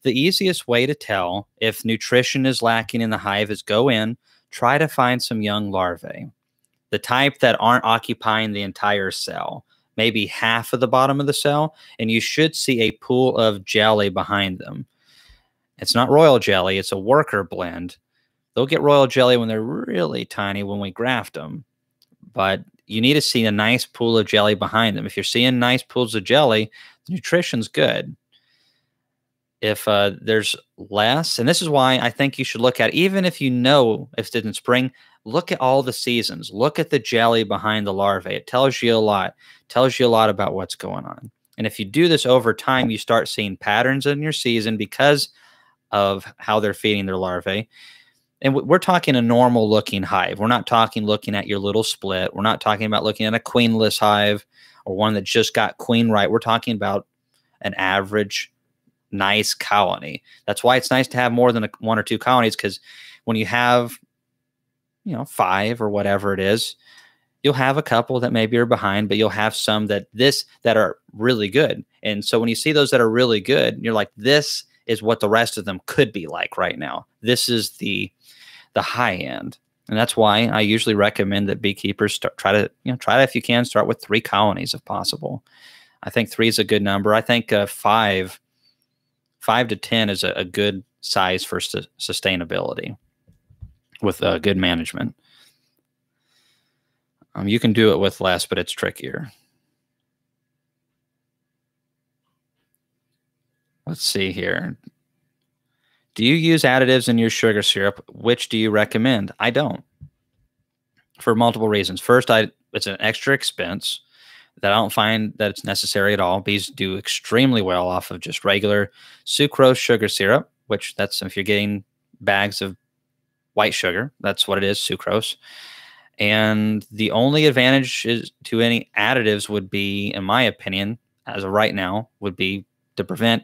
The easiest way to tell if nutrition is lacking in the hive is go in, try to find some young larvae, the type that aren't occupying the entire cell, maybe half of the bottom of the cell, and you should see a pool of jelly behind them. It's not royal jelly, it's a worker blend. They'll get royal jelly when they're really tiny when we graft them, but you need to see a nice pool of jelly behind them. If you're seeing nice pools of jelly, the nutrition's good if uh, there's less, and this is why I think you should look at even if you know if it's in spring, look at all the seasons. Look at the jelly behind the larvae. It tells you a lot. It tells you a lot about what's going on. And if you do this over time, you start seeing patterns in your season because of how they're feeding their larvae. And we're talking a normal looking hive. We're not talking looking at your little split. We're not talking about looking at a queenless hive or one that just got queen right. We're talking about an average nice colony. That's why it's nice to have more than a, one or two colonies because when you have, you know, five or whatever it is, you'll have a couple that maybe are behind, but you'll have some that this that are really good. And so when you see those that are really good, you're like, this is what the rest of them could be like right now. This is the the high end. And that's why I usually recommend that beekeepers start try to, you know, try to if you can start with three colonies if possible. I think three is a good number. I think uh, five five to 10 is a, a good size for su sustainability with uh, good management. Um, you can do it with less, but it's trickier. Let's see here. Do you use additives in your sugar syrup? Which do you recommend? I don't. For multiple reasons. First, I it's an extra expense that I don't find that it's necessary at all. Bees do extremely well off of just regular sucrose sugar syrup, which that's if you're getting bags of white sugar, that's what it is, sucrose. And the only advantage is to any additives would be, in my opinion, as of right now, would be to prevent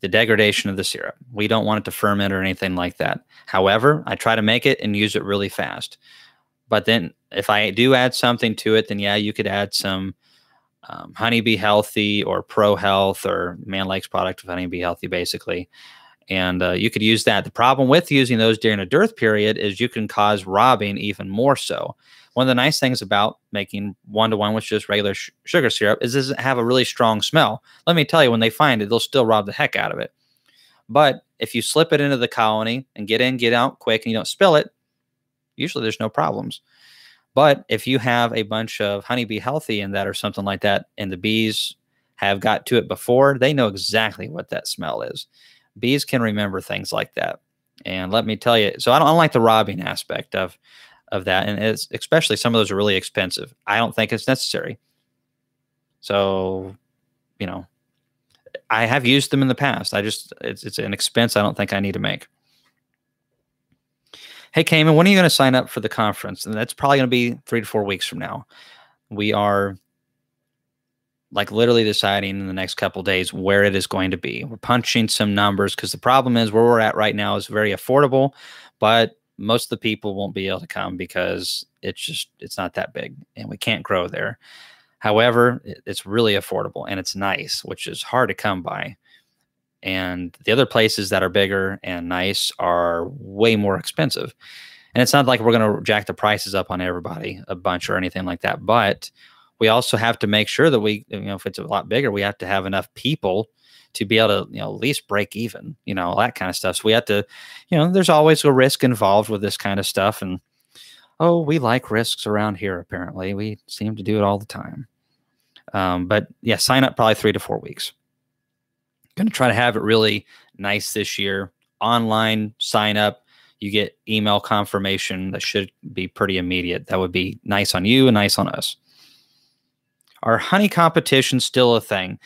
the degradation of the syrup. We don't want it to ferment or anything like that. However, I try to make it and use it really fast. But then if I do add something to it, then yeah, you could add some um, Honey-B-Healthy or Pro Health or Mann Lake's product of Honey-B-Healthy, basically. and uh, you could use that. The problem with using those during a dearth period is you can cause robbing even more so. One of the nice things about making one to one with just regular sh- sugar syrup is it doesn't have a really strong smell. Let me tell you, when they find it, they'll still rob the heck out of it. But if you slip it into the colony and get in, get out quick, and you don't spill it, usually there's no problems. But if you have a bunch of Honey-B-Healthy in that or something like that, and the bees have got to it before, they know exactly what that smell is. Bees can remember things like that. And let me tell you, so I don't, I don't like the robbing aspect of of that, and it's especially some of those are really expensive. I don't think it's necessary. So, you know, I have used them in the past. I just it's it's an expense I don't think I need to make. Hey, Kamon, when are you going to sign up for the conference? And that's probably going to be three to four weeks from now. We are like literally deciding in the next couple days where it is going to be. We're punching some numbers because the problem is where we're at right now is very affordable, but most of the people won't be able to come because it's just it's not that big and we can't grow there. However, it's really affordable and it's nice, which is hard to come by. And the other places that are bigger and nice are way more expensive. And it's not like we're going to jack the prices up on everybody a bunch or anything like that. But we also have to make sure that we, you know, if it's a lot bigger, we have to have enough people to be able to, you know, at least break even, you know, all that kind of stuff. So we have to, you know, there's always a risk involved with this kind of stuff. And oh, we like risks around here, apparently. We seem to do it all the time. Um, but yeah, sign up probably three to four weeks. Going to try to have it really nice this year. Online sign up, you get email confirmation that should be pretty immediate. That would be nice on you and nice on us. Are honey competitions still a thing?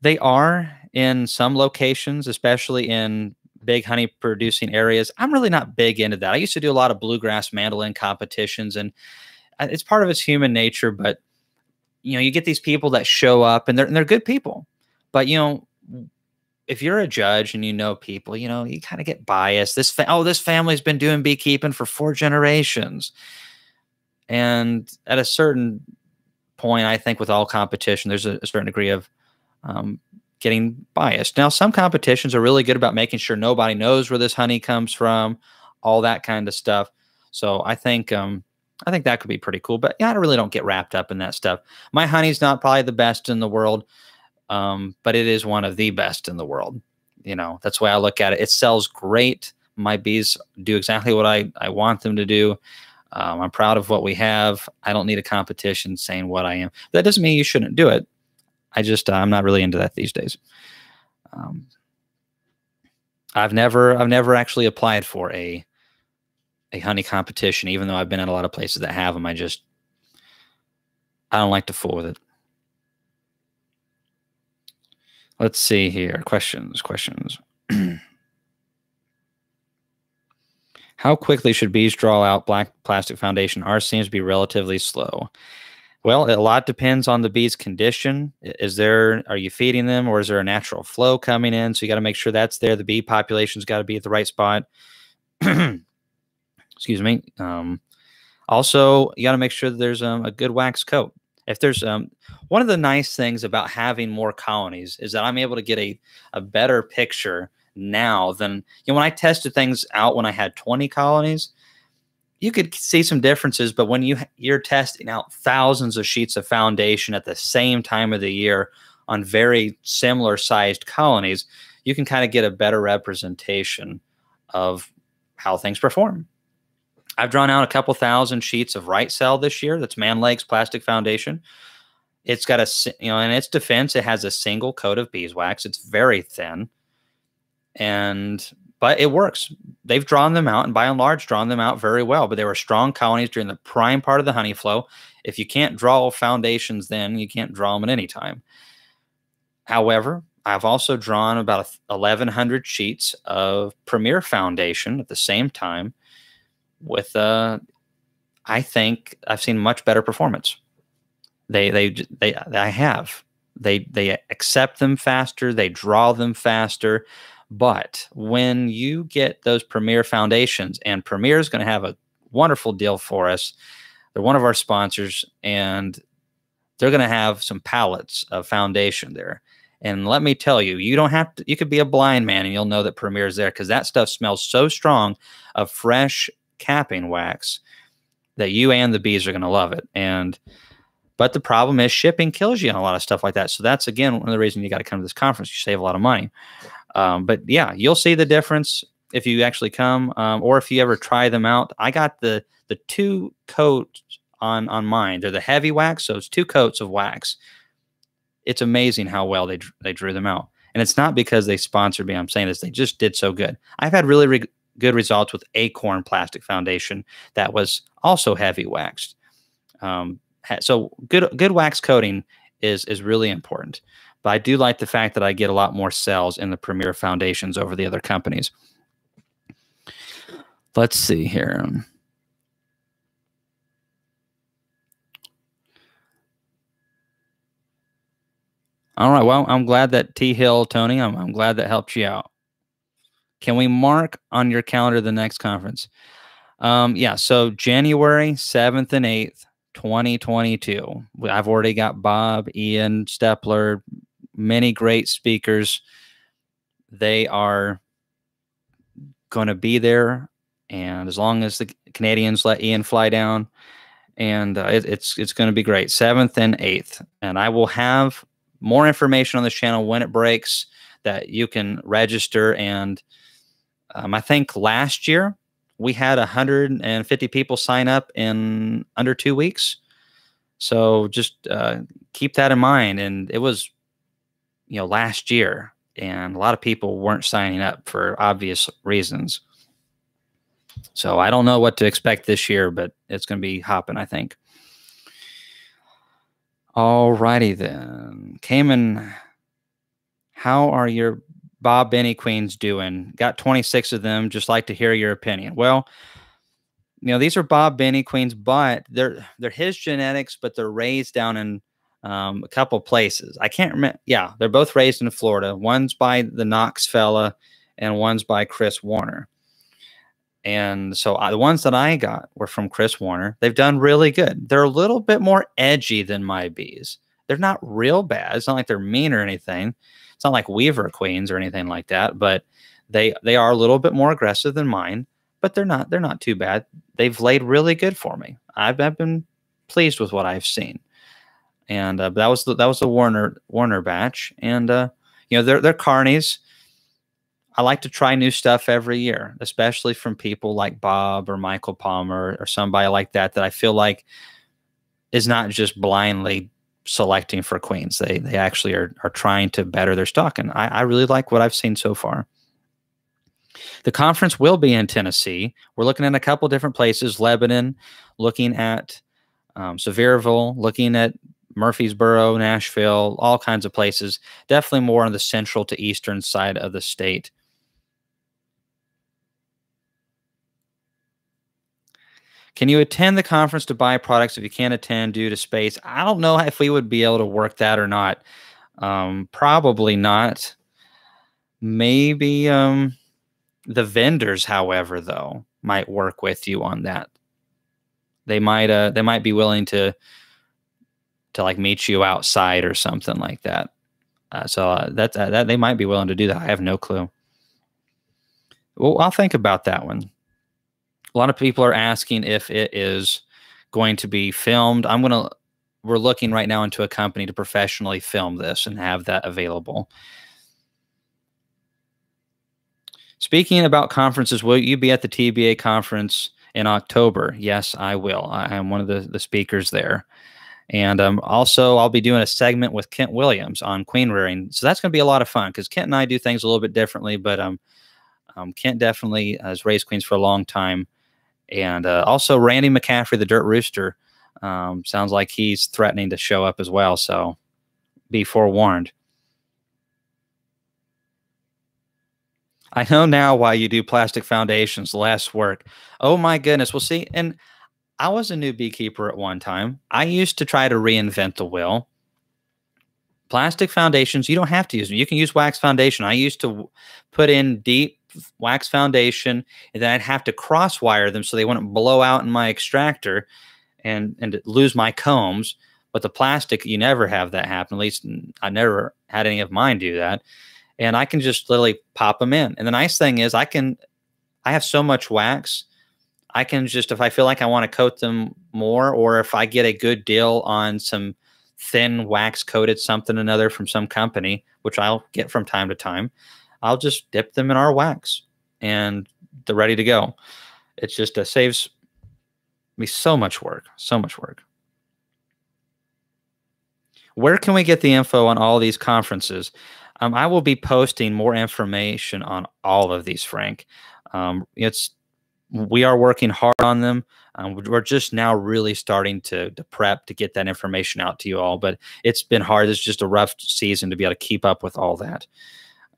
They are in some locations, especially in big honey producing areas. I'm really not big into that. I used to do a lot of bluegrass mandolin competitions, and uh, it's part of its human nature, but you know, you get these people that show up and they're, and they're good people. But, you know, if you're a judge and you know people, you know, you kind of get biased. This, oh, this family's been doing beekeeping for four generations. And at a certain point, I think with all competition, there's a, a certain degree of um, getting biased. Now, some competitions are really good about making sure nobody knows where this honey comes from, all that kind of stuff. So I think um, I think that could be pretty cool. But yeah, I really don't get wrapped up in that stuff. My honey's not probably the best in the world, um, but it is one of the best in the world. You know, that's why I look at it. It sells great. My bees do exactly what I, I want them to do. Um, I'm proud of what we have. I don't need a competition saying what I am. That doesn't mean you shouldn't do it. I just uh, I'm not really into that these days. Um, I've never I've never actually applied for a a honey competition, even though I've been at a lot of places that have them. I just, I don't like to fool with it. Let's see here. Questions, questions. *clears throat* How quickly should bees draw out black plastic foundation? Ours seems to be relatively slow. Well, a lot depends on the bee's condition. Is there, are you feeding them or is there a natural flow coming in? So you got to make sure that's there. The bee population's got to be at the right spot. *clears throat* excuse me. Um, also, you got to make sure that there's um, a good wax coat. If there's um, one of the nice things about having more colonies is that I'm able to get a, a better picture now than you know when I tested things out when I had 20 colonies, you could see some differences. But when you you're testing out thousands of sheets of foundation at the same time of the year on very similar sized colonies, you can kind of get a better representation of how things perform. I've drawn out a couple thousand sheets of Rite-Cell this year. That's Mann Lake's plastic foundation. It's got a, you know, in its defense, it has a single coat of beeswax. It's very thin. And, but it works. They've drawn them out and by and large drawn them out very well. But they were strong colonies during the prime part of the honey flow. If you can't draw foundations, then you can't draw them at any time. However, I've also drawn about 1,100 sheets of Premier Foundation at the same time with uh I think I've seen much better performance. They they they I have. They they accept them faster, they draw them faster. But when you get those Premier foundations, and Premier is going to have a wonderful deal for us. They're one of our sponsors, and they're going to have some pallets of foundation there. And let me tell you, you don't have to, you could be a blind man and you'll know that Premier's there because that stuff smells so strong of fresh capping wax that you and the bees are going to love it. And, but the problem is shipping kills you on a lot of stuff like that. So that's again one of the reasons you got to come to this conference. You save a lot of money. Um, but yeah, you'll see the difference if you actually come, um, or if you ever try them out. I got the the two coats on on mine. They're the heavy wax, so it's two coats of wax. It's amazing how well they they drew them out, and it's not because they sponsored me. I'm saying this; they just did so good. I've had really re good results with Acorn plastic foundation that was also heavy waxed. Um, so good good wax coating is is really important. But I do like the fact that I get a lot more sales in the Premier foundations over the other companies. Let's see here. All right. Well, I'm glad that T Hill, Tony, I'm, I'm glad that helped you out. Can we mark on your calendar the next conference? Um, yeah. So January 7th and 8th, 2022. I've already got Bob, Ian, Steppler, many great speakers. They are going to be there. And as long as the Canadians let Ian fly down, and uh, it, it's it's going to be great. Seventh and eighth, and I will have more information on this channel when it breaks that you can register. And um, I think last year we had 150 people sign up in under two weeks. So just uh, keep that in mind. And it was, you know, last year, and a lot of people weren't signing up for obvious reasons. So I don't know what to expect this year, but it's going to be hopping, I think. All righty then. Kamon, how are your Bob Binnie Queens doing? Got 26 of them. Just like to hear your opinion. Well, you know, these are Bob Binnie Queens, but they're they're his genetics, but they're raised down in um, a couple places. I can't remember. Yeah, they're both raised in Florida. One's by the Knox fella, and one's by Chris Warner. And so I, the ones that I got were from Chris Warner. They've done really good. They're a little bit more edgy than my bees. They're not real bad. It's not like they're mean or anything. It's not like Weaver Queens or anything like that. But they they are a little bit more aggressive than mine. But they're not they're not too bad. They've laid really good for me. I've, I've been pleased with what I've seen. And uh, that was the, that was the Warner Warner batch. And uh, you know they're they're carnies I like to try new stuff every year, especially from people like Bob or Michael Palmer or somebody like that that I feel like is not just blindly selecting for queens. They they actually are are trying to better their stock, and I, I really like what I've seen so far. The conference will be in Tennessee. We're looking at a couple different places: Lebanon, looking at um, Sevierville, looking at Murfreesboro, Nashville, all kinds of places. Definitely more on the central to eastern side of the state. Can you attend the conference to buy products if you can't attend due to space? I don't know if we would be able to work that or not. Um, probably not. Maybe um, the vendors, however, though, might work with you on that. They might uh, they might be willing to to like meet you outside or something like that. Uh, so uh, uh, that they might be willing to do that. I have no clue. Well, I'll think about that one a lot of people are asking if it is going to be filmed. I'm going to, we're looking right now into a company to professionally film this and have that available. Speaking about conferences, will you be at the TBA conference in October? Yes, I will. I am one of the, the speakers there. And um, also, I'll be doing a segment with Kent Williams on queen rearing. So that's going to be a lot of fun because Kent and I do things a little bit differently, but um, um, Kent definitely has raised queens for a long time. And uh, also, Randy McCaffrey, the Dirt Rooster, um, sounds like he's threatening to show up as well. So be forewarned. I know now why you do plastic foundations, less work. Oh my goodness. Well, see, and I was a new beekeeper at one time. I used to try to reinvent the wheel. Plastic foundations, you don't have to use them. You can use wax foundation. I used to put in deep wax foundation, and then I'd have to cross wire them so they wouldn't blow out in my extractor and and lose my combs. But the plastic, you never have that happen. At least I never had any of mine do that. And I can just literally pop them in. And the nice thing is, I can, I have so much wax. I can just, if I feel like I want to coat them more, or if I get a good deal on some thin wax coated something another from some company, which I'll get from time to time, I'll just dip them in our wax and they're ready to go. It just uh, saves me so much work, so much work. Where can we get the info on all these conferences? Um, I will be posting more information on all of these, Frank. Um, it's we are working hard on them. Um, we're just now really starting to, to prep to get that information out to you all, but it's been hard. It's just a rough season to be able to keep up with all that.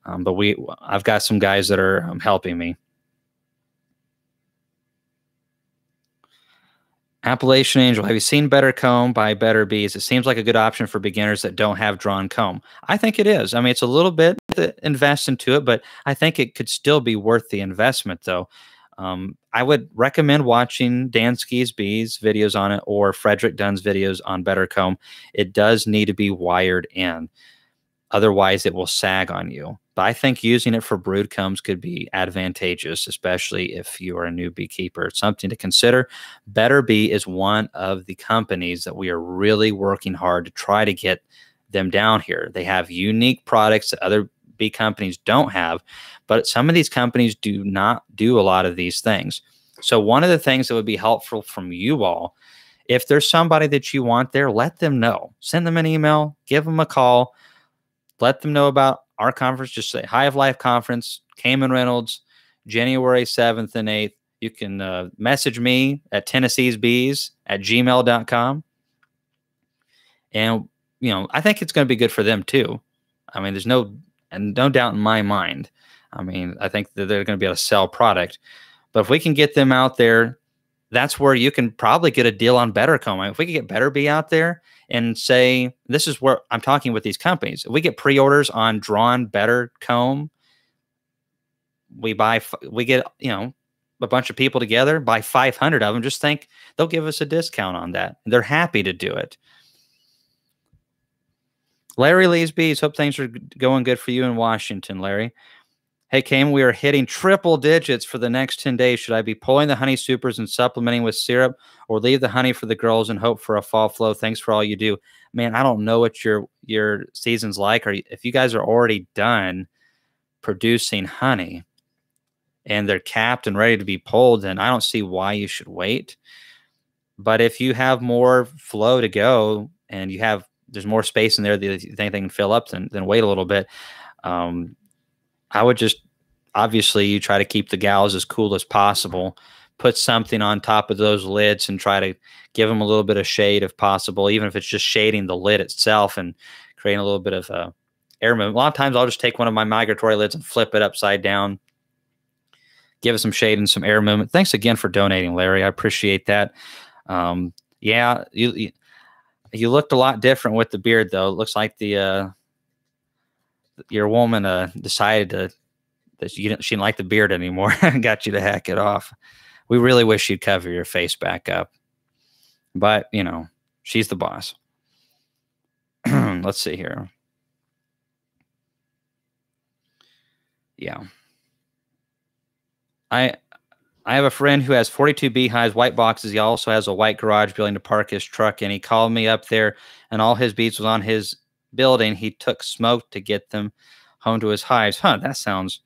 Um, but we, I've got some guys that are um, helping me. Appalachian Angel, have you seen Better Comb by Better Bees? It seems like a good option for beginners that don't have drawn comb. I think it is. I mean, it's a little bit to invest into it, but I think it could still be worth the investment, though. Um, I would recommend watching Dansky's Bees videos on it or Frederick Dunn's videos on Better Comb. It does need to be wired in. Otherwise, it will sag on you. But I think using it for brood combs could be advantageous, especially if you are a new beekeeper. Something to consider. Better Bee is one of the companies that we are really working hard to try to get them down here. They have unique products that other bee companies don't have, but some of these companies do not do a lot of these things. So, one of the things that would be helpful from you all, if there's somebody that you want there, let them know. Send them an email, give them a call let them know about our conference. Just say Hive of Life Conference, Kamon Reynolds, January 7th and 8th. You can uh, message me at Tennessee's Bees at gmail.com. And, you know, I think it's going to be good for them too. I mean, there's no, and no doubt in my mind. I mean, I think that they're going to be able to sell product. But if we can get them out there, that's where you can probably get a deal on Better Comb. If we could get Better Bee out there and say, this is where I'm talking with these companies. If we get pre-orders on drawn better comb, we buy, we get, you know, a bunch of people together, buy 500 of them, just think they'll give us a discount on that. They're happy to do it. Larry Lee's Bees, hope things are going good for you in Washington, Larry. Hey, Cam, we are hitting triple digits for the next 10 days. Should I be pulling the honey supers and supplementing with syrup or leave the honey for the girls and hope for a fall flow? Thanks for all you do. Man, I don't know what your your season's like or if you guys are already done producing honey and they're capped and ready to be pulled, then I don't see why you should wait. But if you have more flow to go and you have there's more space in there that you think they can fill up, then then wait a little bit. Um, I would just obviously you try to keep the gals as cool as possible. Put something on top of those lids and try to give them a little bit of shade if possible, even if it's just shading the lid itself and creating a little bit of uh, air movement. A lot of times I'll just take one of my migratory lids and flip it upside down, give it some shade and some air movement. Thanks again for donating, Larry. I appreciate that. Um, yeah, you, you, you looked a lot different with the beard though. It looks like the uh, your woman uh, decided to that she didn't she didn't like the beard anymore *laughs* and got you to hack it off. We really wish you'd cover your face back up. But, you know, she's the boss. *clears throat* Let's see here. Yeah. I I have a friend who has 42 beehives, white boxes. He also has a white garage building to park his truck in. He called me up there, and all his beats was on his building, he took smoke to get them home to his hives. Huh, that sounds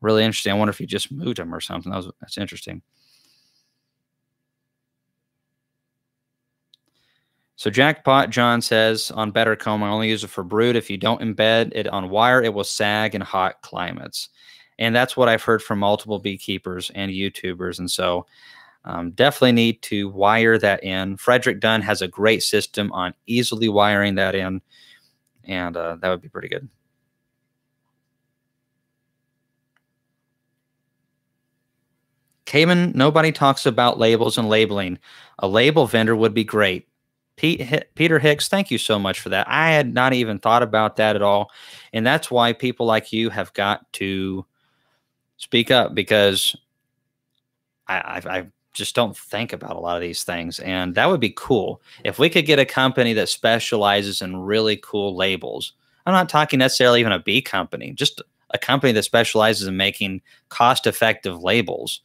really interesting. I wonder if he just moved them or something. That was, that's interesting. So Jackpot John says on Better Comb, I only use it for brood. If you don't embed it on wire, it will sag in hot climates. And that's what I've heard from multiple beekeepers and YouTubers. And so um, definitely need to wire that in. Frederick Dunn has a great system on easily wiring that in, and uh, that would be pretty good. Kamon, nobody talks about labels and labeling. A label vendor would be great. Pete, Peter Hicks, thank you so much for that. I had not even thought about that at all. And that's why people like you have got to speak up because I, I've, I've just don't think about a lot of these things. And that would be cool if we could get a company that specializes in really cool labels. I'm not talking necessarily even a bee company, just a company that specializes in making cost effective labels.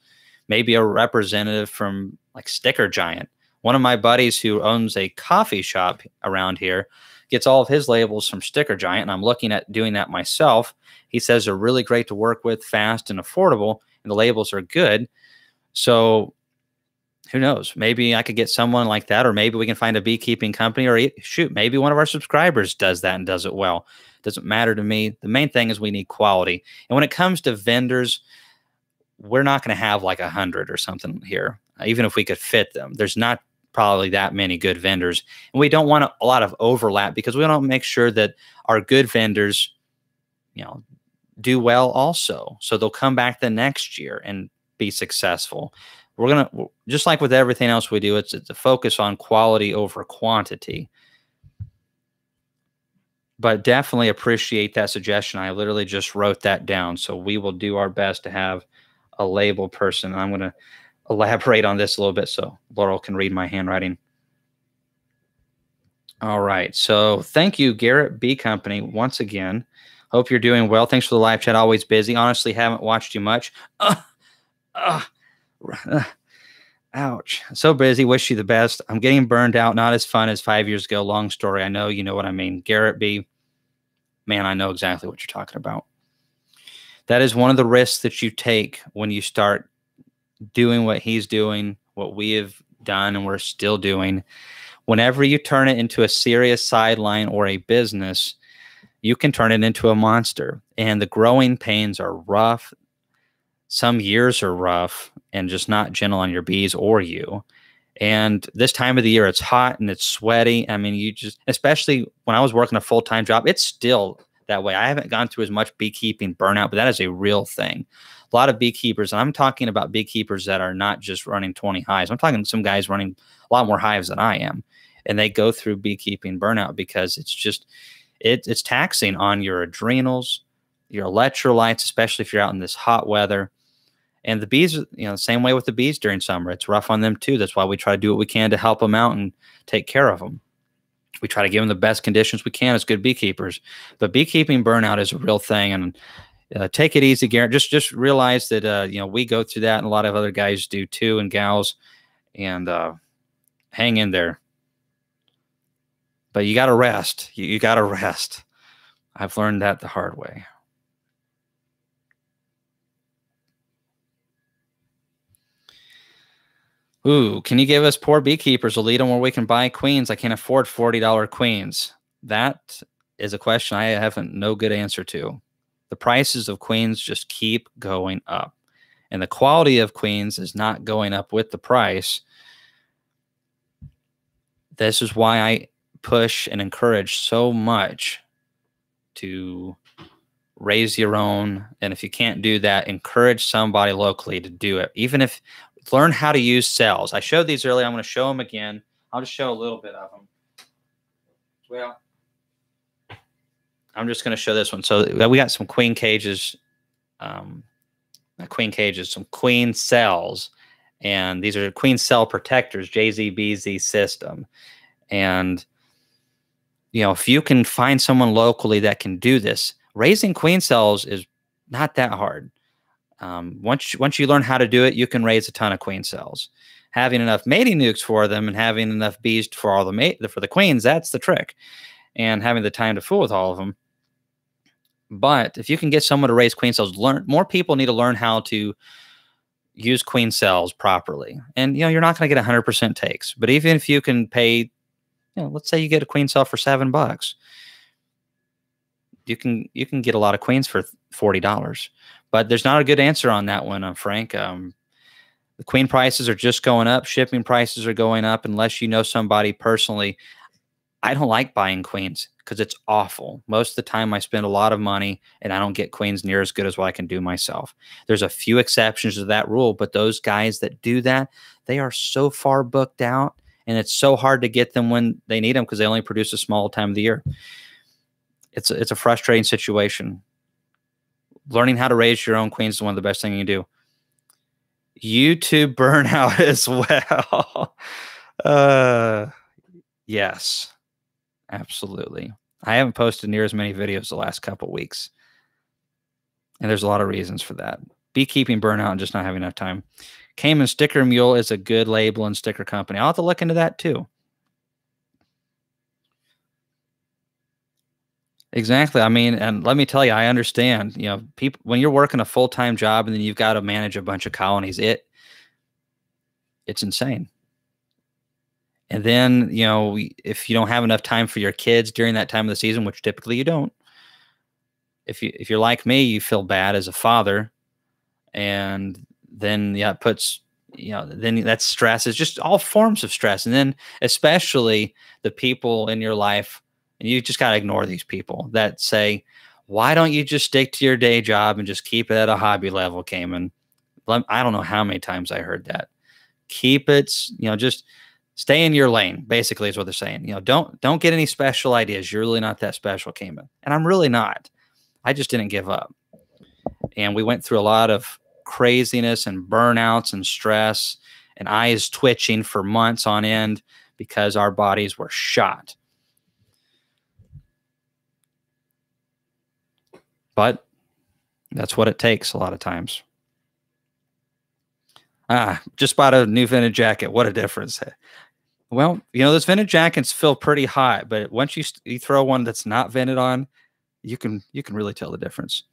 Maybe a representative from like Sticker Giant. One of my buddies who owns a coffee shop around here gets all of his labels from Sticker Giant, and I'm looking at doing that myself. He says they're really great to work with, fast and affordable, and the labels are good. So who knows? Maybe I could get someone like that, or maybe we can find a beekeeping company, or shoot, maybe one of our subscribers does that and does it well. Doesn't matter to me. The main thing is we need quality. And when it comes to vendors, we're not going to have like a hundred or something here, uh, even if we could fit them. There's not probably that many good vendors, and we don't want a lot of overlap because we want to make sure that our good vendors, you know, do well also, so they'll come back the next year and be successful. We're gonna just like with everything else we do, it's it's a focus on quality over quantity but definitely appreciate that suggestion. I literally just wrote that down. So we will do our best to have a label person. I'm going to elaborate on this a little bit so Laurel can read my handwriting. All right. So thank you, Garrett B Company, once again. Hope you're doing well. Thanks for the live chat. Always busy. Honestly, haven't watched you much. Uh, uh, ouch. So busy. Wish you the best. I'm getting burned out. Not as fun as five years ago. Long story. I know you know what I mean. Garrett B man, I know exactly what you're talking about. That is one of the risks that you take when you start doing what he's doing, what we have done, and we're still doing. Whenever you turn it into a serious sideline or a business, you can turn it into a monster. And the growing pains are rough. Some years are rough and just not gentle on your bees or you. And this time of the year, it's hot and it's sweaty. I mean, you just, especially when I was working a full time job, it's still that way. I haven't gone through as much beekeeping burnout, but that is a real thing. A lot of beekeepers, and I'm talking about beekeepers that are not just running 20 hives. I'm talking some guys running a lot more hives than I am. And they go through beekeeping burnout because it's just, it, it's taxing on your adrenals, your electrolytes, especially if you're out in this hot weather. And the bees, you know, same way with the bees during summer. It's rough on them too. That's why we try to do what we can to help them out and take care of them. We try to give them the best conditions we can as good beekeepers. But beekeeping burnout is a real thing, and uh, take it easy, Garrett. Just just realize that uh, you know we go through that, and a lot of other guys do too, and gals, and uh, hang in there. But you got to rest. You, you got to rest. I've learned that the hard way. Ooh, can you give us poor beekeepers a lead on where we can buy queens? I can't afford $40 queens. That is a question I haven't no good answer to. The prices of queens just keep going up. And the quality of queens is not going up with the price. This is why I push and encourage so much to raise your own. And if you can't do that, encourage somebody locally to do it. Even if learn how to use cells. I showed these earlier. I'm going to show them again. I'll just show a little bit of them. Well, I'm just going to show this one. So we got some queen cages, um, queen cages, some queen cells, and these are queen cell protectors, JZBZ system. And, you know, if you can find someone locally that can do this, raising queen cells is not that hard. Um, once once you learn how to do it, you can raise a ton of queen cells. Having enough mating nucs for them and having enough bees for all the mate for the queens, that's the trick. And having the time to fool with all of them. But if you can get someone to raise queen cells, learn more people need to learn how to use queen cells properly. And you know, you're not going to get 100% takes, but even if you can pay, you know, let's say you get a queen cell for 7 bucks, you can you can get a lot of queens for $40 but there's not a good answer on that one, uh, Frank. Um, the queen prices are just going up. Shipping prices are going up unless you know somebody personally. I don't like buying queens because it's awful. Most of the time, I spend a lot of money and I don't get queens near as good as what I can do myself. There's a few exceptions to that rule, but those guys that do that, they are so far booked out and it's so hard to get them when they need them because they only produce a small time of the year. It's a, it's a frustrating situation learning how to raise your own queens is one of the best things you can do. YouTube burnout *laughs* as well. uh, yes, absolutely. I haven't posted near as many videos the last couple weeks. And there's a lot of reasons for that. Beekeeping burnout and just not having enough time. Kamon Sticker Mule is a good label and sticker company. I'll have to look into that too. Exactly. I mean, and let me tell you, I understand. You know, people when you're working a full time job and then you've got to manage a bunch of colonies, it it's insane. And then, you know, if you don't have enough time for your kids during that time of the season, which typically you don't, if you if you're like me, you feel bad as a father, and then yeah, it puts you know then that stress is just all forms of stress, and then especially the people in your life, and you just got to ignore these people that say, "Why don't you just stick to your day job and just keep it at a hobby level, Kamon?" I don't know how many times I heard that. Keep it, you know, just stay in your lane basically is what they're saying. You know don't don't get any special ideas. You're really not that special Kamon. And i'm really not. I just didn't give up. And we went through a lot of craziness and burnouts and stress and eyes twitching for months on end because our bodies were shot but that's what it takes a lot of times Ah, just bought a new vintage jacket. What a difference. Well, you know, those vintage jackets feel pretty hot, but once you, you throw one that's not vented on, you can you can really tell the difference.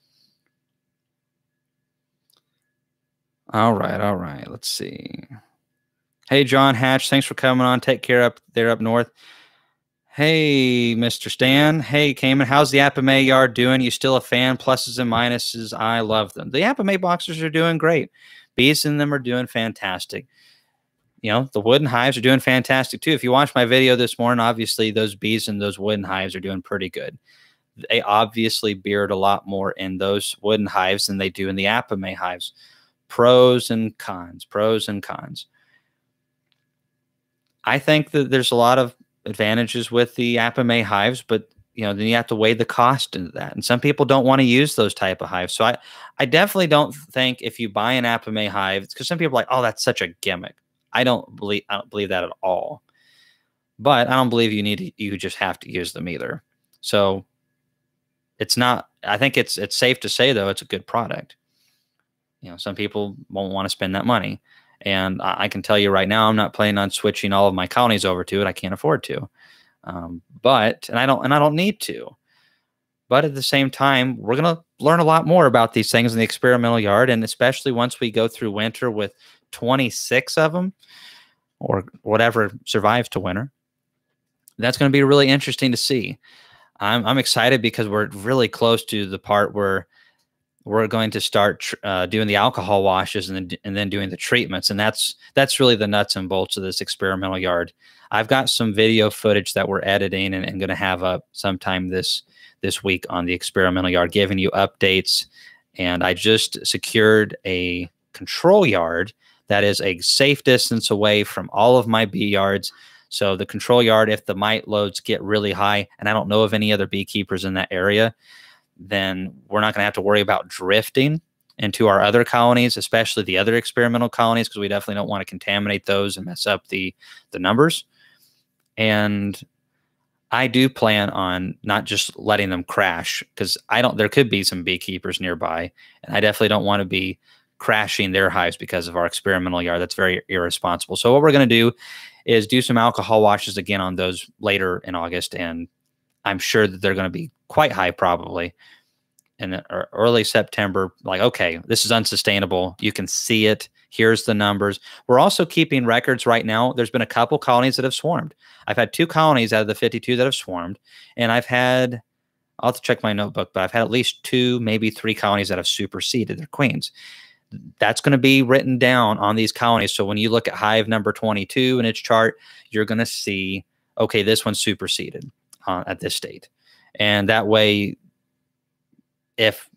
All right, all right. Let's see. Hey, John Hatch, thanks for coming on. Take care up there up north. Hey, Mr. Stan. Hey, Kamon. How's the Apimaye yard doing? You still a fan? Pluses and minuses. I love them. The Apimaye boxers are doing great. Bees in them are doing fantastic. You know, the wooden hives are doing fantastic too. If you watch my video this morning, obviously those bees in those wooden hives are doing pretty good. They obviously beard a lot more in those wooden hives than they do in the Apimaye hives. Pros and cons, pros and cons. I think that there's a lot of advantages with the Apimaye hives, but you know, then you have to weigh the cost into that. And some people don't want to use those type of hives. So I, I definitely don't think if you buy an Apimaye hive, because some people are like, oh, that's such a gimmick. I don't believe I don't believe that at all. But I don't believe you need to, you just have to use them either. So it's not. I think it's it's safe to say though it's a good product. You know, some people won't want to spend that money, and I, can tell you right now, I'm not planning on switching all of my colonies over to it. I can't afford to. Um, but and I don't and I don't need to. But at the same time, we're gonna learn a lot more about these things in the experimental yard, and especially once we go through winter with 26 of them, or whatever survives to winter. That's going to be really interesting to see. I'm I'm excited because we're really close to the part where we're going to start uh, doing the alcohol washes and then and then doing the treatments, and that's that's really the nuts and bolts of this experimental yard. I've got some video footage that we're editing and, and going to have up sometime this this week on the experimental yard, giving you updates. And I just secured a control yard that is a safe distance away from all of my bee yards. So the control yard, if the mite loads get really high, and I don't know of any other beekeepers in that area, then we're not going to have to worry about drifting into our other colonies, especially the other experimental colonies, because we definitely don't want to contaminate those and mess up the the numbers. And I do plan on not just letting them crash because I don't, there could be some beekeepers nearby. And I definitely don't want to be crashing their hives because of our experimental yard. That's very irresponsible. So, what we're going to do is do some alcohol washes again on those later in August. And I'm sure that they're going to be quite high probably in early September. Like, okay, this is unsustainable. You can see it. Here's the numbers. We're also keeping records right now. There's been a couple colonies that have swarmed. I've had two colonies out of the 52 that have swarmed, and I've had, I'll have to check my notebook, but I've had at least two, maybe three colonies that have superseded their queens. That's going to be written down on these colonies. So when you look at hive number 22 in its chart, you're going to see, okay, this one's superseded uh, at this state. And that way, if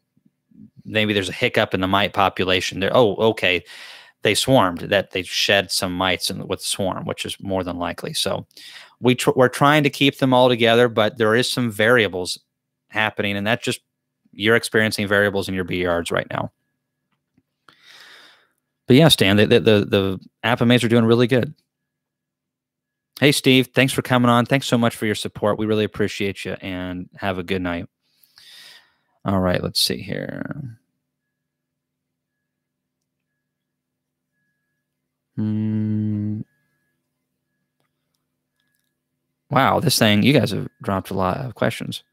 maybe there's a hiccup in the mite population, there, oh, okay, they swarmed, that they shed some mites in, with swarm, which is more than likely. So we tr we're trying to keep them all together, but there is some variables happening, and that's just you're experiencing variables in your bee yards right now. but yeah, Stan, the the the, the Apimayes are doing really good. Hey, Steve, thanks for coming on. Thanks so much for your support. We really appreciate you, and have a good night. All right, let's see here. Hmm. Wow, this thing, you guys have dropped a lot of questions.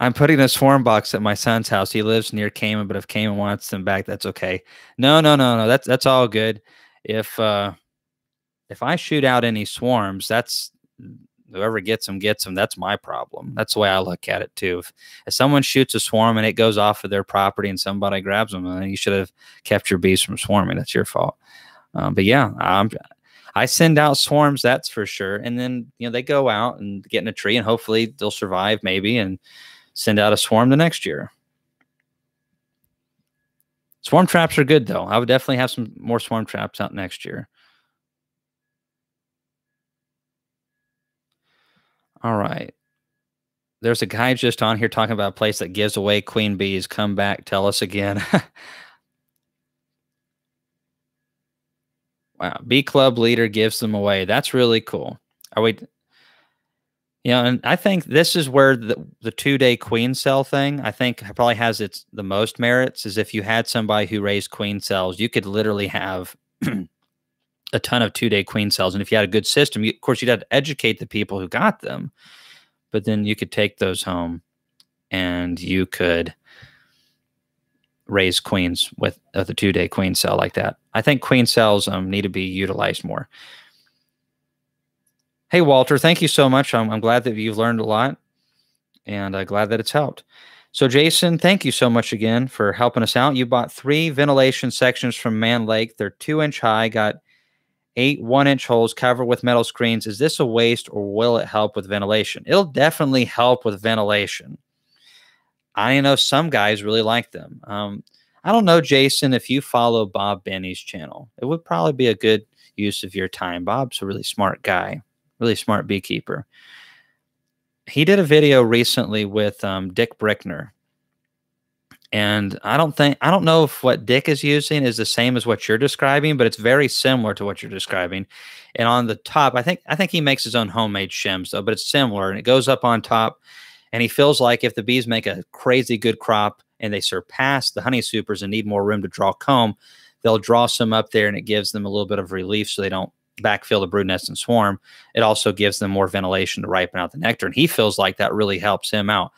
I'm putting a swarm box at my son's house. He lives near Kamon, but if Kamon wants them back, that's okay. No, no, no, no. That's that's all good. If uh if I shoot out any swarms, that's whoever gets them gets them. That's my problem. That's the way I look at it too. If, if someone shoots a swarm and it goes off of their property and somebody grabs them, then you should have kept your bees from swarming. That's your fault. Um, but yeah, I'm, I send out swarms. That's for sure. And then you know they go out and get in a tree, and hopefully they'll survive maybe and send out a swarm the next year. Swarm traps are good though. I would definitely have some more swarm traps out next year. All right. There's a guy just on here talking about a place that gives away queen bees. Come back, tell us again. *laughs* wow. Bee club leader gives them away. That's really cool. Are we you know, and I think this is where the, the two day queen cell thing, I think probably has its the most merits is if you had somebody who raised queen cells, you could literally have *clears throat* a ton of two day queen cells. And if you had a good system, you, of course, you'd have to educate the people who got them, but then you could take those home and you could raise queens with, with a two day queen cell like that. I think queen cells um, need to be utilized more. Hey, Walter, thank you so much. I'm, I'm glad that you've learned a lot and uh, glad that it's helped. So, Jason, thank you so much again for helping us out. You bought three ventilation sections from Mann Lake. They're two inch high, got eight one inch holes covered with metal screens. Is this a waste or will it help with ventilation? It'll definitely help with ventilation. I know some guys really like them. Um, I don't know, Jason, if you follow Bob Binnie's channel, it would probably be a good use of your time. Bob's a really smart guy, really smart beekeeper. He did a video recently with um, Dick Brickner, and I don't think I don't know if what Dick is using is the same as what you're describing, but it's very similar to what you're describing. And on the top, I think I think he makes his own homemade shims though, but it's similar and it goes up on top. And he feels like if the bees make a crazy good crop and they surpass the honey supers and need more room to draw comb, they'll draw some up there and it gives them a little bit of relief so they don't backfill the brood nest and swarm. It also gives them more ventilation to ripen out the nectar. And he feels like that really helps him out.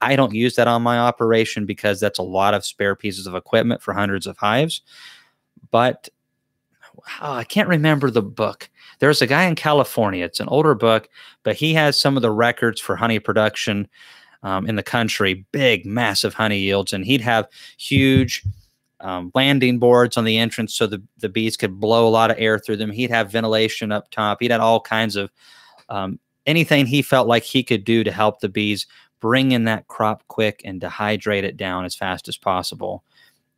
I don't use that on my operation because that's a lot of spare pieces of equipment for hundreds of hives. But oh, I can't remember the book. There's a guy in California. It's an older book, but he has some of the records for honey production um, in the country, big, massive honey yields. And he'd have huge um, landing boards on the entrance so the, the bees could blow a lot of air through them. He'd have ventilation up top. He'd had all kinds of um, anything he felt like he could do to help the bees bring in that crop quick and dehydrate it down as fast as possible.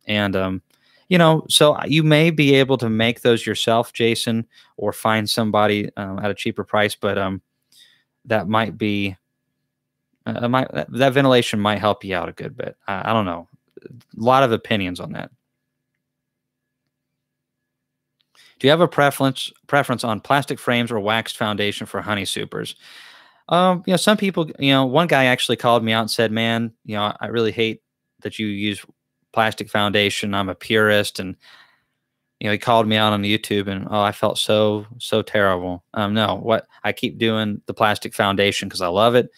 And, um, you know, so you may be able to make those yourself, Jason, or find somebody um, at a cheaper price, but um, that might be, uh, might, that, that ventilation might help you out a good bit. I, I don't know. A lot of opinions on that. Do you have a preference preference on plastic frames or waxed foundation for honey supers? Um, you know, some people, you know, one guy actually called me out and said, "Man, you know, I really hate that you use plastic foundation. I'm a purist." And you know, he called me out on YouTube, and oh, I felt so so terrible. Um, no, what I keep doing the plastic foundation because I love it,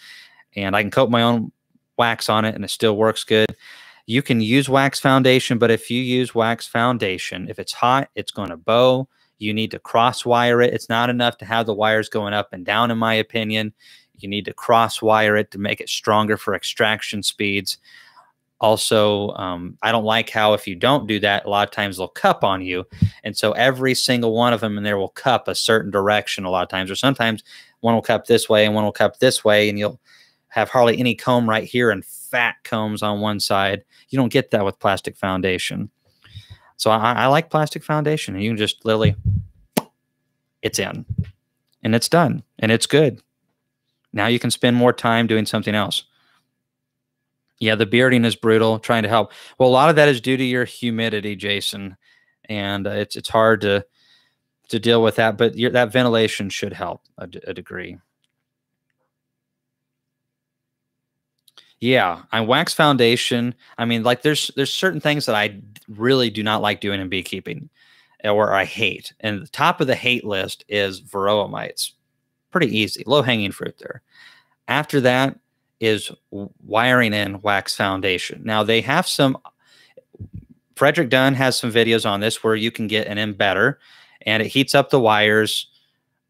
and I can coat my own wax on it, and it still works good. You can use wax foundation, but if you use wax foundation, if it's hot, it's going to bow. You need to cross wire it. It's not enough to have the wires going up and down, in my opinion. You need to cross wire it to make it stronger for extraction speeds. Also, um, I don't like how if you don't do that, a lot of times they'll cup on you. And so every single one of them in there will cup a certain direction a lot of times, or sometimes one will cup this way and one will cup this way, and you'll have hardly any comb right here and fat combs on one side. You don't get that with plastic foundation. So I, I like plastic foundation, you can just literally, it's in, and it's done, and it's good. Now you can spend more time doing something else. Yeah, the bearding is brutal. Trying to help. Well, a lot of that is due to your humidity, Jason, and uh, it's it's hard to to deal with that. But your, that ventilation should help a, a degree. Yeah, I wax foundation. I mean, like there's there's certain things that I really do not like doing in beekeeping, or I hate. And the top of the hate list is varroa mites. Pretty easy, low hanging fruit there. After that, is wiring in wax foundation. Now they have some Frederick Dunn has some videos on this where you can get an embedder and it heats up the wires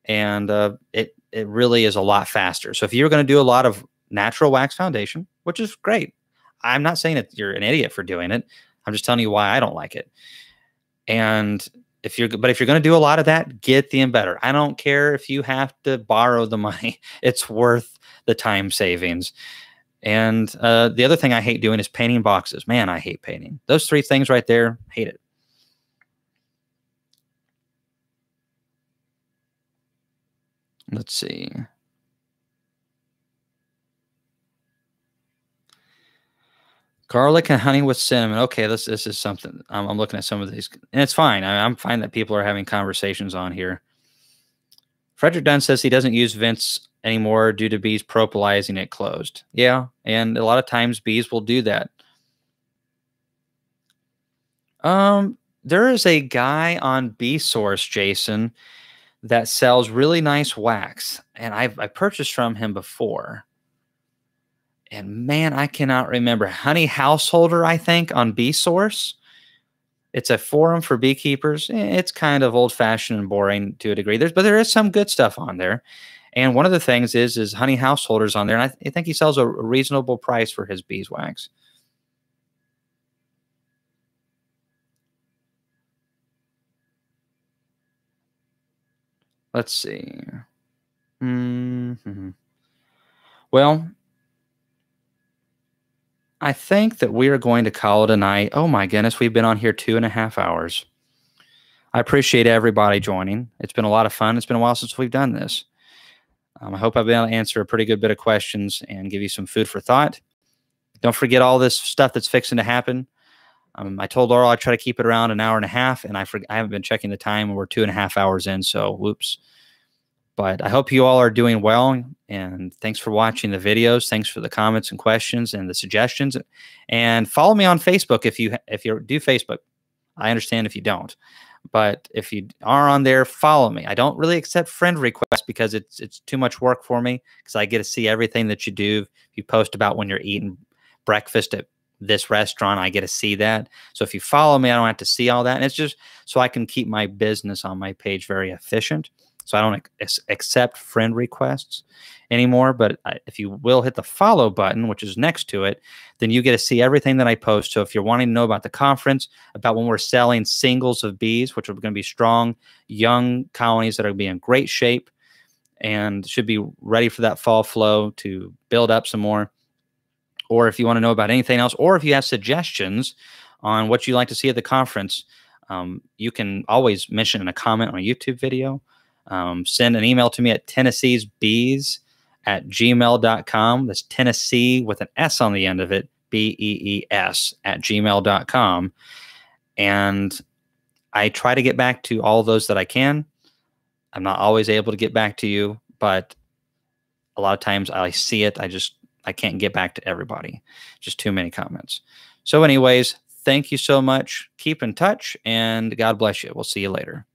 and uh, it it really is a lot faster. So if you're going to do a lot of natural wax foundation, which is great, I'm not saying that you're an idiot for doing it. I'm just telling you why I don't like it. And if you're but if you're going to do a lot of that, get the embedder. I don't care if you have to borrow the *laughs* money. It's worth the time savings. And uh, the other thing I hate doing is painting boxes. Man, I hate painting. Those three things right there, hate it. Let's see. Garlic and honey with cinnamon. Okay, this this is something. I'm, I'm looking at some of these, and it's fine. I, I'm fine that people are having conversations on here. Frederick Dunn says he doesn't use vents anymore due to bees propolizing it closed. Yeah, and a lot of times bees will do that. Um, there is a guy on Bee Source, Jason, that sells really nice wax, and I've I purchased from him before. And man, I cannot remember Honey Householder, I think, on Bee Source. It's a forum for beekeepers. Eh, it's kind of old fashioned and boring to a degree. There's, but there is some good stuff on there. And one of the things is is honey householders on there, and I, th I think he sells a reasonable price for his beeswax. Let's see. Mm -hmm. Well, I think that we are going to call it a night. Oh my goodness, we've been on here two and a half hours. I appreciate everybody joining. It's been a lot of fun. It's been a while since we've done this. Um, I hope I've been able to answer a pretty good bit of questions and give you some food for thought. Don't forget all this stuff that's fixing to happen. Um, I told Laurel I'd try to keep it around an hour and a half, and I, I haven't been checking the time. We're two and a half hours in, so whoops. But I hope you all are doing well. And thanks for watching the videos. Thanks for the comments and questions and the suggestions. And follow me on Facebook if you if you do Facebook. I understand if you don't. But if you are on there, follow me. I don't really accept friend requests because it's it's too much work for me because I get to see everything that you do. If you post about when you're eating breakfast at this restaurant, I get to see that. So if you follow me, I don't have to see all that. And it's just so I can keep my business on my page very efficient. So I don't accept friend requests anymore. But if you will hit the follow button, which is next to it, then you get to see everything that I post. So if you're wanting to know about the conference, about when we're selling singles of bees, which are going to be strong, young colonies that are going to be in great shape and should be ready for that fall flow to build up some more. Or if you want to know about anything else, or if you have suggestions on what you'd like to see at the conference, um, you can always mention in a comment on a YouTube video um, send an email to me at Tennessee's Bees at gmail.com. That's Tennessee with an S on the end of it, B E E S at gmail.com. And I try to get back to all those that I can. I'm not always able to get back to you, but a lot of times I see it. I just, I can't get back to everybody. Just too many comments. So, anyways, thank you so much. Keep in touch and God bless you. We'll see you later.